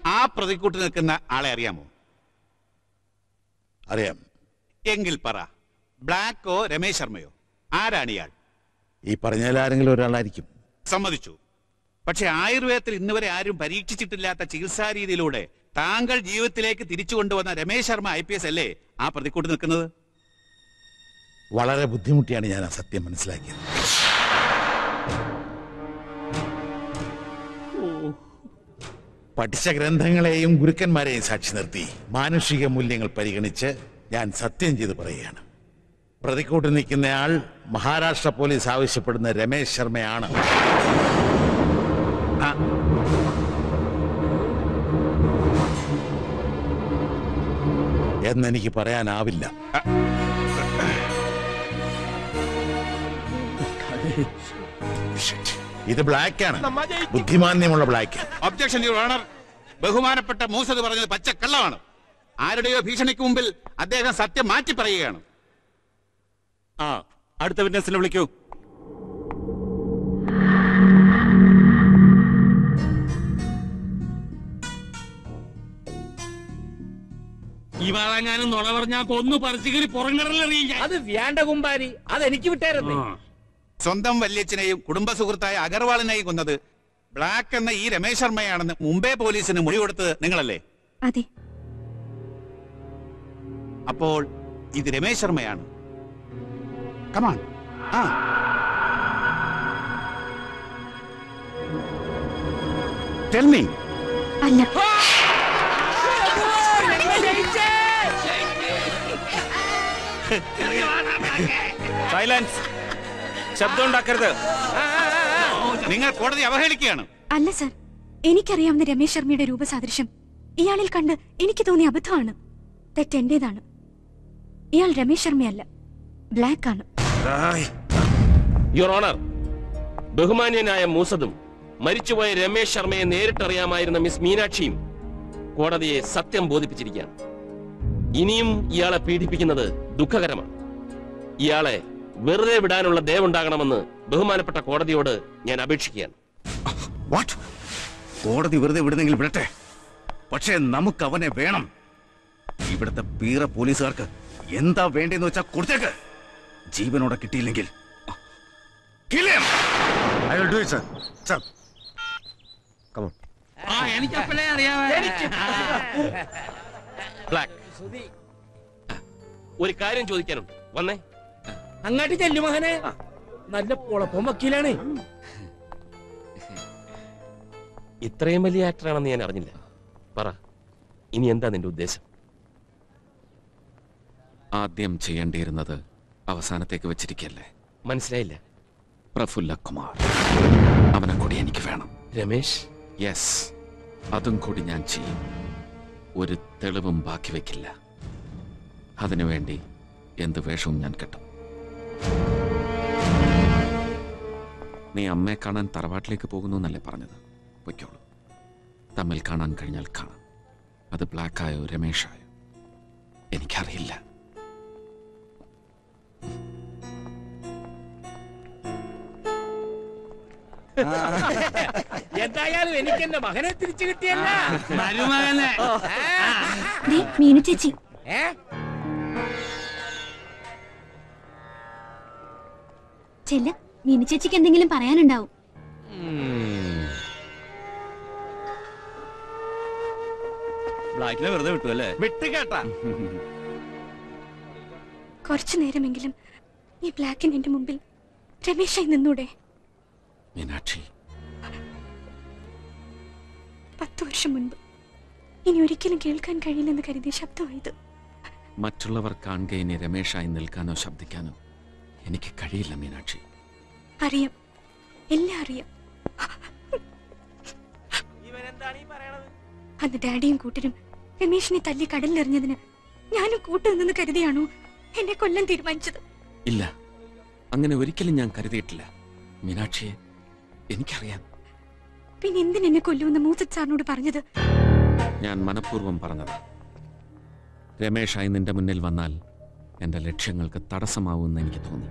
ആ പ്രതിക്കൂട്ട് നിൽക്കുന്ന ആളെ അറിയാമോ? അറിയാം. എങ്കിൽ പറ. ബ്ലാക്കോ രമേശ് ശർമ്മയോ? ആരാണ് ഇയാൾ ഈ പറഞ്ഞാൽ ആരെങ്കിലും ഒരാളായിരിക്കും. സമ്മതിച്ചു. പക്ഷെ ആയുർവേദത്തിൽ ഇന്നുവരെ ആരും പരീക്ഷിച്ചിട്ടില്ലാത്ത ചികിത്സാ രീതിയിലൂടെ താങ്കൾ ജീവിതത്തിലേക്ക് തിരിച്ചു കൊണ്ടുവന്ന Ramesh Sharma I P S അല്ലേ ആ പ്രതിക്കൂട്ട് നിൽക്കുന്നത്? വളരെ ബുദ്ധിമുട്ടിയാണ് ഞാൻ ആ സത്യം മനസ്സിലാക്കിയത്. പഠിച്ച ഗ്രന്ഥങ്ങളെയും ഗുരുക്കന്മാരെയും സാക്ഷി നിർത്തി മാനുഷിക മൂല്യങ്ങൾ പരിഗണിച്ച് ഞാൻ സത്യം ചെയ്ത് പറയുകയാണ്. പ്രതിക്കൂട്ട് നിൽക്കുന്നയാൾ മഹാരാഷ്ട്ര പോലീസ് ആവശ്യപ്പെടുന്ന രമേശ് ശർമ്മയാണ്. എന്നെനിക്ക് പറയാനാവില്ല. ഇത് ബ്ലാക്കാണ്. ബുദ്ധിമാന്യമുള്ള ബ്ലാക്ക്. ഒബ്ജക്ഷൻ യുവർ ഓണർ ബഹുമാനപ്പെട്ട മൂസത് പറഞ്ഞത് പച്ചക്കള്ളമാണ് ആരുടെയോ ഭീഷണിക്ക് മുമ്പിൽ അദ്ദേഹം സത്യം മാറ്റി പറയുകയാണ് ആ അടുത്ത വിറ്റ്നസിനെ വിളിക്കൂ. ഇവാളെങ്ങാനും നുള പറഞ്ഞാ കൊന്നു പറിച്ചുകരി പുറംകടലെറിയില്ല അത് വേണ്ട കുമ്പാരി. അത് എനിക്ക് വിട്ടായിരുന്നു സ്വന്തം വല്യച്ഛനെയും കുടുംബ സുഹൃത്തായ അഗർവാളിനെയും കൊന്നത് ബ്ലാക്ക് എന്ന ഈ രമേശ് ശർമ്മയാണെന്ന് മുംബൈ പോലീസിന് മൊഴി കൊടുത്തത് നിങ്ങളല്ലേ? അതെ. അപ്പോൾ ഇത് രമേശ് ശർമ്മയാണ്. കമാൺ ആ. ടെൽ മീ അല്ല. സൈലൻസ് ശബ്ദം ഉണ്ടാക്കരുത്. നിങ്ങൾ കോടതി അവഹേളിക്കുകയാണ്. അല്ല സർ. എനിക്കറിയാവുന്ന രമേശ് ശർമ്മയുടെ രൂപസാദൃശ്യം ഇയാളിൽ കണ്ട് എനിക്ക് തോന്നിയ അബദ്ധമാണ്. തെറ്റെന്റേതാണ്. ഇയാൾ രമേശ് ശർമ്മയല്ല. ബ്ലാക്ക് ആണ് യുവർ ഓണർ ബഹുമാന്യനായ മൂസദും മരിച്ചുപോയ രമേശ് ശർമ്മയെ നേരിട്ടറിയാമായിരുന്ന മിസ് മീനാക്ഷിയും കോടതിയെ സത്യം ബോധിപ്പിച്ചിരിക്കുകയാണ്. ഇനിയും ഇയാളെ പീഡിപ്പിക്കുന്നത് ദുഃഖകരമാണ്. ഇയാളെ വെറുതെ വിടാനുള്ള ദയവുണ്ടാകണമെന്ന് ബഹുമാനപ്പെട്ട കോടതിയോട് ഞാൻ അപേക്ഷിക്കുകയാണ്. വാട്ട് കോടതി വെറുതെ വിടുന്നെങ്കിൽ വിടട്ടെ. പക്ഷേ നമുക്ക് അവനെ വേണം. ഇവിടുത്തെ പീറ പോലീസുകാർക്ക് എന്താ വേണ്ടെന്ന് വെച്ചാൽ കൊടുത്തേക്ക്. ജീവനോടെ കിട്ടിയില്ലെങ്കിൽ. Kill him. I will do it, sir. Sir. ആ എനിക്ക് അപ്പോഴേ അറിയാമേ ബ്ലാക്ക് ഒരു കാര്യം ചോദിക്കാനുണ്ട്. വന്നേ. അങ്ങാട്ട് ചെല്ലു മകനെ. നല്ല പൊളപ്പം വക്കീലാണ്. ഇത്രയും വലിയ ആക്ടറാണെന്ന് ഞാൻ അറിഞ്ഞില്ല. പറ ഇനി എന്താ നിന്റെ ഉദ്ദേശം? ആദ്യം ചെയ്യേണ്ടിയിരുന്നത് അവസാനത്തേക്ക് വെച്ചിരിക്കല്ലേ? മനസ്സിലായില്ല. പ്രഫുല്ല കുമാർ. അവനെ കൂടി എനിക്ക് വേണം. രമേശ്? യെസ് അതും കൂടി ഞാൻ ചെയ്യും. ഒരു തെളിവും ബാക്കി വെക്കില്ല അതിനുവേണ്ടി എന്ത് വേഷവും ഞാൻ കെട്ടും. നീ അമ്മയെ കാണാൻ തറവാട്ടിലേക്ക് പോകുന്നു എന്നല്ലേ പറഞ്ഞത്? പൊയ്ക്കോളൂ. തമ്മിൽ കാണാൻ കഴിഞ്ഞാൽ കാണാം. അത് ബ്ലാക്കായോ രമേഷായോ എനിക്കറിയില്ല. എന്തായാലും എനിക്ക് എന്റെ മകനെ തിരിച്ചു കിട്ടിയല്ല. മരുമകനെ. മീനു ചേച്ചി. ഏ? ചെല്ല മീനു ചേച്ചിക്ക് എന്തെങ്കിലും പറയാനുണ്ടാവും. ബ്ലാക്കിനെ വെറുതെ വിട്ടു അല്ലേ? കുറച്ചു നേരമെങ്കിലും ഈ ബ്ലാക്കിന് എന്റെ മുമ്പിൽ രമേശായി നിന്നൂടെ. മീനാക്ഷി. പത്തു വർഷം മുൻപ് ഇനി ഒരിക്കലും കേൾക്കാൻ കഴിയില്ലെന്ന് കരുതിയ ശബ്ദമായത്. മറ്റുള്ളവർ കാണുക ഇനി രമേശായി നിൽക്കാനോ ശബ്ദിക്കാനോ. എനിക്ക് കഴിയില്ല മീനാക്ഷി. അറിയാം. എല്ലാം അറിയാം. അന്ന് ഡാഡിയും കൂട്ടരും രമേശിനെ തല്ലി കടലിലെറിഞ്ഞതിന് ഞാനും കൂട്ടുനിന്ന് കരുതിയാണോ എന്നെ കൊല്ലം തീരുമാനിച്ചത്? ഇല്ല. അങ്ങനെ ഒരിക്കലും ഞാൻ കരുതിയിട്ടില്ല. മീനാക്ഷിയെ എനിക്കറിയാം. പിന്നെ എന്തിനെന്നെ കൊല്ലുമെന്ന് മൂസത് സാറിനോട് പറഞ്ഞത്? ഞാൻ മനഃപൂർവം പറഞ്ഞത്. രമേഷായി നിന്റെ മുന്നിൽ വന്നാൽ എന്റെ ലക്ഷ്യങ്ങൾക്ക് തടസ്സമാവുമെന്ന് എനിക്ക് തോന്നി.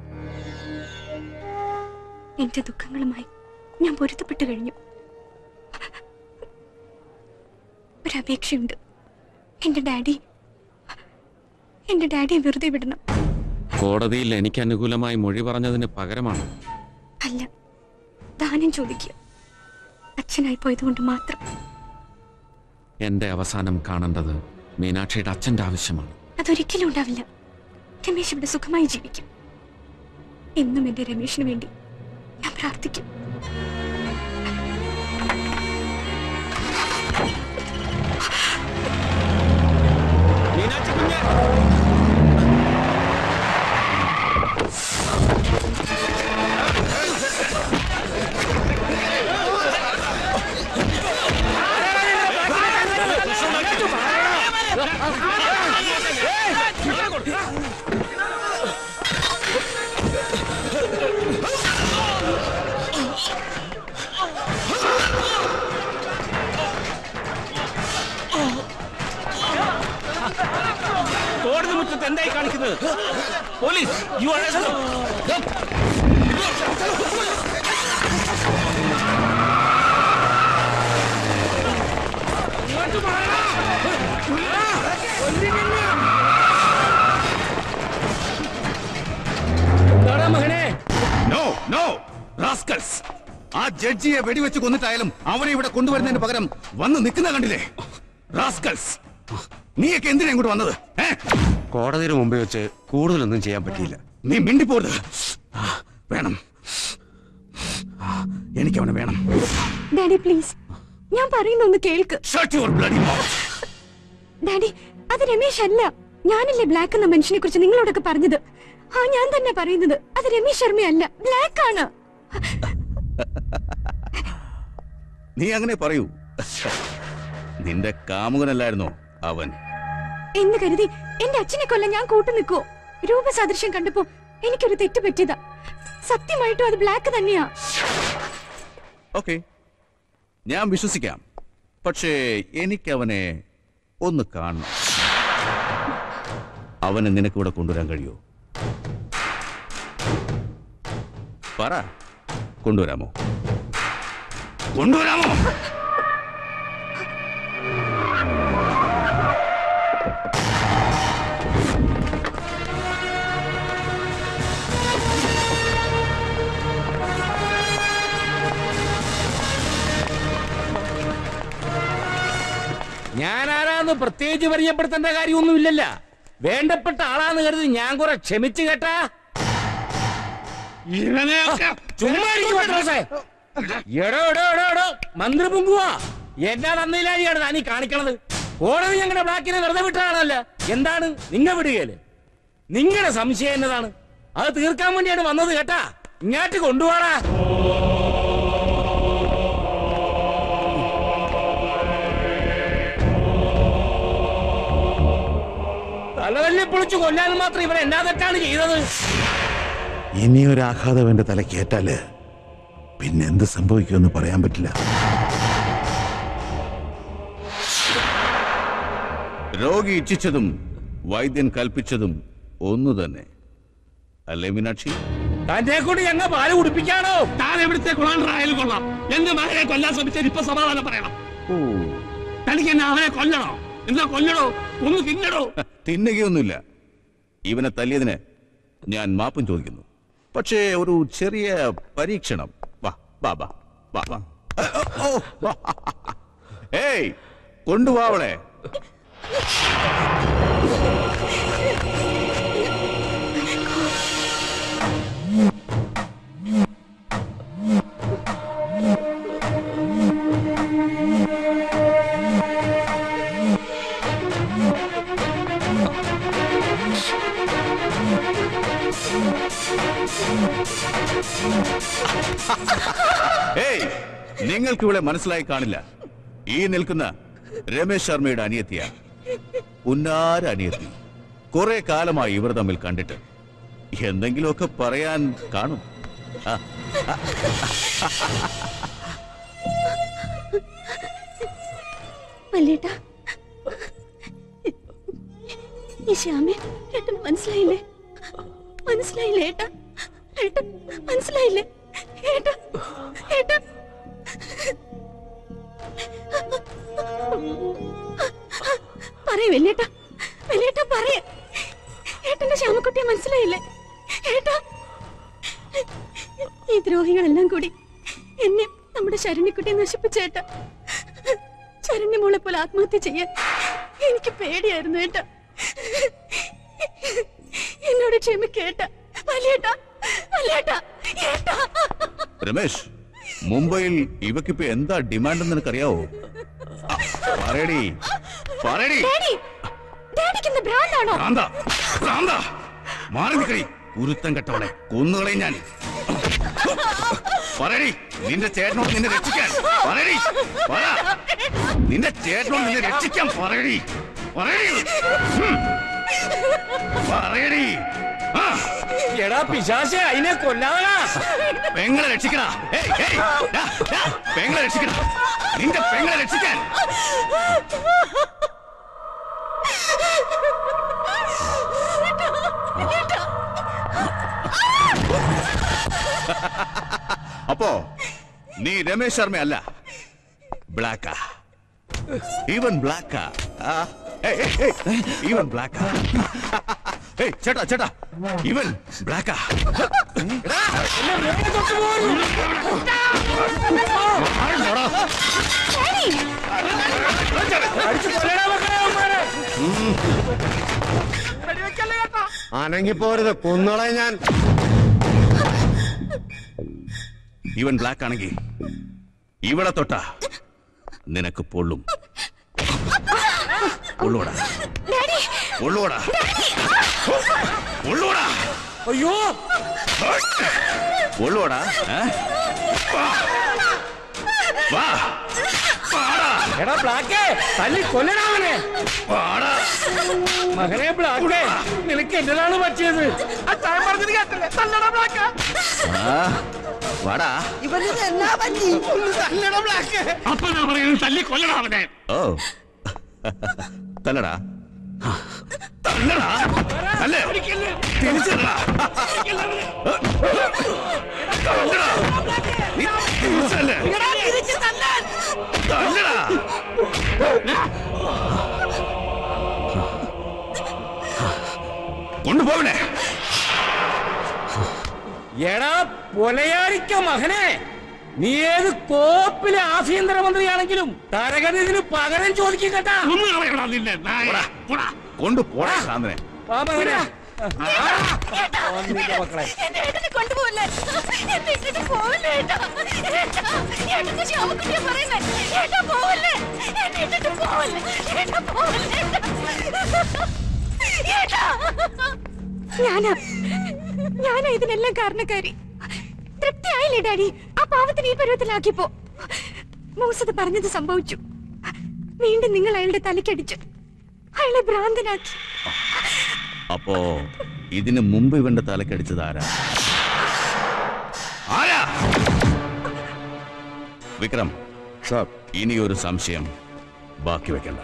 എന്റെ ദുഃഖങ്ങളുമായി ഞാൻ പൊരുത്തപ്പെട്ടു കഴിഞ്ഞു. ഒരപേക്ഷയുണ്ട്. എന്റെ ഡാഡി എന്റെ ഡാഡിയെ വെറുതെ വിടണം. കോടതിയിൽ എനിക്ക് അനുകൂലമായി മൊഴി പറഞ്ഞതിന് പകരമാണ്. അല്ല ദാനം ചോദിക്കുക. അച്ഛനായി പോയതുകൊണ്ട് മാത്രം. എന്റെ അവസാനം കാണേണ്ടത് മീനാക്ഷിയുടെ അച്ഛന്റെ ആവശ്യമാണ്. അതൊരിക്കലും ഉണ്ടാവില്ല. രമേശ് ഇവിടെ സുഖമായി ജീവിക്കും. എന്നും എന്റെ രമേശിന് വേണ്ടി ഞാൻ പ്രാർത്ഥിക്കും. കോടതി മുറ്റത്ത് എന്തായി കാണിക്കുന്നത്? പോലീസ് യു മകനെ? നോ നോ റാസ്കൽസ് ആ ജഡ്ജിയെ വെടിവെച്ച് കൊന്നിട്ടായാലും അവനെ ഇവിടെ കൊണ്ടുവരുന്നതിന് പകരം വന്ന് നിൽക്കുന്ന കണ്ടില്ലേ? റാസ്കൽസ് നീയൊക്കെ എന്തിനാ ഇങ്ങോട്ട് വന്നത്? ഏ? കോടതിയുടെ മുമ്പിൽ വെച്ച് കൂടുതലൊന്നും ചെയ്യാൻ പറ്റിയില്ല. നീ മിണ്ടിപ്പോരുത്. വേണം. എനിക്ക് അവനെ വേണം. Daddy please. ഞാൻ പറയുന്നൊന്ന് കേൾക്ക്. ഡാഡി അത് രമേശ് അല്ല. ഞാനല്ലേ ബ്ലാക്ക് എന്ന മനുഷ്യനെ കുറിച്ച് നിങ്ങളോടൊക്കെ പറഞ്ഞത്. ആ ഞാൻ തന്നെ പറയുന്നത് അത് രമേശ് ശർമ്മയല്ല. ബ്ലാക്ക് ആണ്. നീ അങ്ങനെ പറയൂ. നിന്റെ കാമുകനല്ലായിരുന്നോ അവൻ? എന്ന് കരുതി എന്റെ അച്ഛനെ കൊല്ലം ഞാൻ കൂട്ടു നിൽക്കുവോ രൂപസാദൃശ്യം കണ്ടപ്പോ എനിക്കൊരു തെറ്റ് പറ്റിയതാ. സത്യമായിട്ടും അത് ബ്ലാക്ക് തന്നെയാ. ഞാൻ വിശ്വസിക്കാം. പക്ഷേ എനിക്ക് അവനെ ഒന്ന് കാണണം. അവനെ നിനക്കിവിടെ കൊണ്ടുവരാൻ കഴിയോ? പറ. കൊണ്ടുവരാമോ? കൊണ്ടുവരാമോ? ഞാൻ ആരാന്ന് പ്രത്യേകിച്ച് പരിചയപ്പെടുത്തേണ്ട കാര്യമൊന്നുമില്ലല്ല. വേണ്ടപ്പെട്ട ആളാന്ന് കരുതി ഞാൻ കുറെ ക്ഷമിച്ചു കേട്ടാ. ചുമ്മാ. എടോ എടോ എടോ എടോ. മന്ത്രി പൊങ്കുവാ. എന്നാ തന്നില്ലാരിയാണ് താനീ കാണിക്കണത്? കോടതി ഞങ്ങളുടെ ബ്ലാക്കിനെ വെറുതെ വിട്ടതാണല്ല. എന്താണ്? നിങ്ങ വിടുകയല്ലേ നിങ്ങളുടെ സംശയം എന്നതാണ്. അത് തീർക്കാൻ വേണ്ടിയാണ് വന്നത് കേട്ടാ. ഇങ്ങാട്ട് കൊണ്ടുപോടാ. തലതല്ലി പൊളിച്ചു കൊല്ലാൻ മാത്രം ഇവൻ എന്നാ തെറ്റാണ് ചെയ്തത്? ഇനിയൊരു ആഘാതം എന്റെ തലക്കേറ്റാൽ പിന്നെ എന്ത് സംഭവിക്കുമെന്ന് പറയാൻ പറ്റില്ല. രോഗി ഇച്ഛിച്ചതും വൈദ്യൻ കൽപ്പിച്ചതും ഒന്നു തന്നെ. അല്ലേ മീനാക്ഷി? തന്റെ കൂടി ഞങ്ങൾ പാൽ കുടിപ്പിക്കാണോ? താൻ എവിടുത്തെ കൊള്ളാൻ കൊള്ളാം. എന്റെ മകനെ കൊല്ലാൻ ശ്രമിച്ചാൽ ഇപ്പൊ സമാധാനം പറയണം. തനിക്ക് എന്നെ അവനെ കൊല്ലണോ? എന്താ കൊല്ലടോ ഒന്ന് തിന്നടോ. തിന്നുകയൊന്നുമില്ല. ഇവനെ തല്ലിയതിന് ഞാൻ മാപ്പും ചോദിക്കുന്നു. പക്ഷേ ഒരു ചെറിയ പരീക്ഷണം. വാ വാ വാ വാ വാ. ഏയ് നിങ്ങൾക്ക് ഇവിടെ മനസ്സിലായി കാണില്ല. ഈ നിൽക്കുന്ന രമേശ് ശർമ്മയുടെ അനിയത്തിയ. ഉന്നാര അനിയത്തി. കുറെ കാലമായി ഇവർ തമ്മിൽ കണ്ടിട്ട്. എന്തെങ്കിലുമൊക്കെ പറയാൻ കാണും. ഈ മനസ്സിലായില്ലേ? മനസ്സിലായില്ലേ ഏട്ടാ? ഏട്ടാ മനസ്സിലായില്ലേ? പറയ വല്യേട്ടാ വല്യേട്ടാ പറയ. ഏട്ടന്റെ ശ്യാമക്കുട്ടിയെ മനസ്സിലായില്ലേ? ഏട്ടാ. ഈ ദ്രോഹികളെല്ലാം കൂടി എന്നെ നമ്മുടെ ശരണ്യക്കുട്ടിയെ നശിപ്പിച്ചേട്ടാ ശരണ്യ മോളെ പോലെ ആത്മഹത്യ ചെയ്യാൻ എനിക്ക് പേടിയായിരുന്നു ഏട്ടാ. എന്നോട് ക്ഷമിക്കേട്ട വലിയേട്ടാ. രമേശ് മുംബൈയിൽ ഇവക്കിപ്പോ എന്താ ഡിമാൻഡ് എന്ന് നിനക്കറിയാവോ? പറയടി പറയടി. മാറി നിൽക്കടി ഉരുത്തം കെട്ടവളെ കൊന്നുകളെ ഞാൻ. പറയടി നിന്റെ ചേട്ടനോട് നിന്നെ രക്ഷിക്കാൻ. പറയടി പറ. നിന്റെ ചേട്ടനോട് നിന്നെ രക്ഷിക്കാൻ പറയടി. പറയടി. പറയടി. എടാ പിശാശെ അതിനെ കൊല്ലാതാ പെങ്ങളെ രക്ഷിക്കടാ. പെങ്ങളെ രക്ഷിക്കണ നിന്റെ പെങ്ങളെ രക്ഷിക്കാൻ. അപ്പോ നീ രമേശ് ശർമ്മ അല്ല. ബ്ലാക്കാ. ഈവൻ ബ്ലാക്കാ. ഈവൻ ബ്ലാക്കാ ഏയ് ചേട്ടാ ചേട്ടാ. ഇവൻ ബ്ലാക്കാ അനങ്ങിപ്പോരുത് കുന്നളെ ഞാൻ. ഇവൻ ബ്ലാക്ക് ആണെങ്കിൽ ഇവിടെ തൊട്ടാ. നിനക്ക് പൊള്ളും. പൊള്ളൂടാ പൊള്ളൂടാ പൊള്ളൂടാ അയ്യോ പൊള്ളൂടാ ഏ? എടാ ബ്ലാക്കേ തല്ലി കൊല്ലണവനെ മകനെ ബ്ലാക്കേ നിനക്ക് എന്നതാണ് പറ്റിയത്. അച്ഛൻ പറഞ്ഞത് കേട്ടില്ലേ? തല്ലടാ ബ്ലാക്ക വാടാ. ഇവനിത് എന്നാ പറ്റി? തല്ലടാ ബ്ലാക്ക് അപ്പൊ ഞാൻ പറയുന്നത് തല്ലി കൊല്ലണം അവനെ ഓ. തല്ലടാ തല്ലടാ തല്ലേ തിരിച്ചല്ലടാ തല്ലടാ നീ നീ ഏത് കോപ്പിലെ ആഭ്യന്തരമന്ത്രിയാണെങ്കിലും തരകതിന് പകരം ചോദിക്കും കേട്ടാ. ഒന്ന് കളയടാ പോടാ. കൊണ്ടുപോടാ ശാന്തനെ വാ മകനെ എന്നെ ഏട്ടനെ കൊണ്ടുപോകല്ലേ? എന്നെ ഇട്ടിട്ട് പോവല്ലേ ഏട്ടാ? ഏട്ടാ ഏട്ടന് ശാമക്കുട്ടിയെ പറയുന്നേ. ഏട്ടാ പോവല്ലേ എന്നെ ഇട്ടിട്ട് പോവല്ലേ ഏട്ടാ പോവല്ലേ ഞാനാ ഞാനാ ഇതിനെല്ലാം കാരണക്കാരി. തൃപ്തിയായില്ലേ ഡാഡി? ആ പാവത്തിന് ഈ പരുവത്തിലാക്കിയപ്പോ മൂസത് പറഞ്ഞത് സംഭവിച്ചു. വീണ്ടും നിങ്ങൾ അയാളുടെ തലക്കടിച്ചു അയാളെ ഭ്രാന്തനാക്കി. അപ്പോ ഇതിനു മുമ്പ് ഇവന്റെ തലക്കടിച്ചത് ആരാ? ആരാ? വിക്രം സാർ. ഇനി ഒരു സംശയം ബാക്കി വെക്കണ്ട.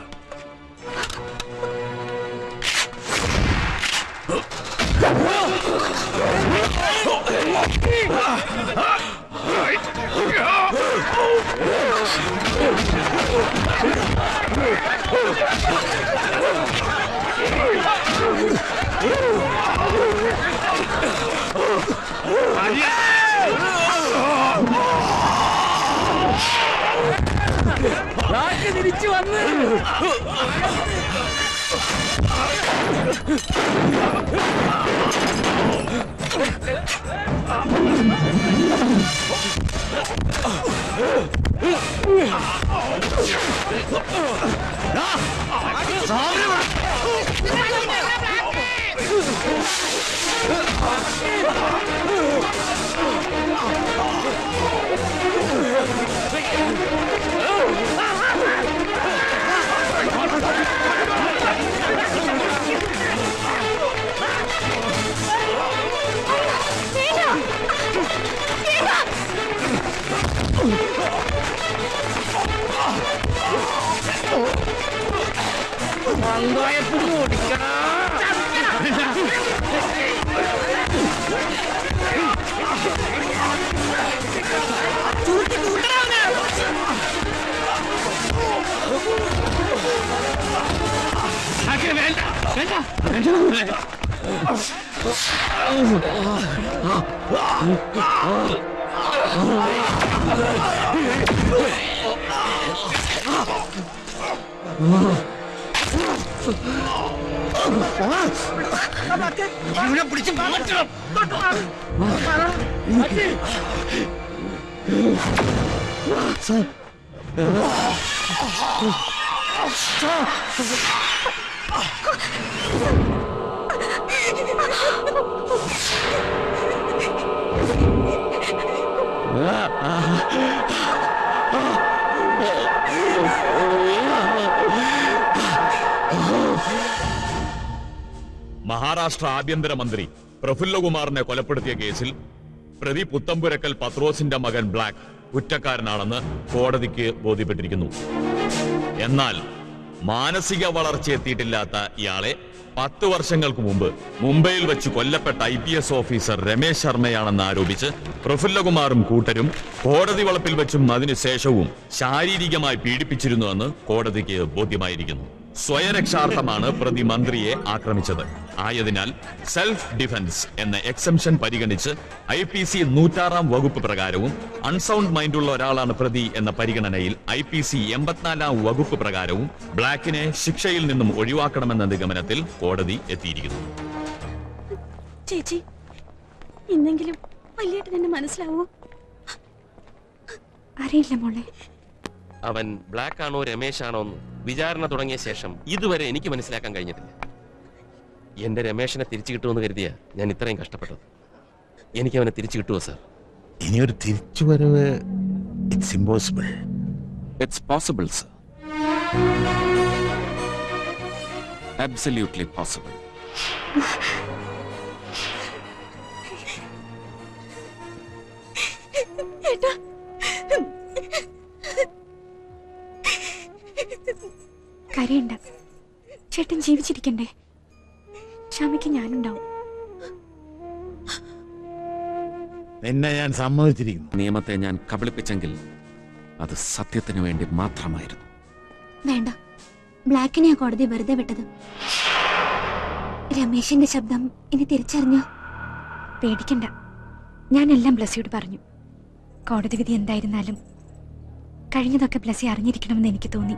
തിരിച്ചു വന്ന് Ah! മങ്കായപ്പുള്ളി ഓടിക്കടാ ആക്കെ വേണ്ട വേണ്ട വേണ്ട 나한테 이유나 부리지 마. 너도 너도 알아? 알지? 자, 자. മഹാരാഷ്ട്ര ആഭ്യന്തരമന്ത്രി പ്രഫുല്ലകുമാറിനെ കൊലപ്പെടുത്തിയ കേസിൽ പ്രതി പുത്തമ്പുരക്കൽ പത്രോസിന്റെ മകൻ ബ്ലാക്ക് കുറ്റക്കാരനാണെന്ന് കോടതിക്ക് ബോധ്യപ്പെട്ടിരിക്കുന്നു. എന്നാൽ മാനസിക വളർച്ച എത്തിയിട്ടില്ലാത്ത ഇയാളെ പത്ത് വർഷങ്ങൾക്ക് മുമ്പ് മുംബൈയിൽ വെച്ച് കൊല്ലപ്പെട്ട I P S officer Ramesh ശർമ്മയാണെന്ന് ആരോപിച്ച് പ്രഫുല്ലകുമാറും കൂട്ടരും കോടതി വളപ്പിൽ വെച്ചും അതിനുശേഷവും ശാരീരികമായി പീഡിപ്പിച്ചിരുന്നുവെന്ന് കോടതിക്ക് ബോധ്യമായിരിക്കുന്നു. സ്വയരക്ഷാർത്ഥമാണ് പ്രതി മന്ത്രിയെ ആക്രമിച്ചത്. ആയതിനാൽ സെൽഫ് ഡിഫൻസ് എന്ന എക്സംഷൻ പരിഗണിച്ച് ഐ പി സി നൂറ്റാറാം വകുപ്പ് പ്രകാരവും അൺസൗണ്ട് മൈൻഡുള്ള ഒരാളാണ് പ്രതി എന്ന പരിഗണനയിൽ ഐ പി സി എൺപത്തിനാലാം വകുപ്പ് പ്രകാരവും ബ്ലാക്കിനെ ശിക്ഷയിൽ നിന്നും ഒഴിവാക്കണമെന്ന നിഗമനത്തിൽ കോടതി എത്തിയിരിക്കുന്നു. ചേച്ചി ഇന്നെങ്കിലും വല്യേട്ടൻ എന്നെ മനസ്സിലാവോ അറിയില്ല മോളെ. അവൻ ബ്ലാക്ക് ആണോ രമേശ് ആണോ എന്ന് വിചാരണ തുടങ്ങിയ ശേഷം ഇതുവരെ എനിക്ക് മനസ്സിലാക്കാൻ കഴിഞ്ഞിട്ടില്ല. എന്റെ രമേശനെ തിരിച്ചു കിട്ടുമെന്ന് കരുതിയ ഞാൻ ഇത്രയും കഷ്ടപ്പെട്ടത്. എനിക്ക് അവനെ തിരിച്ചു കിട്ടുമോ സാർ? ഇനി ഒരു തിരിച്ചുവരവ് it's impossible it's possible sir absolutely possible കരയണ്ട ചേട്ടൻ ജീവിച്ചിരിക്കണ്ടേ? ക്ഷമയ്ക്ക് ഞാനുണ്ടാവും. എന്നെ ഞാൻ സമ്മതിച്ചിരിക്കുന്നു. നിയമത്തെ ഞാൻ കബളിപ്പിച്ചെങ്കിൽ അത് സത്യത്തിനു വേണ്ടി മാത്രമായിരുന്നു. വേണ്ട. ബ്ലാക്കിനെയാ കോടതി വെറുതെ വിട്ടത്. രമേശിന്റെ ശബ്ദം ഇനി തിരിച്ചറിഞ്ഞോ പേടിക്കണ്ട. ഞാനെല്ലാം ബ്ലസ്സിയോട് പറഞ്ഞു. കോടതി വിധി എന്തായിരുന്നാലും കഴിഞ്ഞതൊക്കെ ബ്ലസ്സി അറിഞ്ഞിരിക്കണമെന്ന് എനിക്ക് തോന്നി.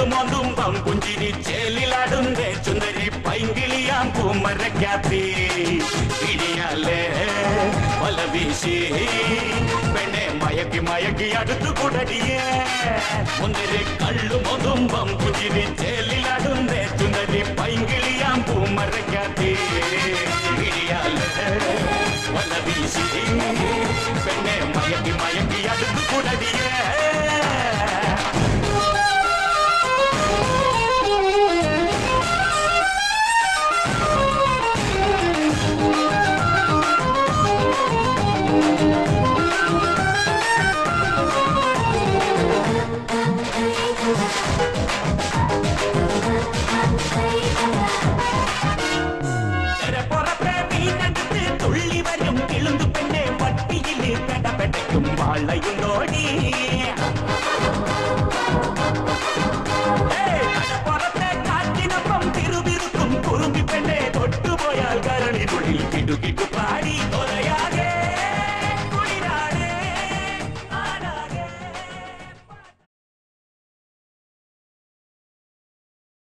കള്ളുമൊതുമ്പം പുഞ്ചിരി ചേലിലാടുന്നേ ചുന്ദരി പൈങ്കിളിയാം പൂമരക്കാത്തി ഇടിയാലേ വല വീശി പെണ്ണെ മയക്കി മയക്കി അടുത്തു കുടടിയേ മുന്തിരി കള്ളുമൊതുമ്പം പുഞ്ചിരി ചേലിലാടുന്നേ ചുന്ദരി പൈങ്കിളിയാം പൂമരക്കാത്തി வாழையும் நோடி